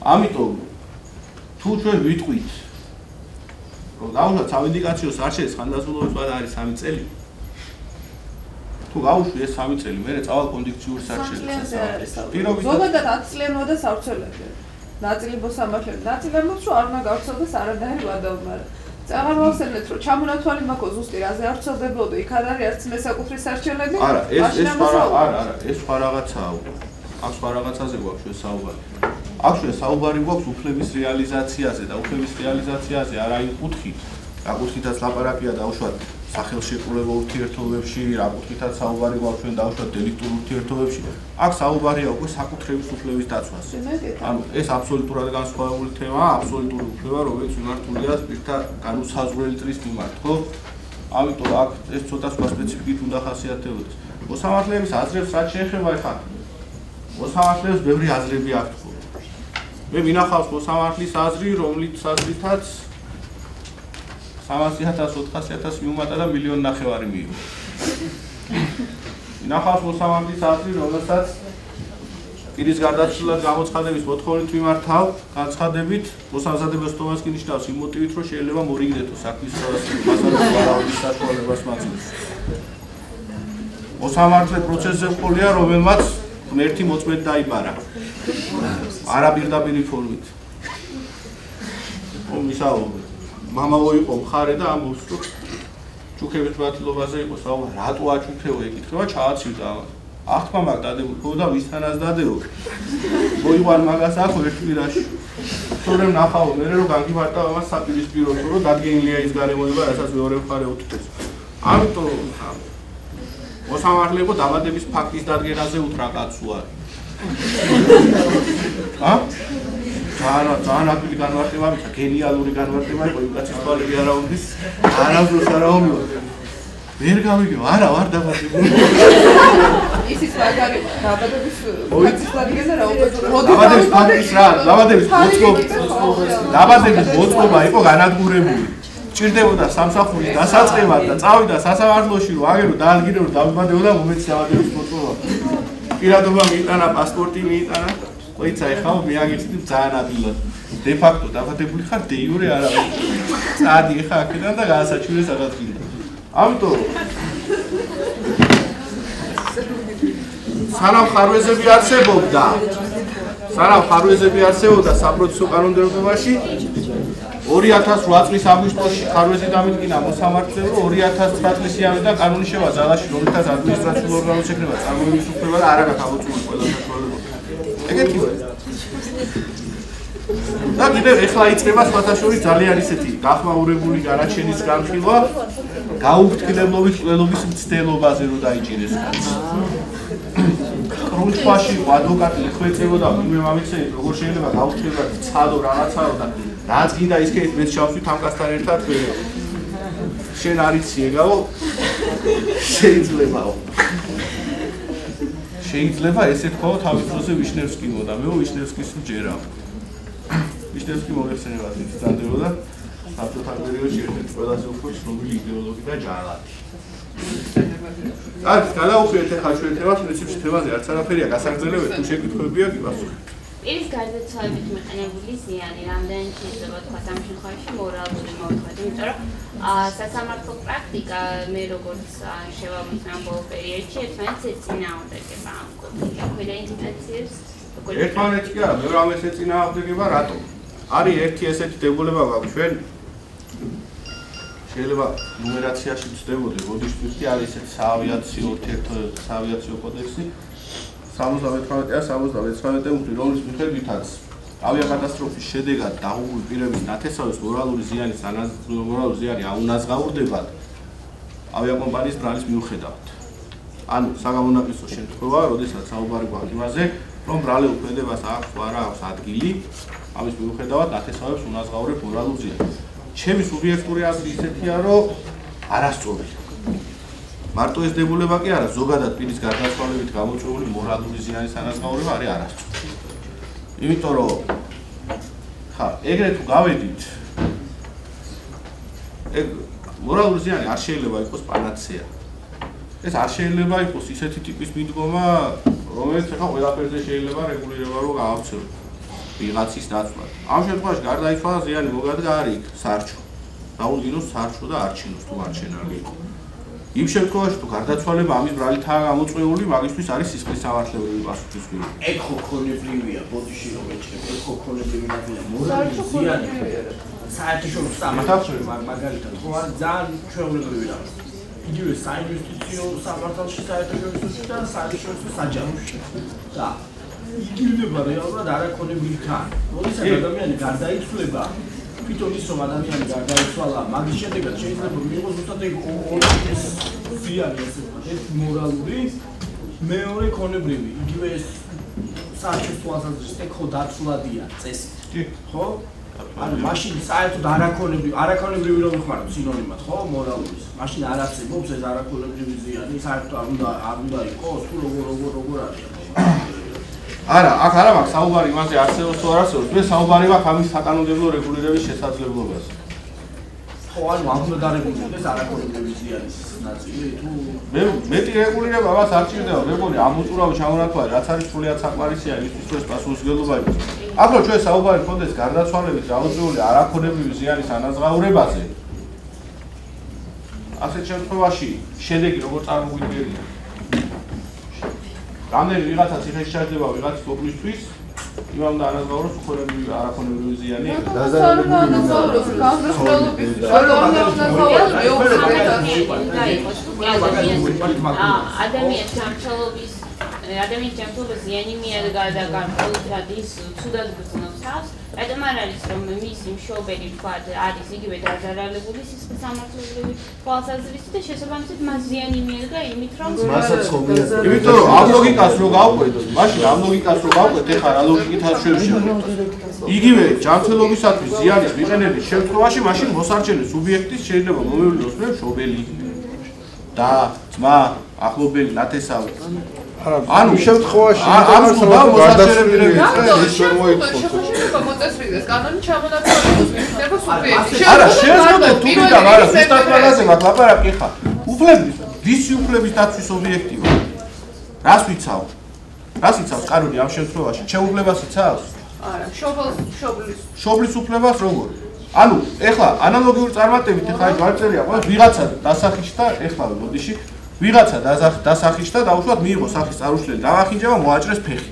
ამიტომ თუ ჩვენ ვიტყვით რომ დაუშვათ საინდიკაციოს არჩევის ხანდაზმულობის ვადა არის 3 წელი. თუ გაუშვი ეს 3 წელი, მე წავალ კონდიქციურ სარჩელს. პირობით ზოგადად 10 წლიანი ვადა საერთოდ ნაწილი მოსამართლე ნაწილი ამბობს რომ არ უნდა გავრცელდეს არადაი ვადა, მაგრამ წაღარ მოახსენეთ რომ ჩამონათვალი მაქვს ზუსტი რაზე არ ცელდებოდო იქ არ არის არც მესაკუთრის არჩევნები არა, ეს ეს ამას სხვა რა- ავუყო. არა, არა, ეს სხვა რაღაცაა. აქ სხვა რაღაცაზე გვაქვს ჩვენ საუბარი. აქ ჩვენ საუბარი გვაქვს უფლების რეალიზაციაზე და უფლების რეალიზაციაზე არა იმ კუთხით, რა კუთხითაც ლაპარაკია დაუშვათ სახელშეკრულებო ურთიერთობებში, რა კუთხითაც საუბარი გვაქვს ჩვენ დაუშვათ დელიქტურ ურთიერთობებში. აქ საუბარია უკვე საკუთრების უფლების დაცვაზე. შემეგეთ ანუ ეს აბსოლუტურად განსხვავებული თემაა, აბსოლუტური უფლება, რომელიც მიმართულია პირთა განუსაზღვრელი წრის მიმართ, ხო? ამიტომ აქ ეს ცოტა სხვა სპეციფიკით უნდა ხასიათებოდეს. მოსამართლეების აზრებს რაც შეეხება ეხლა მოსამართლეებს ბევრი აზრები აქვს ხო? მე მინახავს მოსამართლის აზრი, რომლის აზრითაც 300.000 400.000 მიუმატა და მილიონ ნახევარი მიიღო. მინახავს მოსამართლის აზრი, რომელსაც პირის გარდაცვლილად გამოცხადების მოთხოვნით მიმართავ, განცხადებით მოსამზადებელი სტომას კი ნიშნავს იმ მოტივით, რომ შეიძლება მორიგდეთო საქმის მასალის ვარაუდის საშუალებას მაძლევს. მოსამართლე პროცესზე ყოლია, რომელმაც ღმერთი მოწმედ დაიბარა. არა პირდაპირი ფორმით. ო მამაო იყო მხარე და ამბობს რომ ჯუქების ბათილობაზე იყო საუბარი. რატო აჯუქეო ეკითხება, ჩააცივდა ამას. ახმა მაგ დადებულო და ვისთანაც დადეო. მოიყვან მაგას ახო ერთ კვირაში. თორემ ნახავ მე რომ გაგიმარტა ამას საპირისპირო რომ დადგენილია ის გარემოება, რასაც მეორე მხარე უთითებს. ამიტომ მოსამართლე იყო დაბადების ფაქტის დადგენაზე უთრაკაცუარი. ა? ძალიან ძალიან აქტიური განმარტება მიქა, გენიალური განმარტება იყო იმ კაცის თვალები არა უნდის, არასდროს არა ომიო. ვერ გავიგე, არა, ვარ დაბადებული. ისიც მაგარი დაბადების დადგენა რა უკვე დაბადების ფაქტის რა, დაბადების მოწყობა. დაბადების მოწყობა იყო განადგურებული. ჭირდებოდა სამსახურის დასაწყებად და წავიდა სასამართლოში რომ აგერო დაალგირო რომ დავიბადეო და მომეც დაბადების მოწყობა. პირადობა მიიტანა, პასპორტი მიიტანა. ყოიცა ეხაო მე აგიცდი ძალიან ადვილად. დე ფაქტო დაბადებული ხარ დე იურე არა. წადი ეხა აქედან და გაასაჩივრე სადაც გინდა. ამიტომ სანამ ხარვეზები არსებობდა სანამ ხარვეზები არსებობდა საპროცესო კანონმდებლობაში 2008 წლის აგვისტოში ხარვეზი დამიდგინა მოსამართლემ რომ 2009 წლის იანვრიდან კანონი შევა ძალაში რომელთაც ადმინისტრაციულ ორგანოს შეკრება წარმოების უფლება და არა გახალწული ყველა ეგეთი და კიდევ ეხლა იწყება სხვათაშორის ძალიან ისეთი გახმაურებული განაჩენის განხილვა. გაუფრთხილებლობის ყველობის მცდელობაზე რომ დაიჭირეს კაცი კრუნჩფაში ადვოკატი ხვეწებოდა მე მომიცენით როგორ შეიძლება გაუჩნდება ცადო რაღაცაო და რაც გინდა ის კეთ მეც ჩავშვით ამ კაცთან ერთად მე შენ არიცი ეგაო? შეიძლებაო შეიძლება ესე თქვა თავის დროზე ვიშნევსკიმო და მე ვიშნევსკის ჯერა. ვიშნევსკი მოიხსენება ის დადეოდა საბჭოთა პერიოდში ერთ-ერთი ყველაზე უფრო ცნობილი იდეოლოგი და ჯალათი აი, გადაუხვიეთ ახლა ჩვენ თემას, პრინციპში თემაზე არც არაფერია გასაგრძელებელი, თუ შეკითხვები აქვს, გასუხეთ. პირის გარდაცვალებით მიყენებული ზიანი რამდენი შეიძლება თქვა ამ შემთხვევაში მორალური მოთხოვნა, იმიტომ რომ სასამართლო პრაქტიკა მე როგორც შევამოწმე ბოლო პერიოდში ერთმანეთს ეწინააღმდეგება ამ კუთხით. ყველა ინდიკაციებს ერთმანეთს კი არა, მე რამეს ეწინააღმდეგება, რატომ? არის ერთი ესეთი დებულება გვაქვს ჩვენ შეიძლება ნუმერაციაში ვწდებოდი, თვითი არის ესეთი საავიაციო ურთიერთობების საავიაციო კოდექსი 78-ა 79-ე უხრი, რომლის მიხედვითაც ავიაკატასტროფის შედეგად დაღუპული პირების ნათესავების მორალური ზიანის ანაზ მორალური ზიანი აუნაზღაურდებათ ავიაკომპანიის ბრალის მიუხედავად. ანუ საგამონაკლისო შემთხვევა, როდესაც საუბარი გვაქვს იმაზე, რომ ბრალე უქმედებას აქვს არა აქვს ადგილი, ამის მიუხედავად ნათესავებს უნაზღაურებს მორალურ ზიანს. ჩემი სუბიექტური აზრი ისეთია, რომ არასწორია. მარტო ეს დებულება კი არა, ზოგადად პირის გარდაცვალებით გამოწვეული მორალური ზიანის ანაზღაურება არის არასწორი. იმიტომ რომ ხა, ეგრე თუ გავედით ეგ მორალური ზიანი არ შეიძლება იყოს პანაცეა. ეს არ შეიძლება იყოს ისეთი ტიპის მიდგომა, რომელიც ახლა ყველაფერზე შეიძლება რეგულირება რომ გაავრცელოს ვიღაცის დაცვას. ამ შემთხვევაში გარდაიცვალა ზიანი მოგადგა არის სარჩო. დაუდგინოს სარჩო და არჩინოს თუ არჩენალი იყო. იმ შემთხვევაში თუ გარდაცვალება ამის ბრალითაა გამოწვეული, მაგისთვის არის სისხლის სამართლებრივი პასუხისმგებლობა. ეგ ხო ქონებრივია, ბოდიში რომ ეჭრება, ეგ ხო ქონებრივი ნაბიჯია. მორალი ზიანი საერთაშორისო სამართალში მაგალითად ხო არის ძალიან ჩვეულებრივი რაღაც. იგივე საინვესტიციო სამართალში საერთაშორისოში და საერთაშორისო საჯაროში. და იგივება რეალურად არაქონებრივი თან. როდესაც ადამიანი გარდაიცვლება, თვითონ ის რომ ადამიანი გარდაიცვალა, მაგის შედეგად შეიძლება მიიღოს ზუსტად ეგ ორი ეს ზიანი ესე ვთქვათ, ეს მორალური, მეორე ქონებრივი. იგივე ეს თვალსაზრისით ეგ ხო დაცვლადია წესი. ხო? ანუ მაშინ საერთოდ არაქონებრივი, არაქონებრივი რომ ვიხმაროთ სინონიმად, ხო, მორალურის. მაშინ არ არსებობს ეს არაქონებრივი ზიანი, საერთოდ არ უნდა არ უნდა იყოს, თუ როგორ როგორ როგორ არის. არა, აქ არა მაქვს საუბარი იმაზე არსებობს თუ არ არსებობს, მე საუბარი მაქვს ამის საკანონმდებლო რეგულირების შესაძლებლობაზე. ხო, ანუ ამ უნდა დარეგულირდეს არაქონებრივი ზიანის ნაწილი, თუ მე მეტი რეგულირება მას არ ჭირდება, მეგონი ამ უწურავ ჩამონათვალე, რაც არის სრულიად საკმარისია იმისთვის, რომ პასუხისგებლობა იყოს. აბა ჩვენ საუბარი გქონდეს გარდაცვალების რაოდენობის არაქონებრივი ზიანის ანაზღაურებაზე. ასეთ შემთხვევაში შედეგი როგორ წარმოგვიდგენია? რამდენი ვიღაცა ციხეში ჩაჯდება ვიღაცის ოპლისთვის იმამ და ანაზღაუროს უხორებრივი არაქონებრივი ზიანი? დაზარალებული განსხვავების ადამიანის სამწლობის ადამიანის ჯანმრთელობის ზიანი მიერ გადაგამყოლად ის ცუდად გრძნობს თავს, რადგან არ არის რომ მისი მშობელი თქვათ არის იგივე დაზარალებული სისხლის სამართლებრივი თვალსაზრისით და შესაბამისად მას ზიანი მიერგა იმით რომ მასაც ხომია. იმიტომ რომ ამ ლოგიკას რო გავყვედოთ, მაშინ ამ ლოგიკას რო გავყვეთ, ეხლა რა ლოგიკით არ შევშევოთ. იგივე ჯანმრთელობისათვის ზიანის მიყენების შემთხვევაში მაშინ მოსარჩენე სუბიექტის შეიძლება მომევლინოს მე მშობელი და ძმა, ახლობელი, ნათესავი. ანუ შემთხვევაში ამ სულდა მოსაჩერებლები ის ვერ მოიწონს. შეიძლება მოწესრიგდეს კანონი ჩამონათვალების მიღება სუბიექტი. არა, შეზღუდეთ თუ მინდა, მაგრამ ზუსტად მაგაზე მაქვს ლაპარაკი ხა. უფლების, ვისი უფლების დაცვის ობიექტია? რას ვიცავ? რას იცავს კანონი ამ შემთხვევაში? შეუფლებას იცავს? არა, შობლის შობლის შობლის უფლებას როგორ? ანუ ეხლა ანალოგიური წარმატებით ეხლა ეს ვარწერია, ყველა ვიღაცა დასახიშთა ეხლა მოდიში ვიღაცა დასახიშთა და უშუალოდ მიიღო სახის წარუშლელი დავახინჯება მოაჭრეს ფეხი.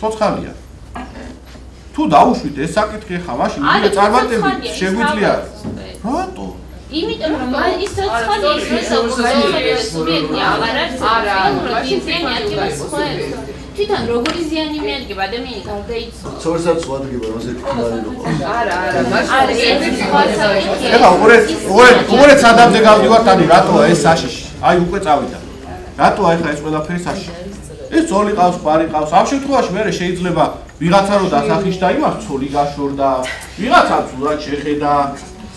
ცოცხალია. თუ დაუშვით ეს საკითხი ხა მაშინ იგივე წარმატებით შეგვიძლია. რატო? იმიტომ რომ ის ცოცხალი ის მესაუბრებელი სუბიექტი აღარ არის არა მაშინ ზიანი ადგილას ხოებს თვითონ როგორი ზიანი მიადგება? ადამიანი გარდაიცვალა. ცორსაც ვადგება რომ ესეთი ხმარი რო არა არა მაშინ ეხლა უყურეთ უყურეთ უყურეთ სადამდე გავდივართ ანი რატოა ეს საშიში? აი უკვე წავიდა. რატოა ეხლა ეს ყველაფერი საშიში? ეს ძოლი ყავს, ბარი ყავს. ამ შემთხვევაში მე შეიძლება ვიღაცა რო დასახიშდა იმას, ცოლი გაშორდა, ვიღაცა ზურად შეხედა,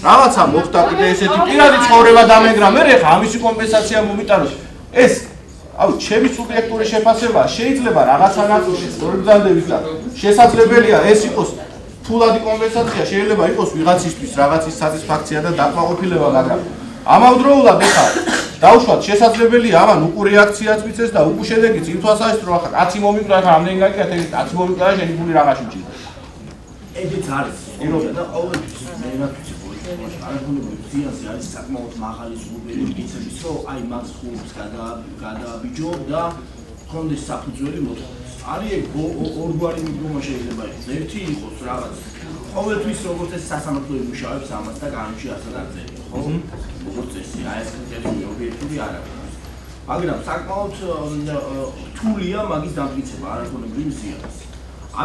რაღაცა მოხდა კიდე ესეთი პირადი ცხოვრება დამეგრა, მე ხა ამისი კომპენსაცია მომიტანოს. ეს აუ, ჩემი სუბიექტური შეფასება შეიძლება რაღაცა ნაწილში სწორგზადების და შესაძლებელია ეს იყოს ფულადი კომპენსაცია, შეიძლება იყოს ვიღაცისთვის რაღაცის სატისფაქცია და დაკმაყოფილება, მაგრამ ამავდროულად ეხა დაუშვათ შესაძლებელია ამან უკუ რეაქციაც მიცეს და უკუ შედეგიც იმ თვალსაზრისით რომ ახლა კაცი მომიკვდა ახლა ამდენი გაკეთე ეს კაცი მომიკვდა და შენი ფული რაღაცი მჭირდა ეგეც არის პირობა და ყოველთვის მე რა ვიცი არაგონებული ზიანზე არის საკმაოდ მაღალი ზღუდელი მიცემის რომ აი მას გადა გადააბიჯო და კონდეს საფუძველი მოთხოვს არის ეგ ორგვარი მიდგომა შეიძლება იყოს ერთი იყოს რაღაც ყოველთვის როგორც ეს სასამართლო იმუშავებს ამას და განში ასე დაწერია ხო როგორც წესი აი ეს კრიტერიუმი ობიექტური არ არის მაგრამ საკმაოდ რთულია მაგის დამტკიცება არაგონებული ზიანს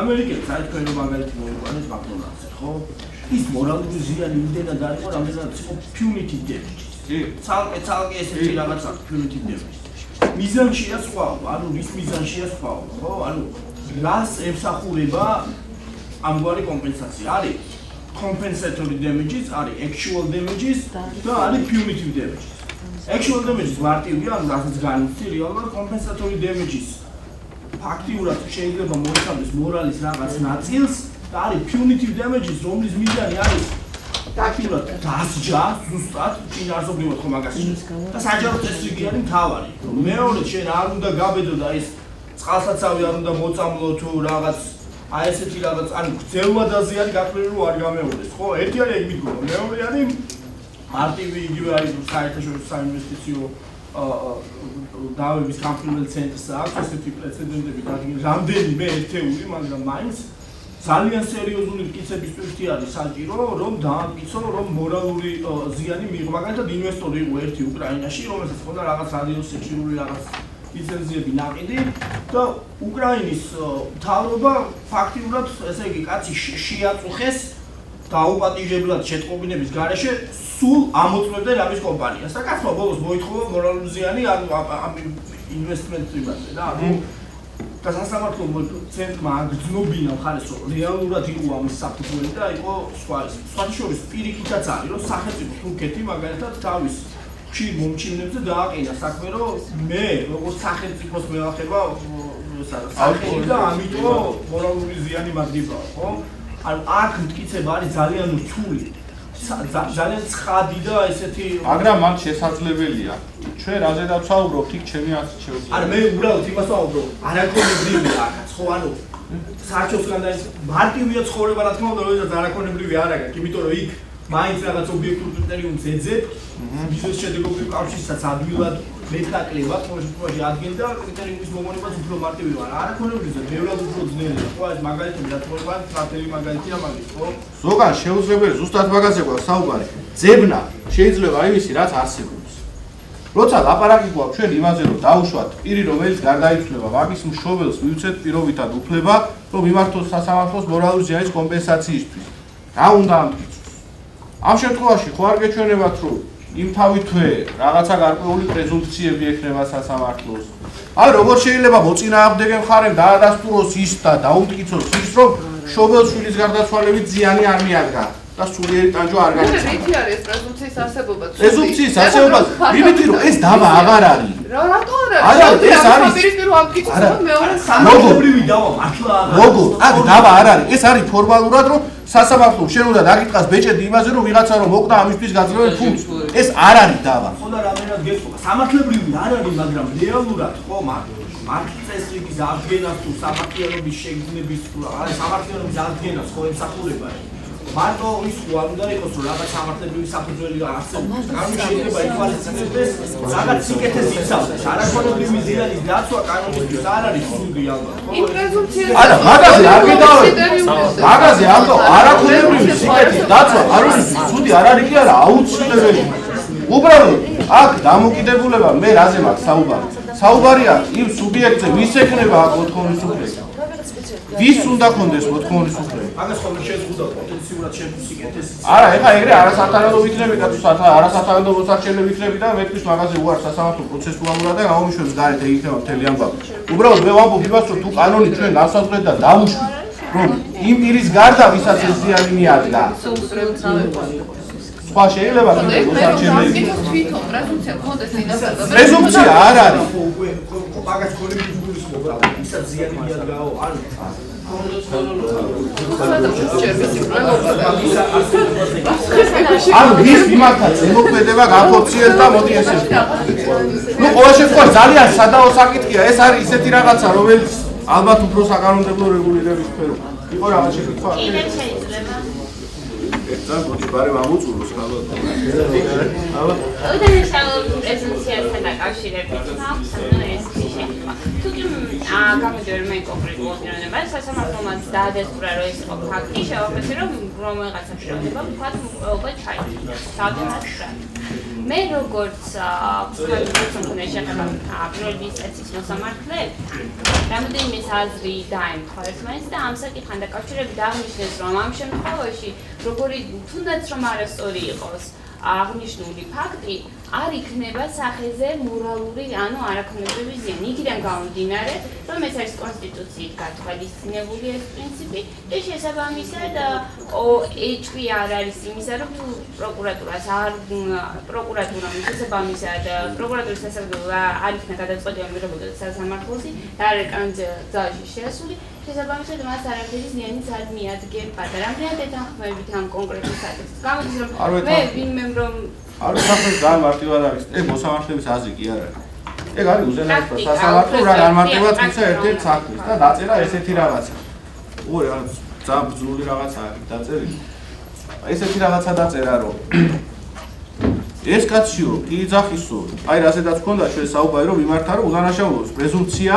ამერიკელს აი თქვენ რომ მაგალითი მოიყვანეთ მაკდონალდსზე ხო ის მორალური ზიანი იმდენად არის რომ რამდენად იყო punitive damage კი. ცალკე ცალკე ესეთი რაღაცა punitive damage მიზანშია სხვა ანუ ის მიზანშია სხვა ხო? ანუ რას ემსახურება ამგვარი კომპენსაცია? არის compensatory damages არის actual damages და არის punitive damages actual damages მარტივია ანუ რასაც განიცდი რეალურად compensatory damages ფაქტიურად შეიძლება მოიცავდეს მორალის რაღაც ნაწილს და არის punitive damages, რომლის მიზანი არის დაკილოთ დასჯა ზუსტად წინასწორებად ხომ მაგაში. და საჯარო წესრიგი არის მთავარი. მეორე შენ არ უნდა გაბედო და ის წყალსაცავი არ უნდა მოწამლო თუ რაღაც აი ესეთი რაღაც ან გძელვადაზე არის გაკვლილი რომ არ გამეორდეს. ხო, ერთი არის ეგ მიდგომა, მეორე არის მარტივი იგივე არის საერთაშორისო საინვესტიციო დავების გამყრობელ ცენტრს აქვს ესეთი პრეცედენტები დადგენ რამდენიმე ერთეული, მაგრამ მაინც ძალიან სერიოზული მტკიცების ტვირთი არის საჭირო, რომ დაამტკიცო, რომ მორალური ზიანი მიიღო. მაგალითად, ინვესტორი იყო ერთი უკრაინაში, რომელსაც ჰქონდა რაღაც რადიოს სეჩირული რაღაც ლიცენზიები ნაყიდი და უკრაინის მთავრობა ფაქტიურად, ესე იგი, კაცი შეაწუხეს დაუპატიჟებლად შეტყობინების გარეშე სულ ამოწმებდნენ ამის კომპანიას. და კაცმა ბოლოს მოითხოვა მორალური ზიანი ან ინვესტმენტ იმაზე რა. ანუ და სასამართლო ცენტრმა აგრძნობინა მხარეს რომ რეალურად იყო ამის საფუძველი და იყო სხვა სხვა შორის პირიქითაც არის რომ სახელმწიფო თურქეთი მაგალითად თავის ჩი მომჩინებზე დააყენა. საქმე რომ მე როგორც სახელმწიფოს მეახება საქმე და ამიტომ მორალური ზიანი მაგდიბაა ხო? ანუ აქ მტკიცება არის ძალიან რთული ძალიან ცხადი და ესეთი მაგრამ მან შესაძლებელია. ჩვენ რაზე დავსაუბრობთ იქ ჩემი ასე შეუძლია არა მე უბრალოდ იმას ვაუბრობ. არაკონებრივია აქაც ხო ანუ საერთოსგან და ეს მარტივია ცხოვრება რა თქმა უნდა როდესაც არაკონებრივი არ აქვს იმიტომ რომ იქ მაინც რაღაც ობიექტურ კრიტერიუმს ეძებ ბიზნეს შედეგობრივ კავშირსაც ადვილად მეტაკლება ყოველთვის ადგენდა კრიტერიუმის მომონებას უფრო მარტივი ვარ. არაკონებრივზე ბევრად უფრო ძნელია ხო ეს თქმა უნდა სტრატეგი მაგალითია მაგის ხო? ზოგან შეუძლებელი ზუსტად მაგაზე გვაქვს საუბარი. ძებნა შეიძლება იმისი რაც არსებობს. როცა ლაპარაკი გვაქვს ჩვენ იმაზე რომ დაუშვათ პირი რომელიც გარდაიცვლება მაგის მშობელს მივცეთ პირობითად უფლება რომ მიმართოს სასამართლოს მორალური ზიანის კომპენსაციისთვის. რა უნდა ამ შემთხვევაში ხო არ გეჩვენებათ რომ იმ თავითვე რაღაცა გარკვეული პრეზუმფციები ექნება სასამართლოს. აი როგორ შეიძლება მოწინააღმდეგე მხარემ დაადასტუროს ის და დაუმტკიცოს ის, რომ შობელშვილის გარდაცვალებით ზიანი არ მიადგა და სულიერი ტანჯვა არ გაჩნდა. რითი არის პრეზუმფციის არსებობა? პრეზუმფციის არსებობა, იმითი რომ ეს დავა აღარ არის. რა რატო არ არის? არა, ეს არის პირისპირ ამტკიცოს, რომ მეორე სამშობრივი დავა მართლა აღარ არის. როგორ? აქ დავა არ არის. ეს არის ფორმალურად რომ სასამართლო შენ უნდა დაგიტყას ბეჭედი იმაზე რომ ვიღაცა რომ მოკდა ამისთვის გაძლევენ ფულს ეს არ არის დავა ხო და რამენად გეტყობა სამართლებრივი არ არის მაგრამ რეალურად ხო მარკ წესრიგის აღდგენას თუ სამართლიანობის შეგრძნების არის სამართლიანობის აღდგენას ხო ემსახურება მარტო ის არ უნდა იყოს რომ რაღაც სამართლებრივი საფუძველი არსებობს. კანონი შეიძლება ითვალისწინებდეს რაღაც სიკეთეს იცავდეს. არაკონობრივი ზიანის დაცვა კანონისთვის არ არის სუდი ალბათ. იმ პრეზუმციას არა, მაგაზე არ გიდავე. მაგაზე ამბო არაკონობრივი სიკეთის დაცვა კანონის სუდი არ არის კი არა აუცილებელი. უბრალოდ აქ დამოკიდებულება მე რაზე მაქვს საუბარი? საუბარია იმ სუბიექტზე, ვის ეკნება აქ ოთხონის უფლება. ვის უნდა კონდეს მოთხოვნის უფლება? მაგას ხოლმე შეზღუდავ პოტენციურად შემოსიკეთეს. არა, ეხლა ეგრე არასათანადო ვიქნები და თუ არასათანადო მოსარჩენები ვიქნები და მეტყვის მაგაზე უარ სასამართლო პროცესუალურად და გამოიშვებს გარეთ ეგ იქნება მთელი ამბავი. უბრალოდ მე ვამბობ იმას, რომ თუ კანონი ჩვენ გასაზღვრეთ და დაუშვით, რომ იმ პირის გარდა ვისაც ეს ზიანი მიადგა. სხვა შეიძლება კიდე მოსარჩენები. თვითონ პრეზუმცია კონდეს ინასტაბა. პრეზუმცია არ არის. მაგას გულისხმობ რა, ვისაც ზიანი მიადგაო, ანუ ანუ ის მიმართაც ემოქმედება გახორციელდა მოდი ესე. ნუ ყოველ შემთხვევაში ძალიან სადაო საკითხია, ეს არის ისეთი რაღაცა, რომელიც ალბათ უფრო საკანონმდებლო რეგულირების სფერო. იყო რაღაც შეკითხვა? კიდე შეიძლება. და მოდი ბარე ამოწუროს ალბათ. ალბათ. უდენესალ პრეზენციასთან დაკავშირებით მაქვს ანუ ეს. თუ კი აა გამოდიოდი მე კონკრეტულად მოძინება, სასამართლომაც დაადესტურა რომ ეს იყო ფაქტი, შევაფასე რომ რომელიღაცა შეოდება, თქვა უკვე ჩაიწერა. სადღაც რა. მე როგორც ფუნქციონალური შეხება პირველი სტაციის მოსამართლეებთან, რამოდენიმე საზრი დაემთხვა ერთმანეთს და ამ საკითხთან დაკავშირებით აღნიშნეს, რომ ამ შემთხვევაში როგორი თუნდაც რომ არასწორი იყოს აღნიშნული ფაქტი, არ იქნება სახეზე მორალური, ანუ არაქონებრივი ზიანი. იქიდან გამომდინარე, რომ ეს არის კონსტიტუციით გათვალისწინებული ეს პრინციპი და შესაბამისად ეჭვი არ არის იმისა, რომ პროკურატურას არ პროკურატურამ შესაბამისად პროკურატურის სასამართლო არ იქნა გადაწყვეტილი მიღებოდა სასამართლოსი და არ ეკანძე ძალში შეასული შესაბამისად მას არაფერი ზიანიც არ მიადგება და რამდენად ეთანხმებით ამ კონკრეტულ საკითხს. გამოდის რომ მე ვინმე რომ არ საფრთხე ძალიან მარტივად არის. ეგ მოსამართლეების აზრი კი არ არის. ეგ არის უზენაესობა სასამართლო რა განმარტება თუმცა ერთ-ერთ საქმეს და დაწერა ესეთი რაღაცა. ორი რაღაც ძალიან ბძული რაღაცა არის დაწერილი. ესეთი რაღაცა დაწერა რომ ეს კაციო კი ძახისო, აი რასედაც ქონდა ჩვენ საუბარი რომ მიმართა რომ უდანაშაულობის პრეზუმფცია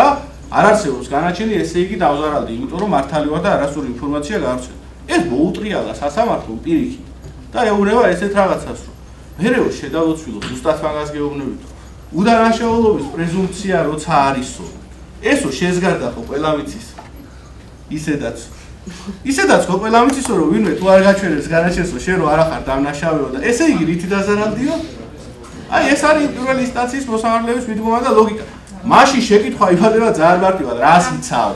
არ არსებობს განაჩენი, ესე იგი დავზარალდი, იმიტომ რომ მართალი ვარ და არასწორი ინფორმაცია გავრცელდა. ეს მოუტრიალა სასამართლო პირიქით და ეუბნება ესეთ რაღაცას, რომ მერეო შედავოცვილო ზუსტად მაგას გეუბნებით. უდანაშაულობის პრეზუმფცია როცა არისო, ესო შეზგარდა ხო ყველა ვიცის. ისედაც ისედაც ხო ყველა ვიცისო რომ ვინმე თუ არ გაჩვენებს განაჩენსო შენ რო არ ახარ დამნაშავეო და ესე იგი რითი დაზარალდიო? აი ეს არის პირველი ინსტანციის მოსამართლეების მიდგომა და ლოგიკა. მაშინ შეკითხვა იფადება ძალიან მარტივად, რას იცავ?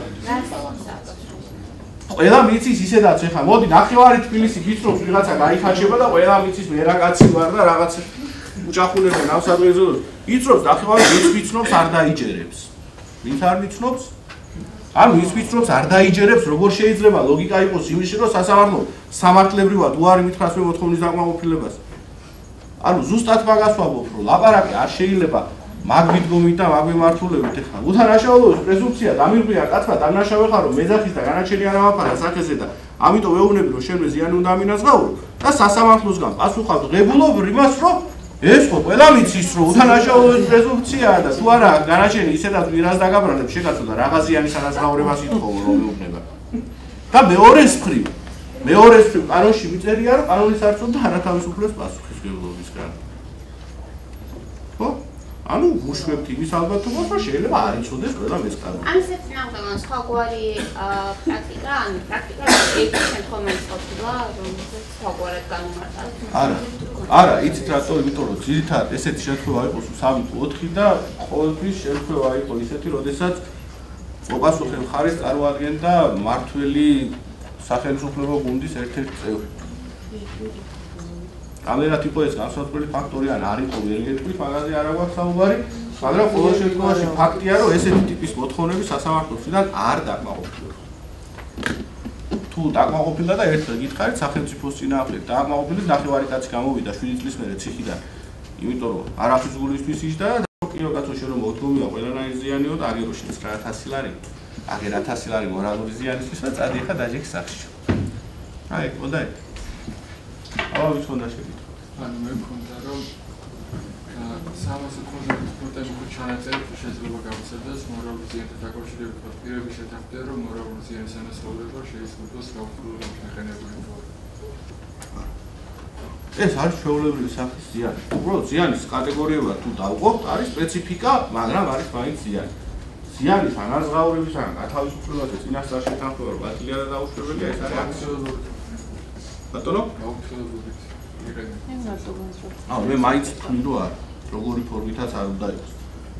ყველა მიცის ისედაც ეხა მოდი ნახევარი თბილისი გიწრობს ვიღაცა გაიხაჩება და ყველა მიცის მე რა კაცი ვარ და რაღაც უჭახუნებენ ავსადუეზოს იწრობს ნახევარი ვიც ვიცნობს არ დაიჯერებს. ვინც არ ვიცნობს ან ვინც ვიცნობს არ დაიჯერებს როგორ შეიძლება ლოგიკა იყოს იმისში რომ სასამართლო სამართლებრივად უარი მითხრას მე მოთხოვნის დაკმაყოფილებას. ანუ ზუსტად მაგას ვამბობ რომ ლაპარაკი არ შეიძლება მაგ მიდგომით და მაგ მიმართულებით ეხლა. უთანაშაულობის პრეზუმფცია დამირგვია კაცმა დანაშავე ხარო მეძახის და განაჩენი არ ამაფარა სახეზე და ამიტომ ვეუბნები რომ შენ მე ზიანი უნდა მინაზღაურო და სასამართლოსგან პასუხავ ღებულობ იმას რომ ეს ხო ყველა ვიცის რომ უთანაშაულობის პრეზუმფციაა და თუ არა განაჩენი ისედაც ვირას დაგაბრალებ შეგაცო და რაღაციანი სანაზღაურებას ითხოვო რომ მეუბნება და მეორეს მხრივ მეორეს მხრივ კანონში მიწერია რომ კანონის არწმუნდა არათავისუფლებს პასუხისგებლობისგან ხო ანუ უშვებთ იმის ალბათობას, რომ შეიძლება არ იცოდეს ყველა მესკარი. ამ სეცნაუდან სხვა გვარი პრაქტიკა, ან პრაქტიკა ერთ შემთხვევაში ყოფილა, რომ სხვა გვარად განმარტავს. არა. არა, იცით რატო? იმიტომ რომ ძირითადად ესეთი შემთხვევა იყოს 3-4 და ყოველთვის შემთხვევა იყო ისეთი, როდესაც ოპასუხე მხარეს წარმოადგენდა მართველი სახელმწიფო გუნდის ერთ-ერთი წევრი. კამერათ იყო ეს განსხვავებული ფაქტორი ან არ იყო ვერ გეტყვით მაგაზე არა გვაქვს საუბარი მაგრამ ყოველ შემთხვევაში ფაქტია რომ ესეთი ტიპის მოთხოვნები სასამართლოსიდან არ დაკმაყოფილა თუ დაკმაყოფილა და ერთხელ გითხარით სახელმწიფოს წინააღმდეგ დაკმაყოფილების ნახევარი კაცი გამოვიდა 7 წლის მერე ციხიდან. იმიტომ რომ არაფრის გულისთვის ისდა და კიო კაცო შენ რომ მოდგომია ყველანაირი ზიანიო და აგერო შენ 9000 ლარი აგერ 1000 ლარი მორალური ზიანისთვის და წადი ხა დაჯექ სახში აი ყოდაი აბა ვის ხონდა შეკითხვა? ანუ მე მქონდა რომ სამასე კონტრაქტ სპორტაში თუ ჩანაწერი შეიძლება გავცადოს მორალური ზიანთან დაკავშირებით პირების შეთანხმება რომ მორალური ზიანის ანასწორება შეიძლება გაუქმებულ მეხანებული ფორმა. ეს არის ჩვეულებრივი სახის ზიანი. უბრალოდ ზიანის კატეგორიებად თუ დავყოფთ, არის სპეციფიკა, მაგრამ არის მაინც ზიანი. ზიანის ანაზღაურების ან გათავისუფლებაზე წინასწარ შეთანხმება გათლია და დაუშვებელია, ეს არის აქტიურობა. ბატონო? აა მე მაინც თქვი რომ არ როგორი ფორმითაც არ უნდა იყოს.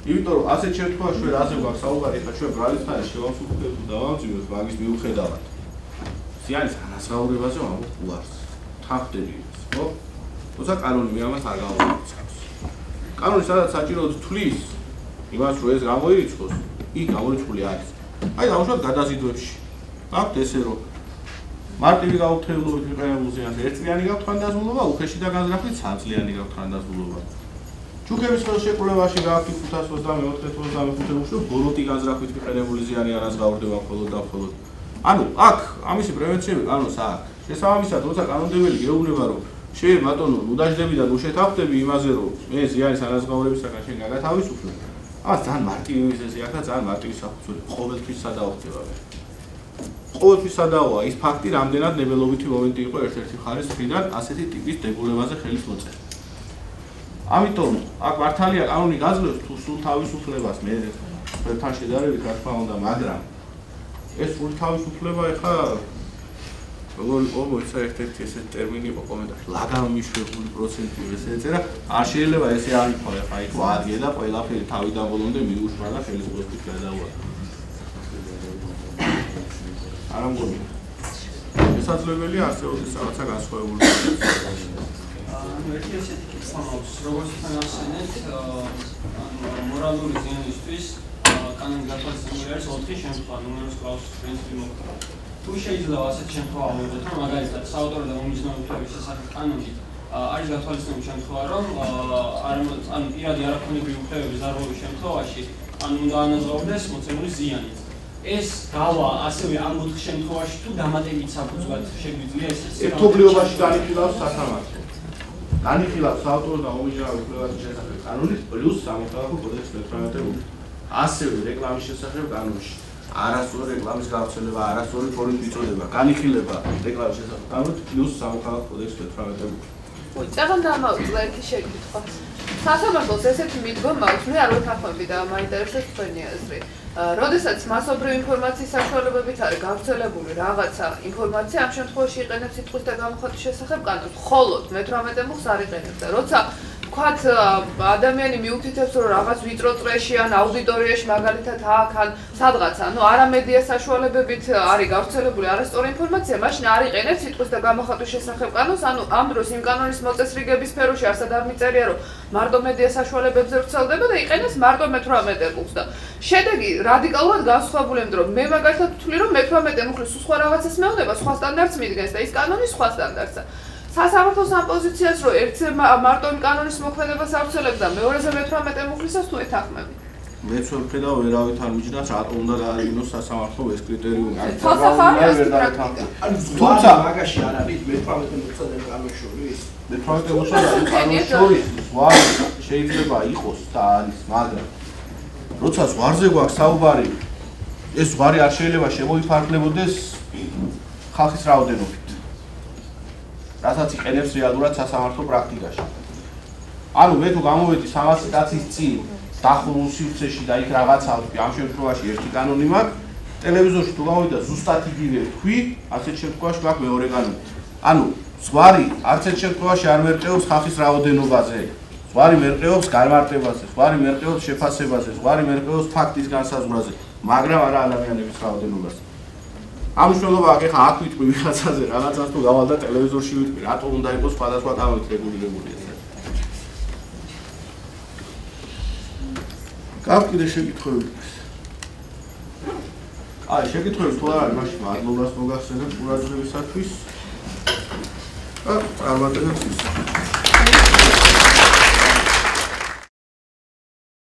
იმიტომ რომ ასეთ შემთხვევაში ვერ ასე გვაქვს საუბარი, ხა ჩვენ ბრალისთან შევამსუბუქებთ და დავამძიმოთ მაგის მიუხედავად. ზიანის ანაზღაურებაზე ვამბობ უარს. თანხდები ხო? თუმცა კანონი მე ამას არ გავაკეთებს. კანონი სადაც საჭიროდ თulis იმას რომ ეს გამოირიცხოს, იქ გამორიცხული არის. აი დავუშვათ გადაზიდვებში. აქვთ ესე რომ მარტივი გაუთხევლობით ვიყენებულ ზიანს ერთწლიანი გაქვთ ხანდაზმულობა, უხეში და განზრახვით სამწლიანი გაქვთ ხანდაზმულობა. ჩუქების ხელშეკრულებაში გაქვთ 524-25 უშო ბოროტი განზრახვით ვიყენებული ზიანი არაზღაურდება მხოლოდ და მხოლოდ. ანუ აქ ამისი პრევენციები კანონს აქვს. შესაბამისად, როცა კანონდებელი გეუბნება, რომ შენ ბატონო, უდაჟდები და უშეთავდები იმაზე, რომ მე ზიანის არაზღაურებისგან შენ გაგათავისუფლებ. აა ძალიან მარტივი მიზეზი აქვს და ძალიან მარტივი საფუძველი ყოველთვის სადაოხდება. ყოველთვის სადაოა ის ფაქტი, რამდენად ნებელობითი მომენტი იყო ერთ-ერთი ხარის მხრიდან ასეთი ტიპის დებულებაზე ხელის მოწერა. ამიტომ აქ მართალია კანონი გაძლევს თუ სულ თავისუფლებას მე ერთთან შედარებით რა თქმა უნდა, მაგრამ ეს სულ თავისუფლება ეხა როგორი ყოველთვის ერთ-ერთი ესე ტერმინი იყო კომენტარში, ლაგამიშვებული პროცენტი ესე ეწერა, არ შეიძლება ესე არ იყოს, ეხა იქ ვარგე და ყველაფერი თავიდან ბოლომდე მიუშვა და ხელის მოწყით გადაუარა. არ ამგონი. შესაძლებელი არსებობს რაღაცა განსხვავებული. ანუ ერთი ესეთი კითხავს, როგორც თანახმდეთ, ანუ მორალური ზიანისთვის კანონის გაფორმებული არის 4 შემთხვევა, ნუმეროს კლაუსის პრინციპი მოხდა. თუ შეიძლება ასეთ შემთხვევა ავიღოთ, რომ მაგალითად საავტორო და მომიზნეობების შესახებ კანონით არის გათვალისწინებული შემთხვევა, რომ ანუ პირადი არაქონები უფლებების დარღვევის შემთხვევაში ანუ უნდა ანაზღაურდეს მოცემული ზიანიც. ეს გავა ასევე ამ ოთხ შემთხვევაში თუ დამატებით საფუძვლად შეგვიძლია ეს ერთობლიობაში განიხილავს სასამართლო. განიხილავს ავტორ და ომიჟავი უფლებათა შესახებ კანონის პლუს სამოქალაქო კოდექსის 18 პუნქტი. ასევე რეკლამის შესახებ კანონში არასწორი რეკლამის გავრცელება, არასწორი ფორმით მიწოდება, განიხილება რეკლამის შესახებ კანონით პლუს სამოქალაქო კოდექსის 18 პუნქტი. ой, წაღან დამავიწყდა ერთი შეკითხვა. სასამართლოს ესეთი მიდგომა აქვს, მე არ ვეთანხმები და მაინტერესებს თქვენი აზრი. როდესაც მასობრივი ინფორმაციის საშუალებებით არის გავრცელებული რაღაცა ინფორმაცია, ამ შემთხვევაში იყენებს სიტყვის და გამოხატვის შესახებ კანონს. ხოლოდ მე-18 მუხს არ იყენებს და როცა ვთქვათ ადამიანი მიუთითებს რომ რაღაც ვიწრო წრეში ან აუდიტორიაში მაგალითად აქ ან სადღაცა. ანუ არამედია საშუალებებით არის გავრცელებული არასწორი ინფორმაცია მაშინ არ იყენებს სიტყვის და გამოხატვის შესახებ კანონს. ანუ ამ დროს იმ კანონის მოწესრიგების სფეროში არსად არ მიწერია რომ მარტო მედია საშუალებებზე ვრცელდება და იყენებს მარტო მე-18 მუხს და შედეგი რადიკალურად განსხვავებული იმდრო რომ მე მაგალითად ვთვლი რომ მე-18 მუხლის სხვა რაღაცას მეუნება სხვა სტანდარტს მიდგენს და ის კანონი სხვა სტანდარტსა სასამართლოს ამ პოზიციას რო ერთზე მარტო იმ კანონის მოქმედებას ავრცელებს და მეორეზე მე-18 მუხლისას თუ ეთანხმები მეც ვფრედა ვერავით არ მიჯნას რატომ უნდა გაარიგინოს სასამართლო ეს კრიტერიუმი. ანუ თუმცა მაგაში არ არის მე-18 მუხსა და კანონის შორის. მე-18 მუხსა და კანონის შორის ზღვა შეიძლება იყოს და არის, მაგრამ როცა ზღვარზე გვაქვს საუბარი ეს ზღვარი არ შეიძლება შემოიფარგლებოდეს ხალხის რაოდენობით. რასაც იყენებს რეალურად სასამართლო პრაქტიკაში. ანუ მე თუ გამოვედი 300 კაცის წინ დახურულ სივრცეში და იქ რაღაცა ვთქვი, ამ შემთხვევაში ერთი კანონი მაქვს, ტელევიზორში თუ გამოვიდა ზუსტად იგივე ვთქვი, ასეთ შემთხვევაში მაქვს მეორე კანონი. ანუ ზღვარი არც ერთ შემთხვევაში არ მერყეობს ხალხის რაოდენობაზე. ზღვარი მერყეობს გამარტებაზე, ზღვარი მერყეობს შეფასებაზე, ზღვარი მერყეობს ფაქტის განსაზღვრაზე, მაგრამ არა ადამიანების რაოდენობაზე. ამ მნიშვნელობა აქ ახლა აქ ვიტყვი ვიღაცაზე რაღაცას თუ გავალდა ტელევიზორში ვიტყვი რატო უნდა იყოს სხვადასხვა კანონით რეგულირებული ეს? კაც კიდე შეკითხვები აი შეკითხვები თუ არ არის მაშინ მადლობას მოგახსენებ ყურადღებისათვის. აა წარმატებებს